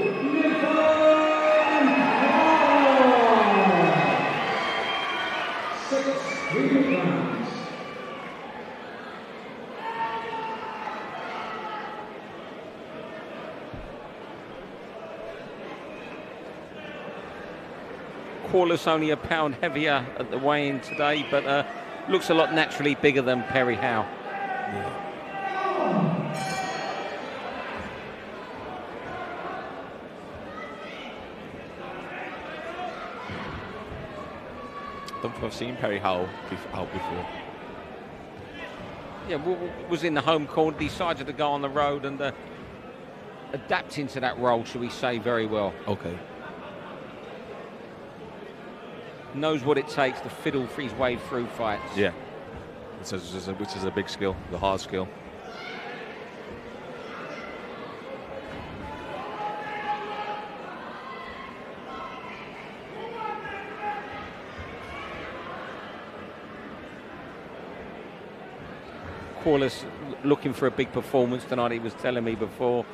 Corliss only a pound heavier at the weigh-in today, but uh, looks a lot naturally bigger than Perry Howe. don't think I've seen Perry Howe out before. Yeah, was in the home court, decided to go on the road and uh, adapt into that role, shall we say, very well. Okay. Knows what it takes to fiddle for his way through fights. Yeah. Which is, a, which is a big skill, the hard skill. Corliss looking for a big performance tonight, he was telling me before.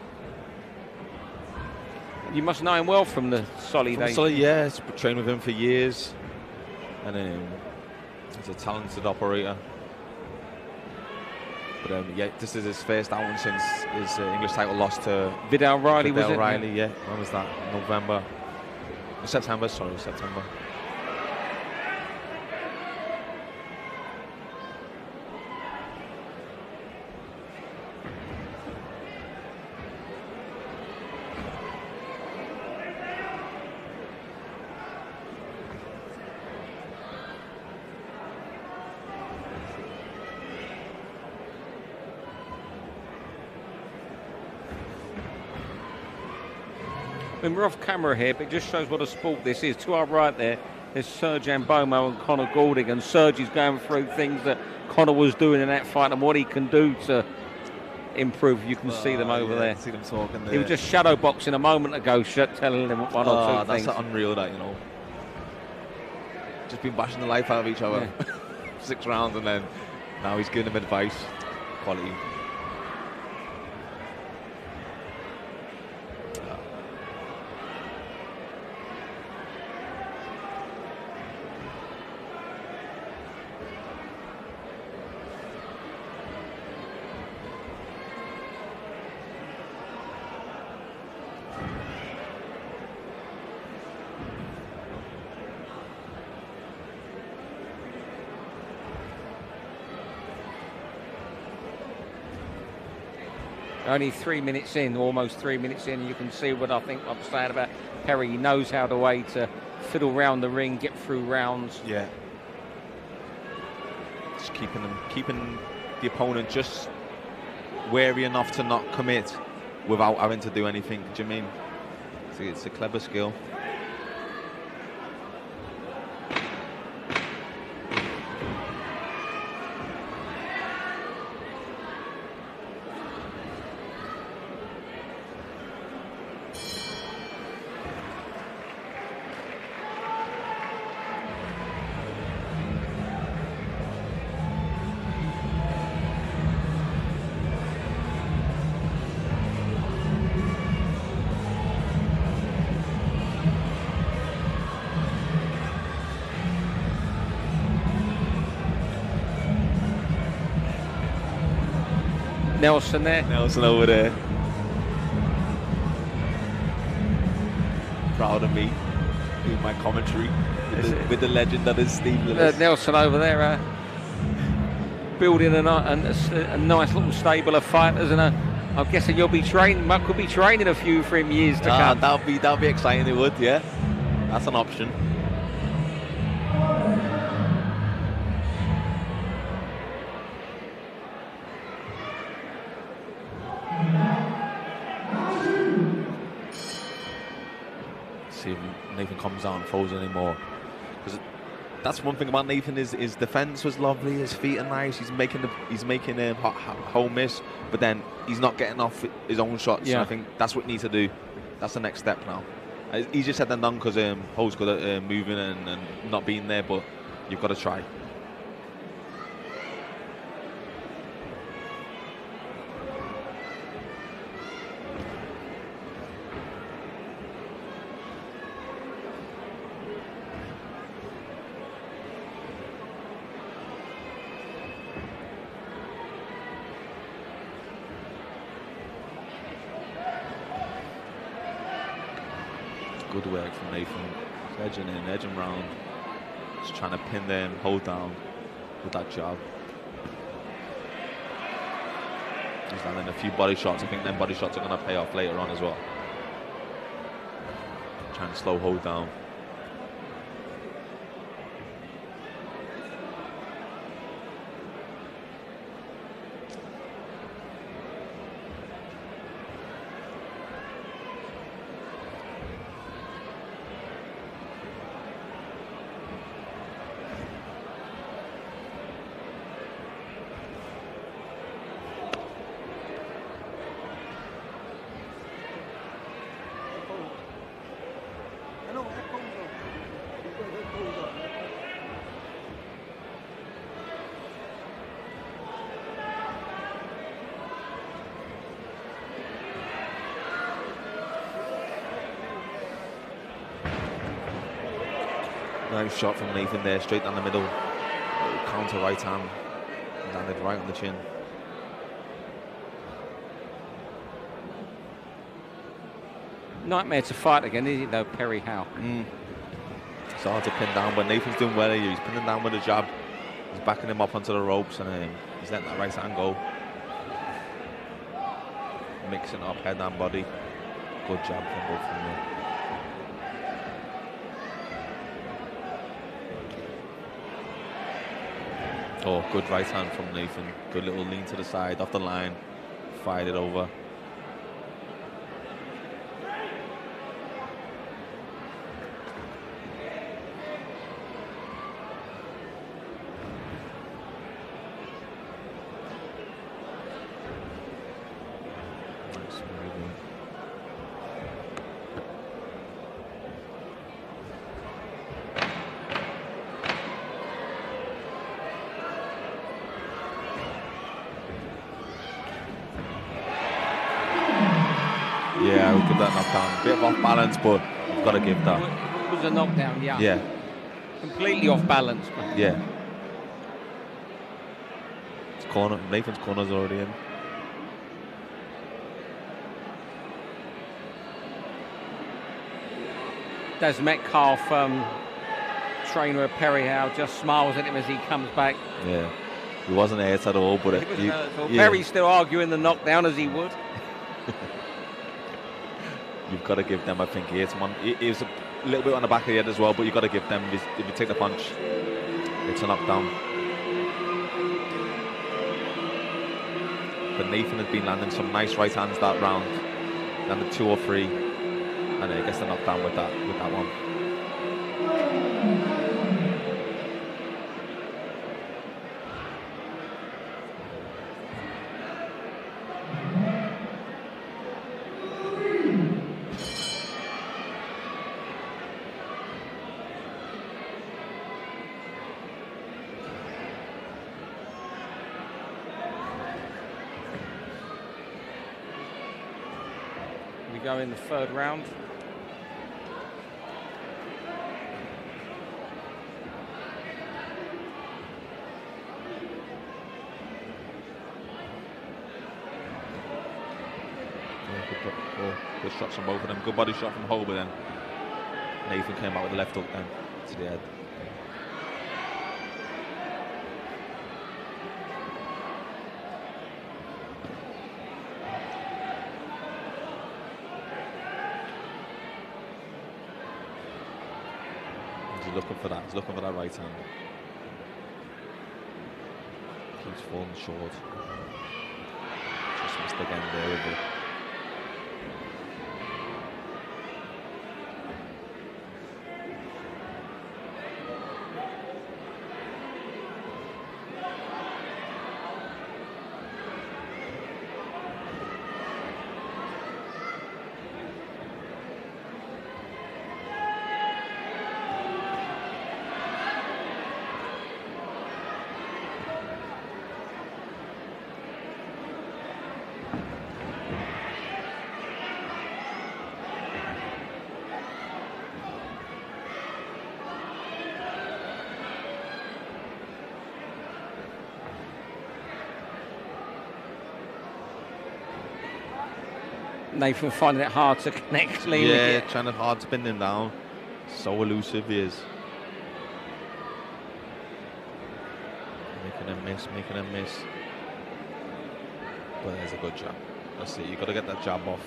You must know him well from the Solly From days. Sully, yeah, trained with him for years, and um, he's a talented operator. But um, yeah, this is his first outing since his uh, English title loss to Vidal Riley, was Vidal it? Riley. Yeah, when was that? November, September. Sorry, September. Mean, we're off camera here, but it just shows what a sport this is. To our right there, there's Serge Ambomo and Connor Goulding, and Serge is going through things that Connor was doing in that fight and what he can do to improve. You can see them Oh, over yeah, there. See them talking there. He was just shadow boxing a moment ago, telling him one or Oh, two that's things. unreal, that you know. Just been bashing the life out of each other, [LAUGHS] six rounds, and then now he's giving them advice, quality. Only three minutes in, almost three minutes in, you can see what I think I'm saying about Perry. He knows how to way to fiddle round the ring, get through rounds. Yeah. Just keeping them, keeping the opponent just wary enough to not commit without having to do anything. Do you mean? It's a clever skill. Nelson there. Nelson over there. Proud of me. Doing my commentary with the, with the legend that is Steve Uh, Nelson over there, uh, building a, a, a a nice little stable of fighters, and uh, I'm guessing you'll be training. Muck will be training a few for him years to Ah, come. That'll be that'd be exciting. It would, yeah. That's an option. Nathan comes out and throws anymore. Because that's one thing about Nathan is his defense was lovely. His feet are nice. He's making the he's making a ho- home miss, but then he's not getting off his own shots. Yeah. I think that's what he needs to do. That's the next step now. Uh, Easier said than done because um, Howe's good at uh, moving and, and not being there, but you've got to try. Edging in, edging round. Just trying to pin them, hold down with that jab. He's landing a few body shots. I think them body shots are going to pay off later on as well. Trying to slow hold down. Shot from Nathan there, straight down the middle. Counter right hand. Landed right on the chin. Nightmare to fight again, isn't it, though, Perry Howe? Mm. It's hard to pin down, but Nathan's doing well here. He's pinning down with a jab. He's backing him up onto the ropes and um, he's letting that right hand go. Mixing up head and body. Good jab from both of them. there. Oh, good right hand from Nathan. Good little lean to the side, off the line. Fired it over. Nice, very good. Yeah, I would give that knockdown. Bit of off balance, but you've got to give that. It was yeah. Yeah, Completely off balance. but- yeah. It's corner. Nathan's corner's already in. Des Metcalf, um, trainer of Perry Howe, just smiles at him as he comes back. Yeah, he wasn't hurt at all, but He it, wasn't you- hurt at all. yeah, Perry's still arguing the knockdown as he would. [LAUGHS] you've got to give them. I think hits one. He, he was a little bit on the back of the head as well, but you've got to give them. If you take the punch, it's a knockdown. But Nathan has been landing some nice right hands that round, landed two or three, and he gets the knockdown with that with that one. third round. good shots from both of them. Good body shot from Holber then. Nathan came out with the left hook then to the head. For that. He's looking for that right hand. Keeps falling short. Just missed again there Nathan finding it hard to connect with Yeah, trying to hard spin him down. So elusive he is. Making a miss, making a miss. But there's a good jab. That's it. You've got to get that jab off.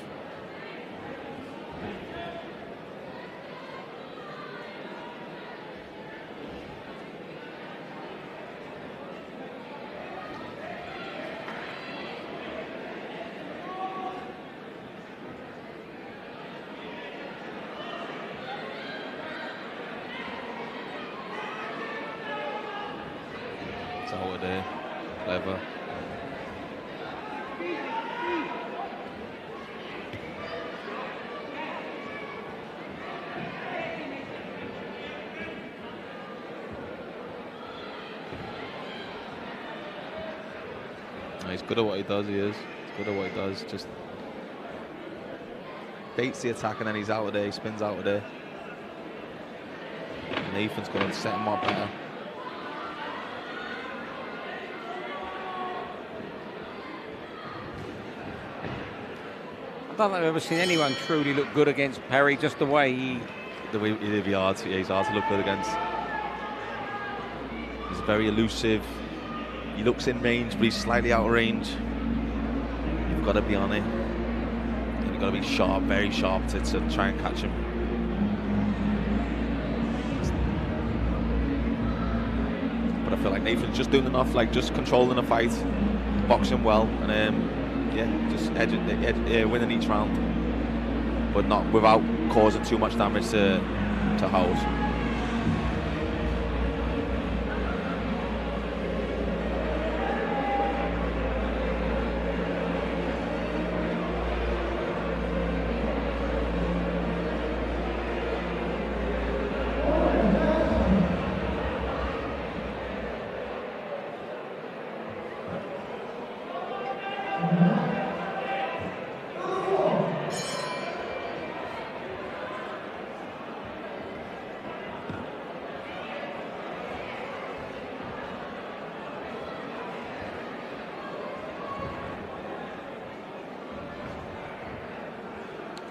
It's out of there. Clever. No, He's good at what he does, he is. He's good at what he does. Just baits the attack and then he's out of there. He spins out of there. Nathan's going to set him up better. I don't think I've ever seen anyone truly look good against Perry, just the way he. the way he'd hard, to- he's hard to look good against. He's very elusive. He looks in range, but he's slightly out of range. You've got to be on it. You've got to be sharp, very sharp to, to try and catch him. But I feel like Nathan's just doing enough, like just controlling the fight, boxing well, and um, yeah, just edging, ed, winning each round, but not without causing too much damage to to Howes.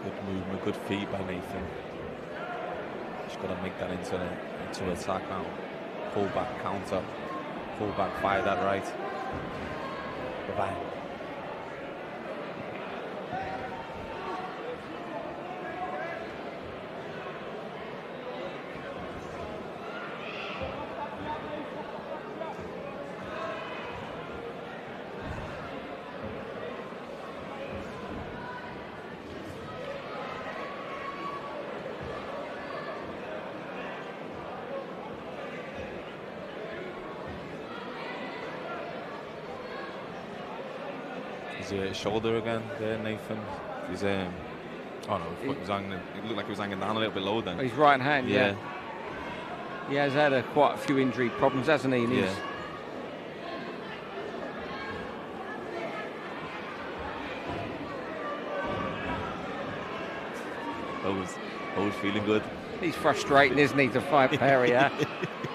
Good movement, good feet by Nathan. Just got to make that into the, into attack now. Pull back, counter. Pull back, fire that right. His uh, shoulder again there, Nathan. He's um, oh no, He- was hanging, it looked like he was hanging down a little bit low then. His right hand, yeah. yeah, He has had a, quite a few injury problems, hasn't he? Yeah. he's- [LAUGHS] Always, always feeling good. He's frustrating, isn't he, to fight Perry? [LAUGHS]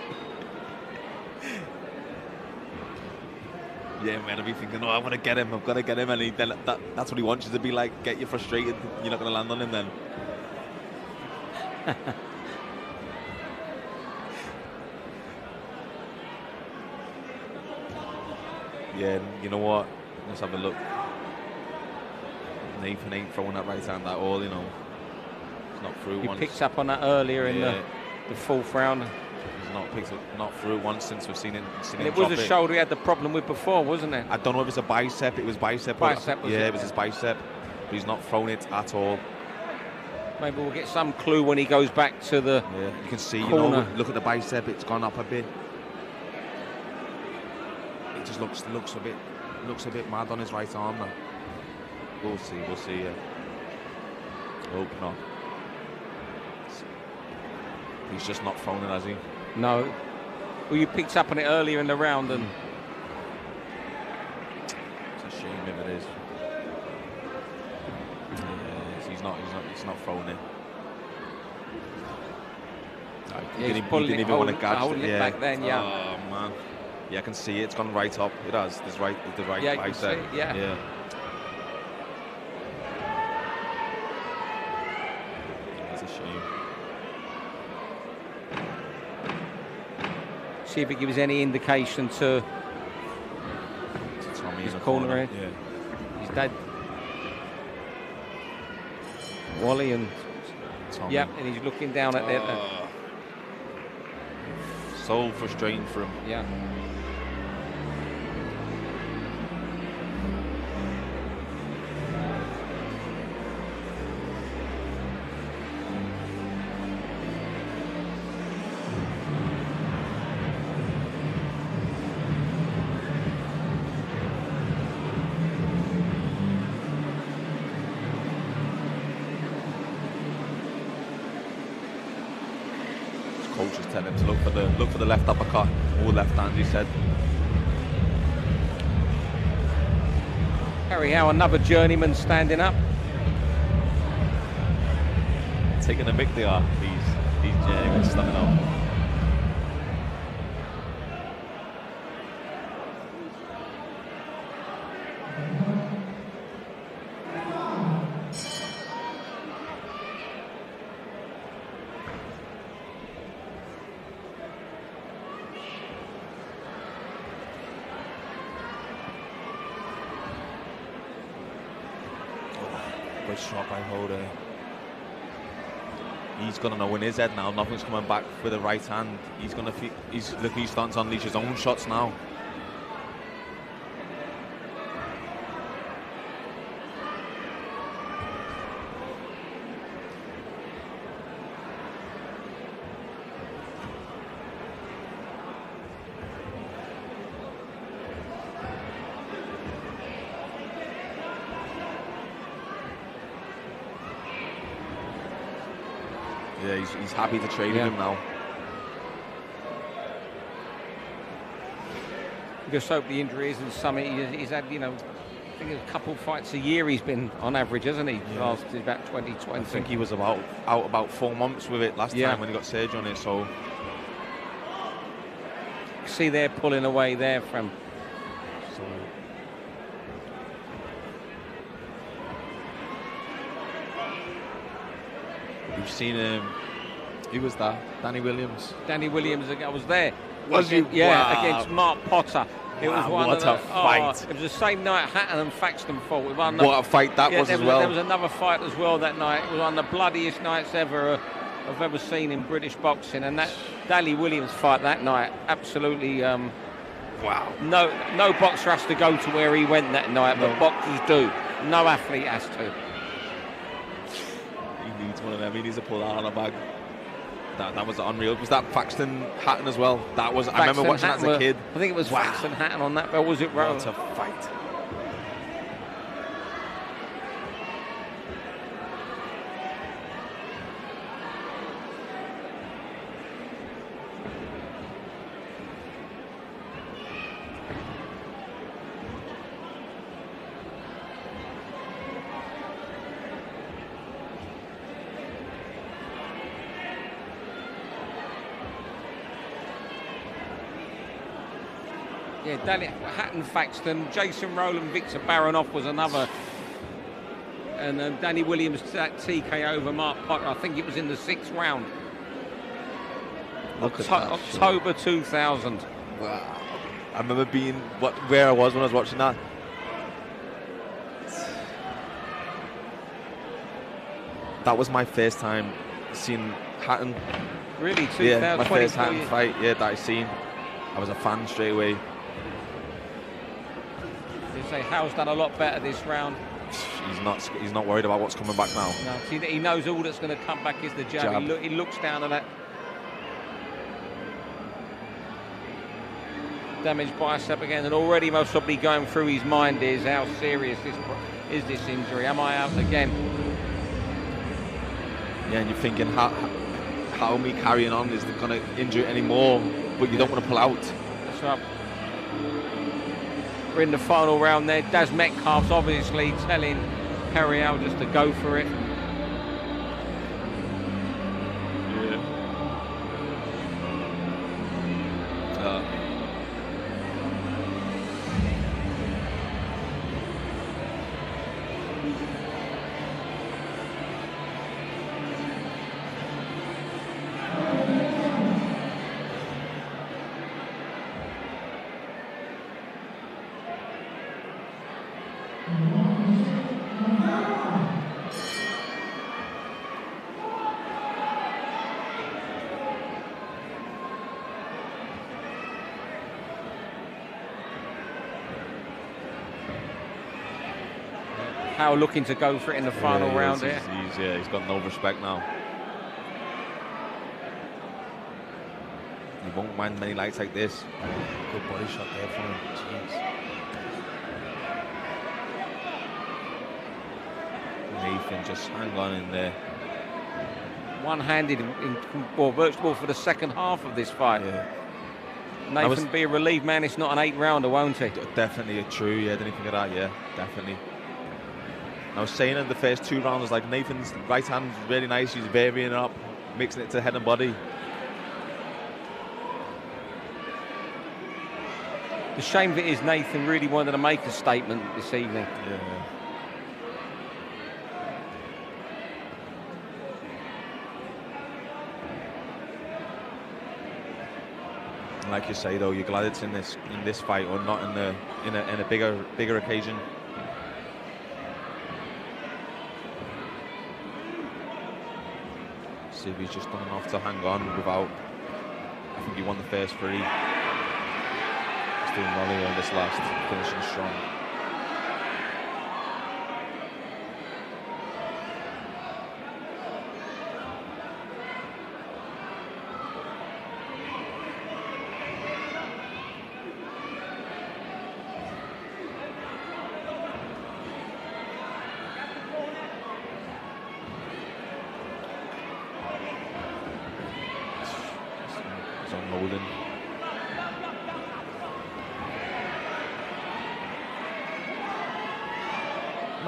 Yeah, man, I'll be thinking, oh, I want to get him, I've got to get him, and he, then that, that's what he wants you to be like, get you frustrated, you're not going to land on him then. [LAUGHS] yeah, you know what? Let's have a look. Nathan ain't throwing that right hand at all, you know. It's not through He once. picked up on that earlier in the, the fourth round. Not picked it, not through once since we've seen it. Seen it was a it. shoulder he had the problem with before, wasn't it? I don't know if it's a bicep. It was bicep. or- Bicep, was yeah, it? it was his bicep. But he's not thrown it at all. Maybe we'll get some clue when he goes back to the. Yeah, you can see. You know, look at the bicep. It's gone up a bit. It just looks looks a bit looks a bit mad on his right arm now. We'll see. We'll see. Yeah. Hope not. He's just not thrown it, has he? No. Well, you picked up on it earlier in the round, and It's a shame if it is. Yes, he's not. He's not. He's not thrown in. No, he Yeah, didn't, he didn't even want to catch it yeah. back then, yeah. Oh man. Yeah, I can see it. It's gone right up. It has. There's right. The right Yeah, see yeah. Yeah. That's a shame. See if it gives any indication to It's Tommy His in corner, corner. Yeah. his dad, Wally, and Tommy. yeah, and he's looking down at the. Oh. Ah. So frustrating for him. yeah. The look for the left uppercut or left hand. He said. Harry Howe, another journeyman standing up. taking a mic they are. He's he's genuine standing up. He's gonna know in his head now. Nothing's coming back with the right hand. He's going to, he's, look. He's starting to unleash his own shots now. Yeah, he's, happy to trade Yeah. with him now. Just hope the injury isn't something he's, he's had. You know, I think a couple fights a year he's been on average, hasn't he? Yeah. Last about 2020. I think he was about out about four months with it last Yeah. time when he got surgery on it. So See, they're pulling away there from. so we've seen him. Who was there. Danny Williams. Danny Williams. I was there. Was Again- you? Yeah, Wow. against Mark Potter. It was one what of the, a fight. Oh, it was the same night Hatton and Faxton fought. It was one of the- What a fight that yeah, was there as was, well. There was another fight as well that night. It was one of the bloodiest nights ever uh, I've ever seen in British boxing. And that Danny Williams fight that night, absolutely. Um, wow. no, no boxer has to go to where he went that night, but boxers do. No athlete has to. He needs one of them. He needs to pull that out of the bag. That, that was unreal. Was that Paxton Hatton as well? That was. I remember Faxton watching that as Hatton a kid. I think it was Wow. Faxton Hatton on that, but was it? What a fight. Danny Hatton Faxton, Jason Rowland, Victor Baronoff was another. And um, Danny Williams that TK over Mark Potter. I think it was in the sixth round. Look at Octo- that. October 2000. Wow. I remember being what where I was when I was watching that. That was my first time seeing Hatton. Really, Yeah, my first Hatton years. fight. Yeah, that I seen. I was a fan straight away. Say Howe's done a lot better this round. He's not. He's not worried about what's coming back now. No, he, he knows all that's going to come back is the jab. Jab. He, look, he looks down at that damaged bicep again, and already most probably going through his mind is how serious this pro- is this injury. Am I out again? Yeah, and you're thinking how how me carrying on is going to injure it anymore, but you don't want to pull out. That's right. We're in the final round there. Daz Metcalf's obviously telling Perriel just to go for it. Howe looking to go for it in the final yeah, round is. here. He's, he's, yeah, he's got no respect now. He won't mind many lights like this. Good body shot there for him. Jeez. Nathan just hang on in there. One-handed, in, in, well, virtual for the second half of this fight. Nathan was- be a relieved man. It's not an eight-rounder, won't he? Definitely a true, yeah, didn't think of that, yeah, definitely. I was saying in the first two rounds, like Nathan's right hand's really nice, he's varying it up, mixing it to head and body. The shame of it is Nathan really wanted to make a statement this evening. Yeah. Like you say though, you're glad it's in this in this fight or not in the in a in a bigger bigger occasion. He's just done enough to hang on without I think he won the first three. He's doing well here on this last, finishing strong. It's on Holden.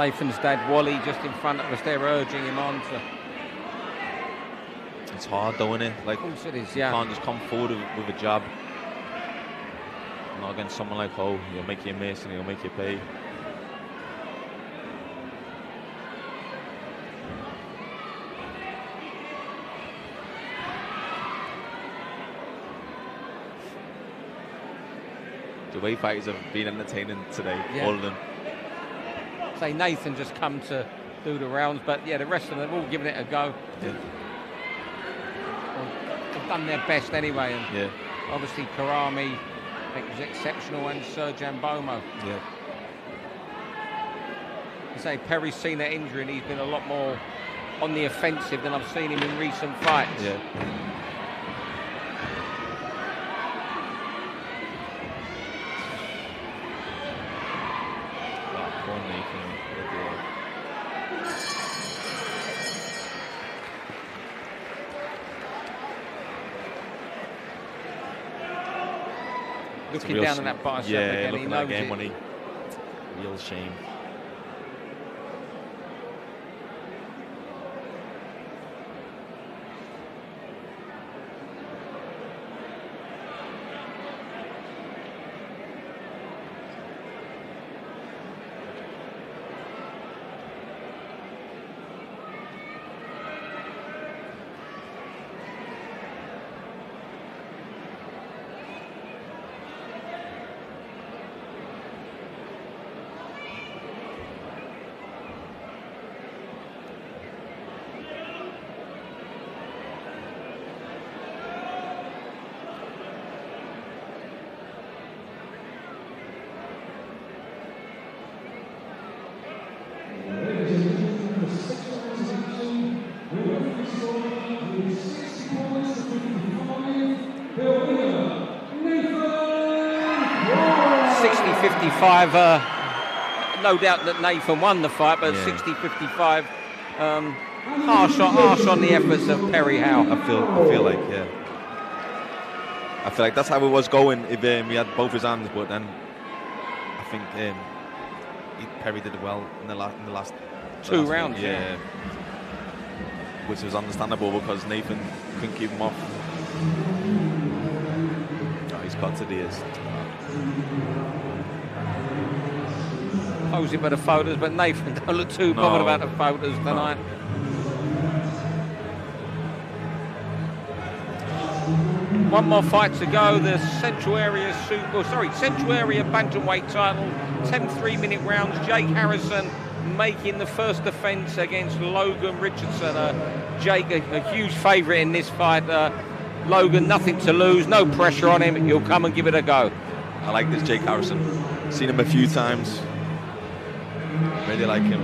Nathan's dad, Wally, just in front of us there, urging him on to. It's hard though, is it? Like, Of course it is, you yeah. can't just come forward with, with a jab. Not against someone like Howe. He'll make you miss and he'll make you pay. The way fighters have been entertaining today, Yeah. all of them. Say Nathan just come to do the rounds, but yeah, the rest of them have all given it a go. Yeah. Well, They've done their best anyway, and Yeah, obviously Karami was exceptional, and Serge Ambomo. yeah. I say Perry's seen that injury, and he's been a lot more on the offensive than I've seen him in recent fights. Yeah. Wow, poor Nathan. What the- It's a Looking real down at that bicep yeah, again, he looking at knows that game it. real shame. 60-55. Uh, no doubt that Nathan won the fight, but Yeah. 60-55. Um, harsh, on, harsh on the efforts of Perry Howe. I feel, I feel like, yeah. I feel like that's how it was going if um, he had both his hands, but then I think um, he, Perry did well in the last, in the last Two last rounds, yeah. which was understandable because Nathan couldn't keep him off. Oh, he's got to the ears. Posing for the photos, but Nathan [LAUGHS] don't look too bothered No. about the photos tonight. One more fight to go. The Central Area Super, oh, sorry, Central Area Bantamweight title. 10 three-minute rounds. Jake Harrison making the first defence against Logan Richardson. Uh, Jake, a, a huge favourite in this fight. Uh, Logan, nothing to lose, no pressure on him. He'll come and give it a go. I like this Jake Harrison. Seen him a few times. Really like him.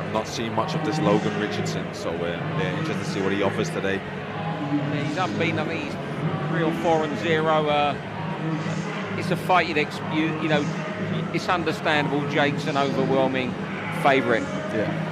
I've not seen much of this Logan Richardson, so uh, yeah, interested to see what he offers today. Yeah, he's unbeaten. I think he's three or four and zero. Uh, it's a fight you'd ex- you, you know. It's understandable. Jake's an overwhelming favourite. Yeah.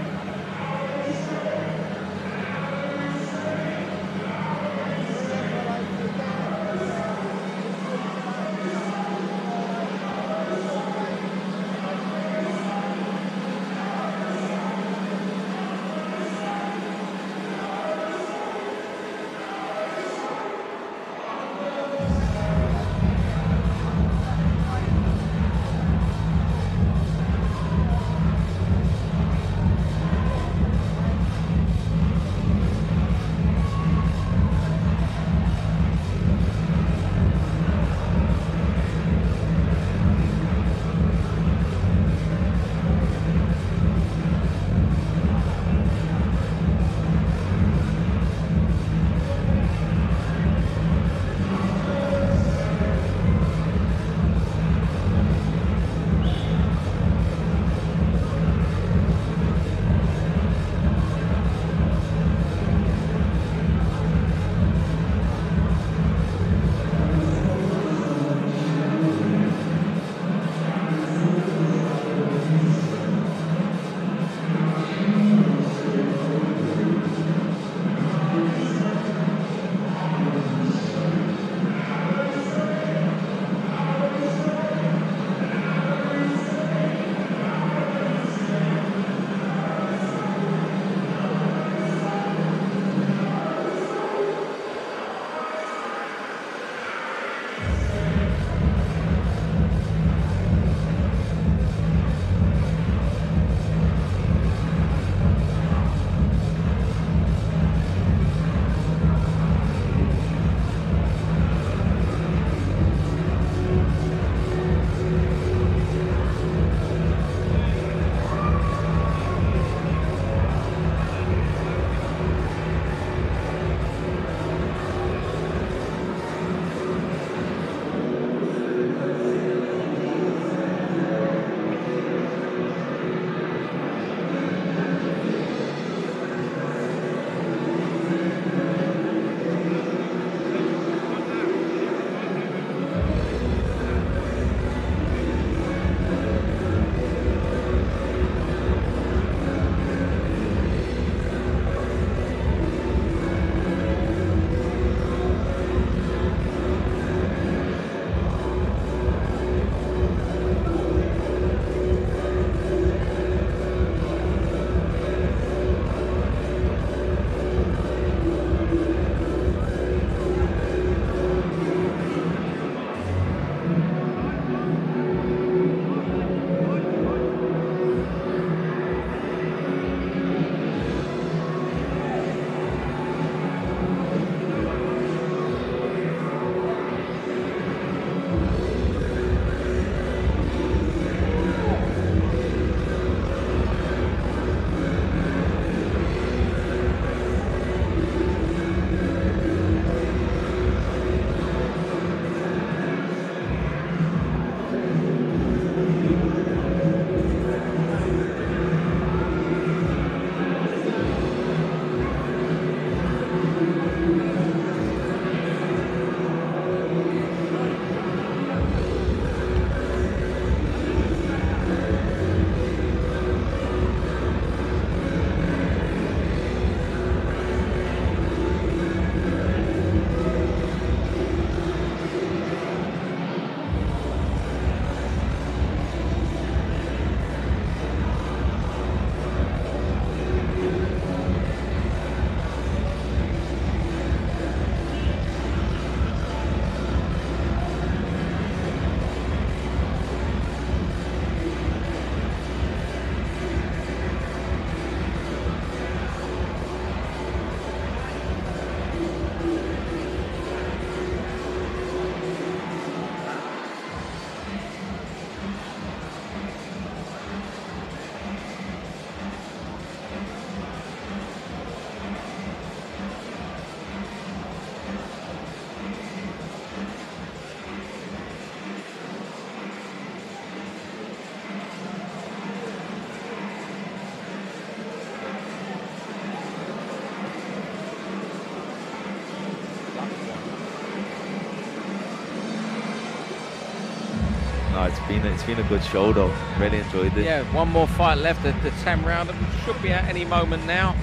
Been it's been a good show though. Really enjoyed it. Yeah, one more fight left at the 10 round. Should be at any moment now.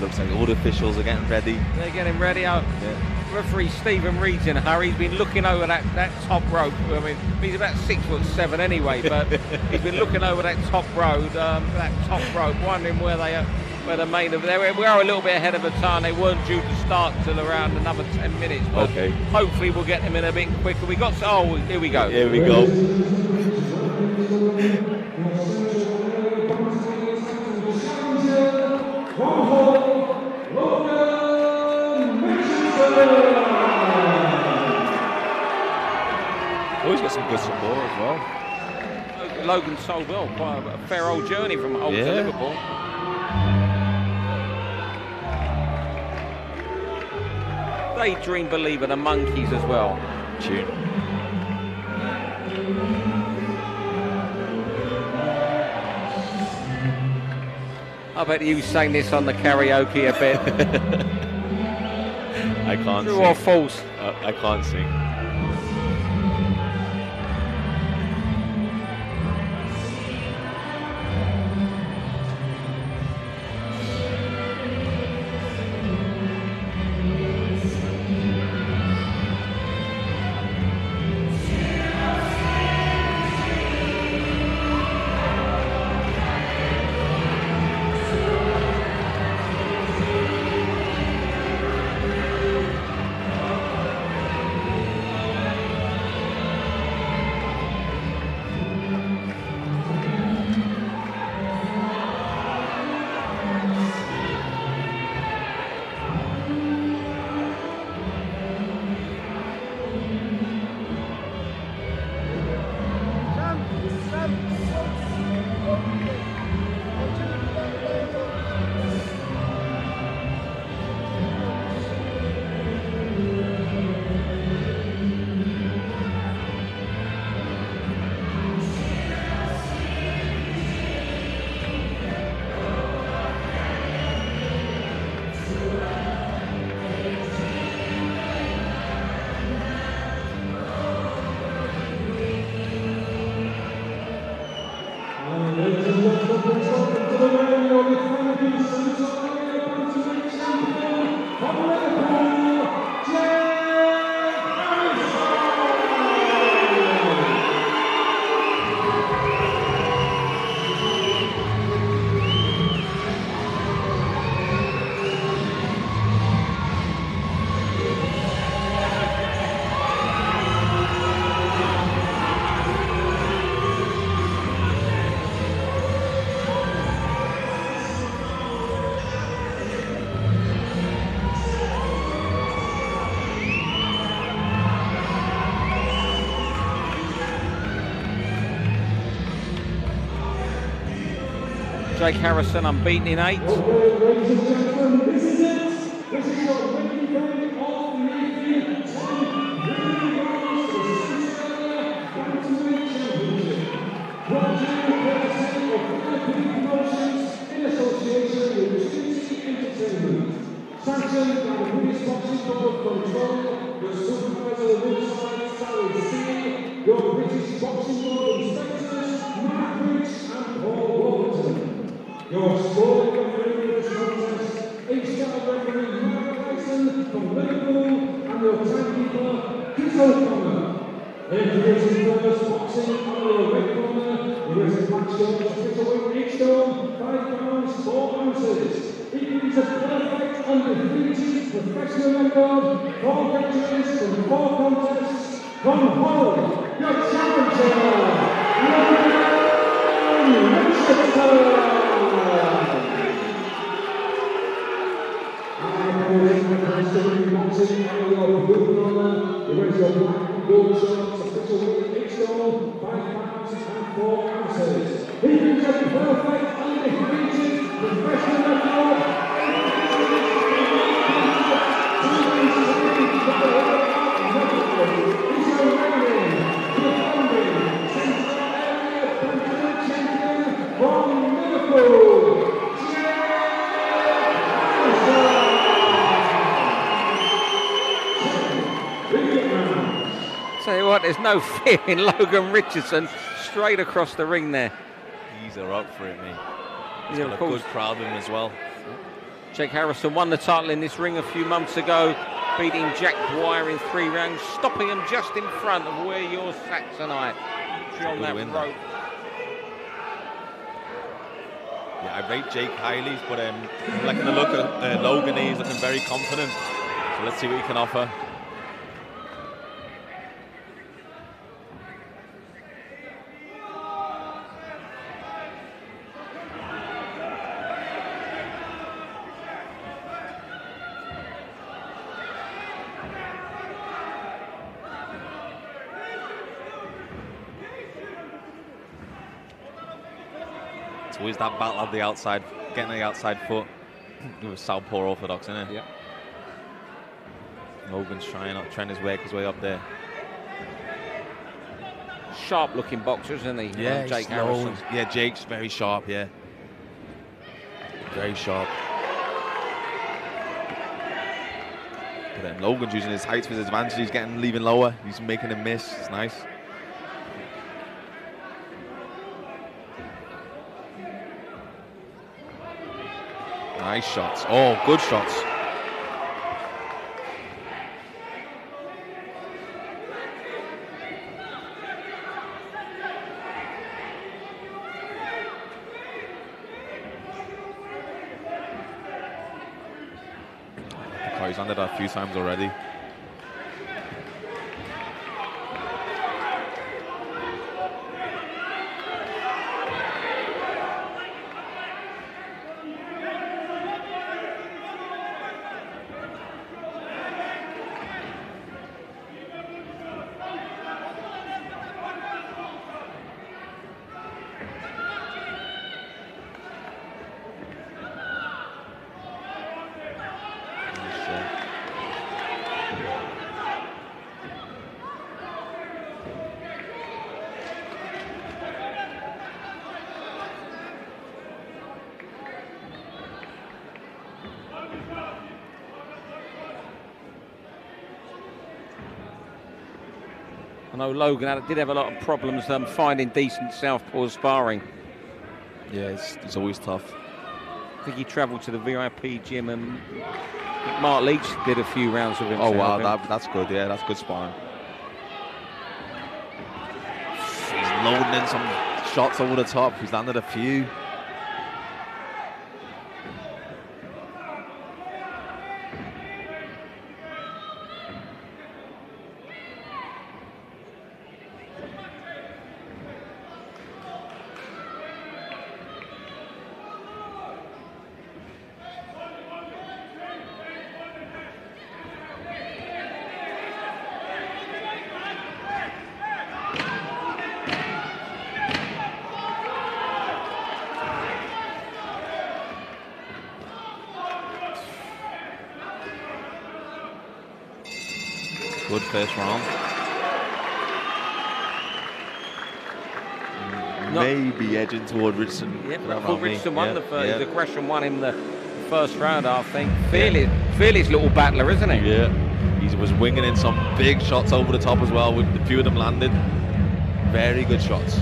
Looks like all the officials are getting ready. They're getting ready. Oh, Yeah. referee Stephen Reed's in a hurry. He's been looking over that, that top rope. I mean, he's about six foot seven anyway, but [LAUGHS] he's been looking over that top road, um, that top rope, wondering where they are, where the main of. They were, we are a little bit ahead of the time. They weren't due to start till around another ten minutes. But Okay. Hopefully, we'll get them in a bit quicker. We got. Oh, here we go. Here we go. Always got some good support as well. Logan sold well. Quite a, a fair old journey from Hull to Yeah. Liverpool. Daydream Believer, the Monkees as well. Tune. I bet you sang this on the karaoke a bit. [LAUGHS] I can't True sing. or false? Uh, I can't sing. Harrison unbeaten in eight. There's no fear in Logan Richardson straight across the ring there. He's a up for it, mate. He's Yeah, got a course. good crowd him as well. Jake Harrison won the title in this ring a few months ago, beating Jack Dwyer in three rounds, stopping him just in front of where you're sat tonight. On that win, rope. Yeah, I rate Jake highly, but um, I'm liking the look of uh, Logan. He's looking very confident. So let's see what he can offer. That battle of the outside, getting the outside foot. It was Southpaw Orthodox, isn't it? Yeah. Logan's trying, up, trying his work his way up there. Sharp looking boxer, isn't he? Yeah, Um, Jake. Harrison. Yeah, Jake's very sharp. Yeah, very sharp. But then Logan's using his height for his advantage. He's getting leaving lower. He's making a miss. It's nice. Nice shots. Oh, good shots. He's landed a few times already. Nice shot. I know Logan had, did have a lot of problems um, finding decent southpaw sparring. Yeah, it's, it's always tough. I think he travelled to the VIP gym and Mark Leach did a few rounds with him. Oh wow, him. that, that's good. Yeah, that's good sparring. He's loading in some shots over the top. He's landed a few. Good first round. Mm, Not- Maybe edging toward Richardson. Yeah, for that Paul round, me. Richardson won Yeah, the first. yeah. His aggression won him the first round, I think. Fearless, fearless little battler, isn't he? Yeah, he was winging in some big shots over the top as well. With a few of them landed, very good shots.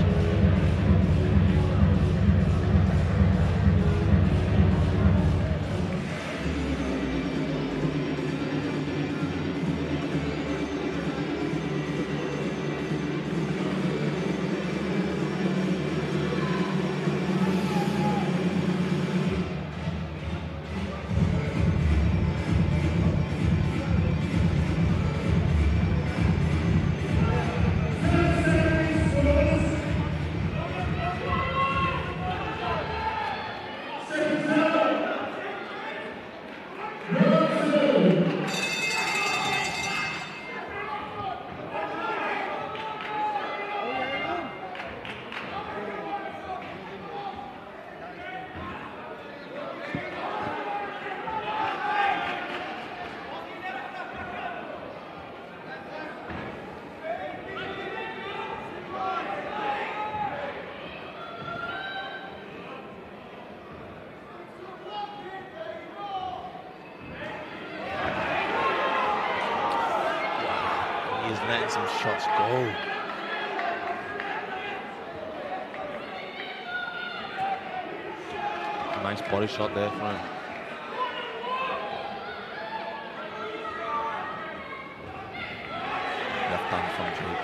Shot there from him. Left hand from Jake.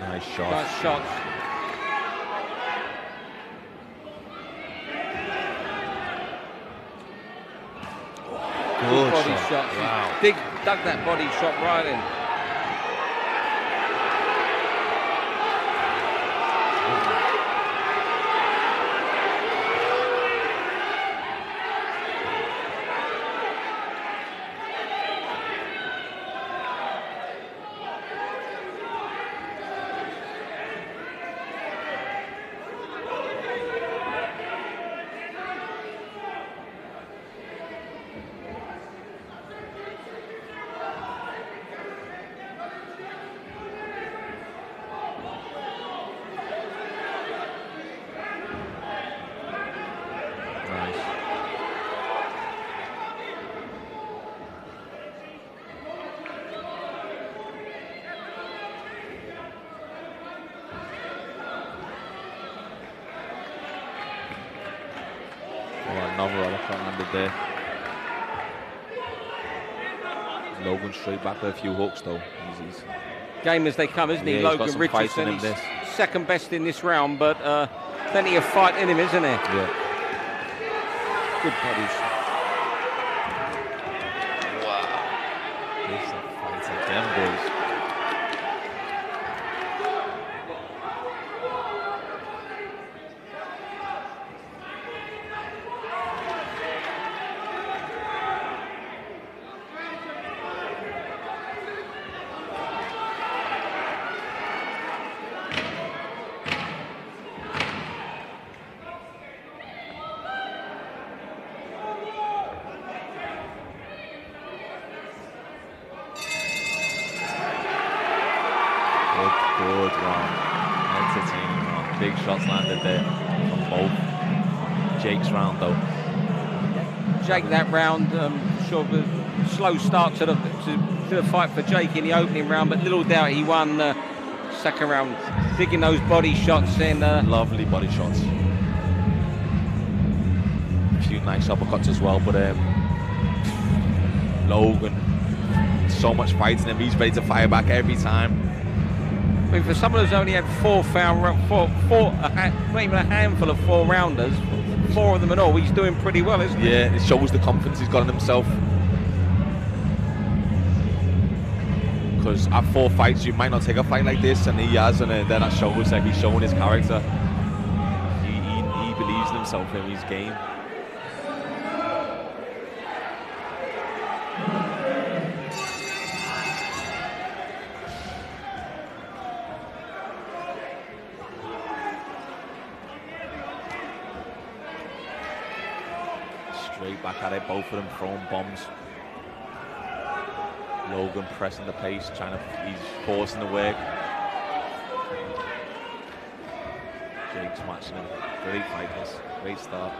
Nice shot. Nice shots. Good body shot. shots. He Wow. Dig, dug that body shot right in. Nice. Oh, another uppercut landed there. Logan straight back with a few hooks though. He's, he's Game as they come, isn't he? Yeah, he's Logan Richardson. Second best in this round, but uh, plenty of fight in him, isn't there? yeah. Good body shot. This is a fight again, boys. Good, good round. Entertaining round. Big shots landed there from both. Jake's round though. Jake that round, um, sort of a slow start to the to, to the fight for Jake in the opening round, but little doubt he won the second round, digging those body shots in. Uh, Lovely body shots. A few nice uppercuts as well, but um, Logan, so much fight in him. He's ready to fire back every time. I mean, for someone who's only had four found four, four a not even a handful of four rounders, four of them in all, he's doing pretty well, isn't he? Yeah, it shows the confidence he's got in himself. Because at four fights, you might not take a fight like this, and he has, and uh, then that shows that he's showing his character. He, he, he believes in himself in his game. Straight back at it, both of them throwing bombs. Logan pressing the pace, trying to, he's forcing the work. Jake's matching him. Great fight this, great start.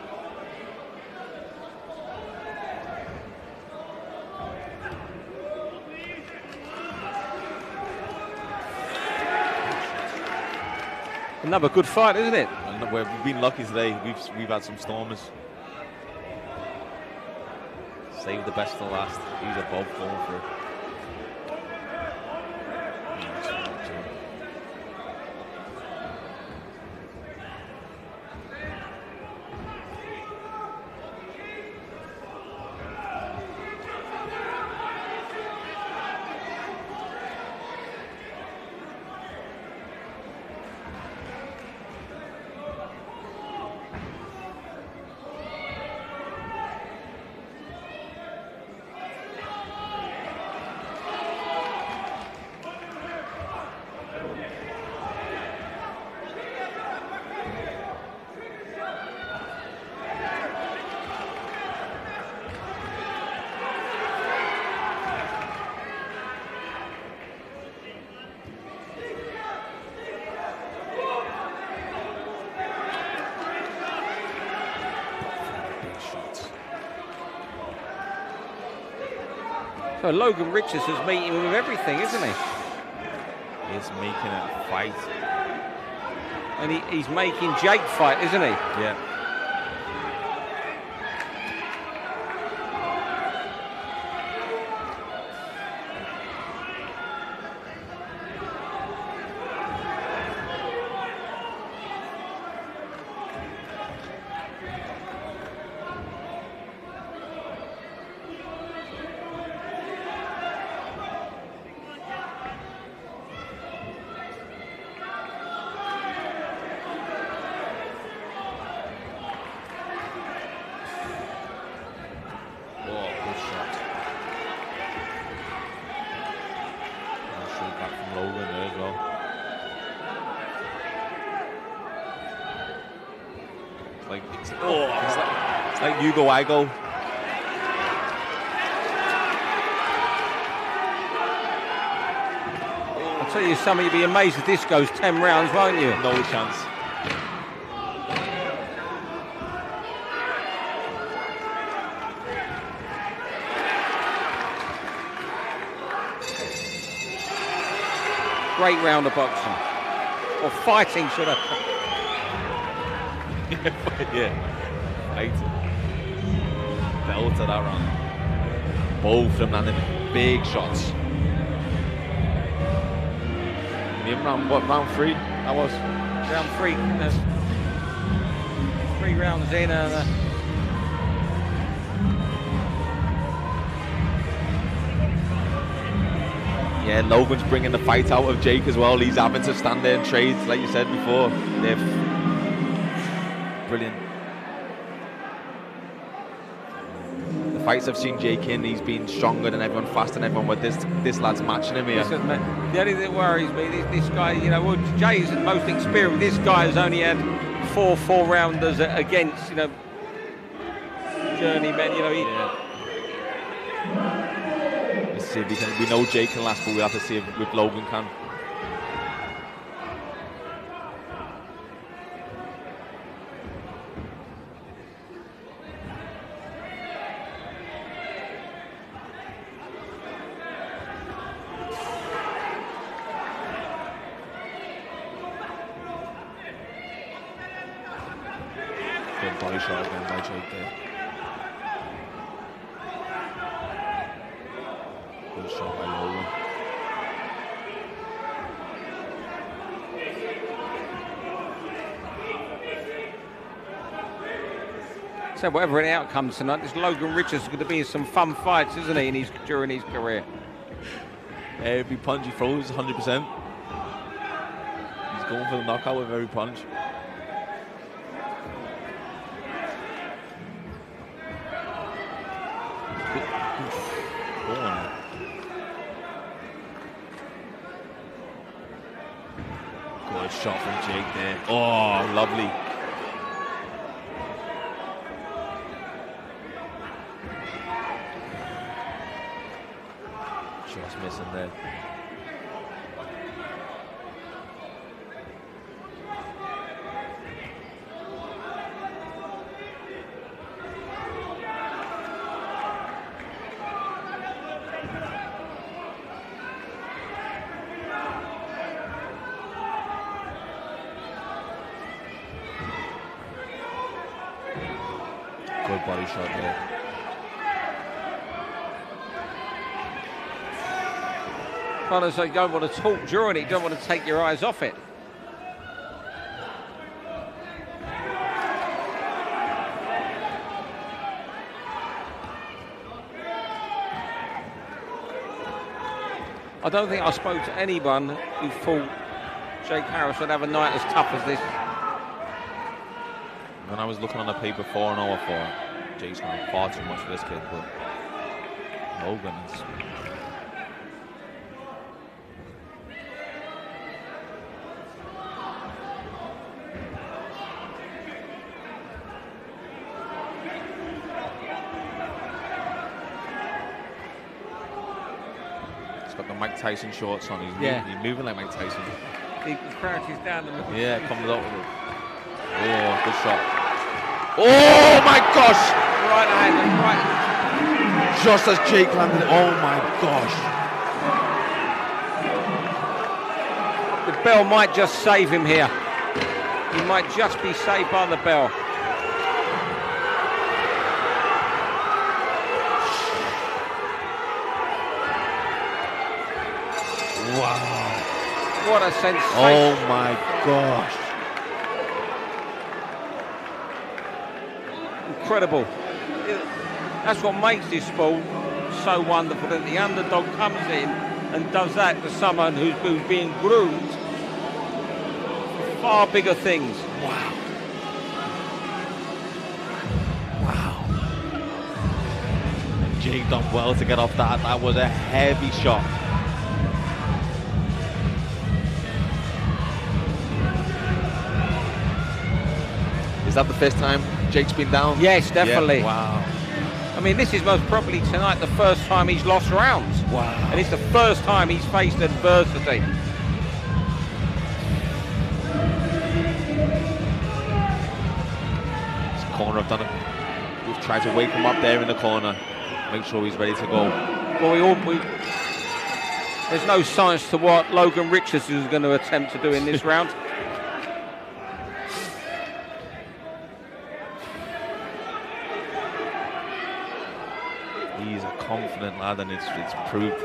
Another good fight, isn't it? And we've been lucky today. We've we've had some stormers. Save the best to last. These are both going for So Logan Richardson's meeting with everything, isn't he? He's making a fight. And he, he's making Jake fight, isn't he? Yeah. Oh, good shot. Nice straight back from Logan there as well. It's like it's, oh, it's like, like you go, I go. I'll tell you something, you'd be amazed if this goes 10 rounds, won't you? No chance. Great round of boxing. Or fighting, should I? [LAUGHS] yeah. Right. Belt to that round. Both of them landing big shots. Round what round three? That was Round three. uh, three rounds in and uh, Yeah, Logan's bringing the fight out of Jake as well. He's having to stand there and trade, like you said before. They're brilliant. Fights I've seen Jake in, he's been stronger than everyone, faster than everyone. But this this lad's matching him here. Listen, mate, the only thing that worries me, this, this guy, you know, well, Jay's the most experienced. This guy has only had four four rounders against, you know, journeymen. You know, he, Let's see if he can. We know Jake can last, but we have to see if, if Logan can. Good body shot again by Jake there. Good shot by Logan. So whatever the outcome tonight, this Logan Richards is going to be in some fun fights, isn't he? In his during his career. Every punch he throws, 100%. He's going for the knockout with every punch. Shot from Jake there. Oh, lovely. Just missing there. Good body shot there. Fighters, they don't want to talk during it, don't want to take your eyes off it. I don't think I spoke to anyone who thought Jake Harris would have a night as tough as this. When I was looking on the paper four and over for Jason, I'm far too much for this kid, but Logan is. Tyson shorts on. He's, Yeah. moving, he's moving like Mike Tyson. He crouches down and looks. Yeah, comes up with it. Oh, good shot. Oh my gosh! Right hand, right. just as Jake landed. Oh my gosh. The bell might just save him here. He might just be saved by the bell. What a sensation. Oh my gosh. Incredible. That's what makes this sport so wonderful that the underdog comes in and does that to someone who's, who's being groomed for far bigger things. Wow. Wow. Jake done well to get off that. That was a heavy shot. Is that the first time Jake's been down? Yes, Yeah. definitely. Wow. I mean, this is most probably tonight the first time he's lost rounds. Wow. And it's the first time he's faced adversity. This corner have done it. We've tried to wake him up there in the corner. Make sure he's ready to go. Well, we all, we, there's no science to what Logan Richards is going to attempt to do in this [LAUGHS] round. He's a confident lad and it's, it's proved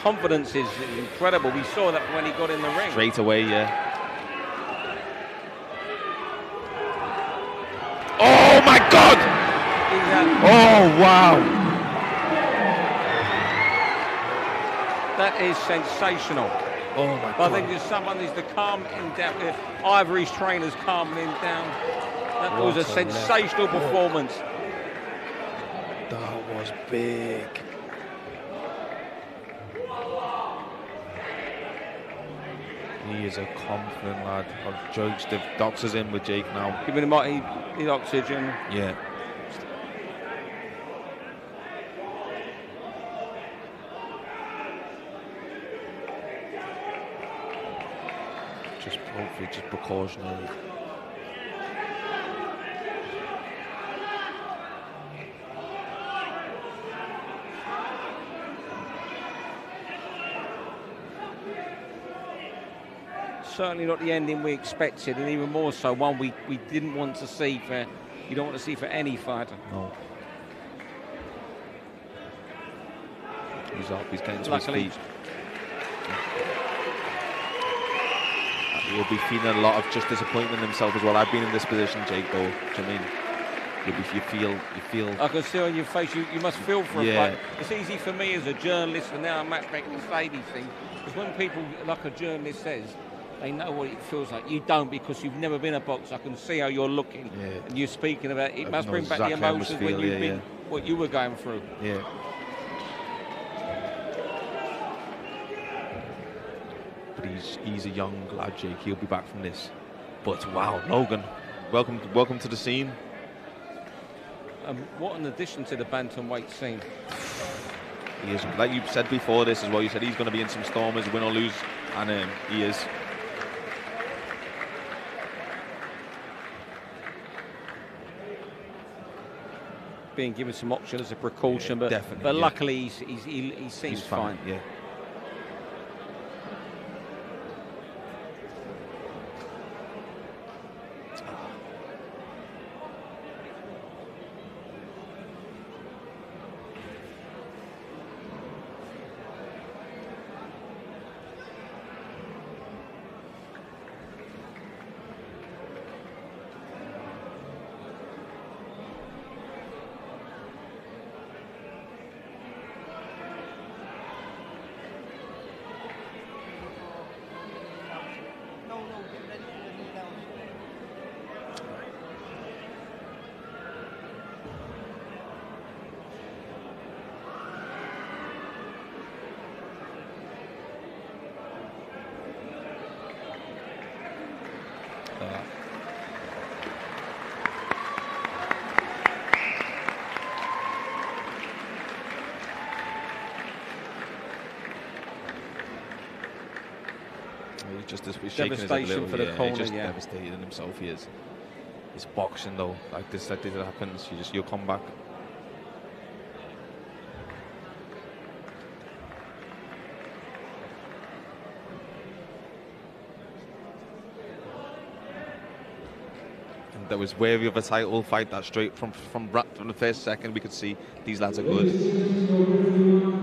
Confidence is incredible. We saw that when he got in the ring. straight away, yeah. Oh my god! Oh wow! that is sensational. Oh my But I think there's someone needs to calm him down. Ivory's trainers calming him down. That was a What a left. sensational oh. performance. That was big. He is a confident lad. I've joked the doctor's in with Jake now. Giving him what he, he oxygen. Yeah. Just hopefully just precautionary. Certainly not the ending we expected, and even more so one we, we didn't want to see for you don't want to see for any fighter. No. He's up, he's getting to Luckily- his feet. He'll be feeling a lot of just disappointment in himself as well. I've been in this position, Jake, though. Do you know I mean? You'll be, you feel, you feel. I can see on your face you, you must feel for Yeah. a fight. It's easy for me as a journalist and now a matchmaker to say these things because when people like a journalist says they know what it feels like. You don't because you've never been a boxer. I can see how you're looking Yeah. and you're speaking about it. I must know bring back the exactly how emotions when you've yeah, been yeah. what you were going through. Yeah. But he's he's a young lad, Jake. He'll be back from this. But wow, Logan, welcome welcome to the scene. Um, what an addition to the bantamweight scene. He is, like you said before this as well. You said he's going to be in some stormers, win or lose, and um, he is. Being given some options as a precaution, but, definitely, but yeah. luckily he's, he's, he, he seems He's fine. Yeah. devastation for the yeah, corner. just yeah. in himself. He is. It's boxing though. Like this, that this happens. You just you come back. that was wary of a title fight that straight from from from the first second we could see these lads are good.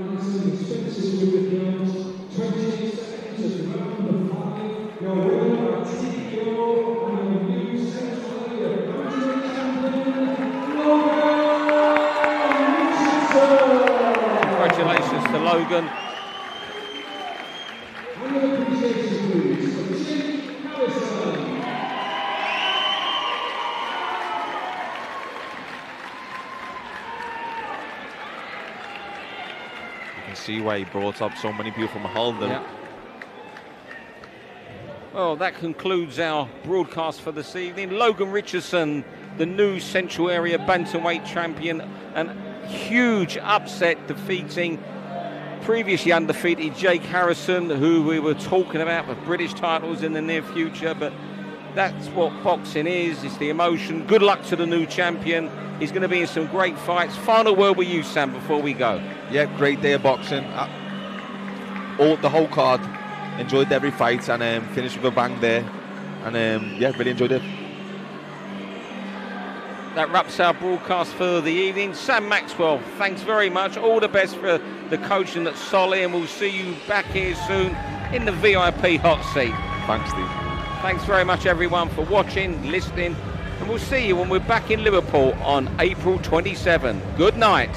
See why he brought up so many people from. The- Yeah. Well, that concludes our broadcast for this evening. Logan Richardson, the new Central Area Bantamweight champion, and huge upset defeating previously undefeated Jake Harrison, who we were talking about with British titles in the near future. But that's what boxing is, it's the emotion. Good luck to the new champion. He's going to be in some great fights. Final word with you, Sam, before we go. Yeah, great day of boxing. All the whole card. Enjoyed every fight and um, finished with a bang there. And um, yeah, really enjoyed it. That wraps our broadcast for the evening. Sam Maxwell, thanks very much. All the best for the coaching at Solly, and we'll see you back here soon in the VIP hot seat. Thanks, Steve. Thanks very much, everyone, for watching, listening, and we'll see you when we're back in Liverpool on April 27. Good night.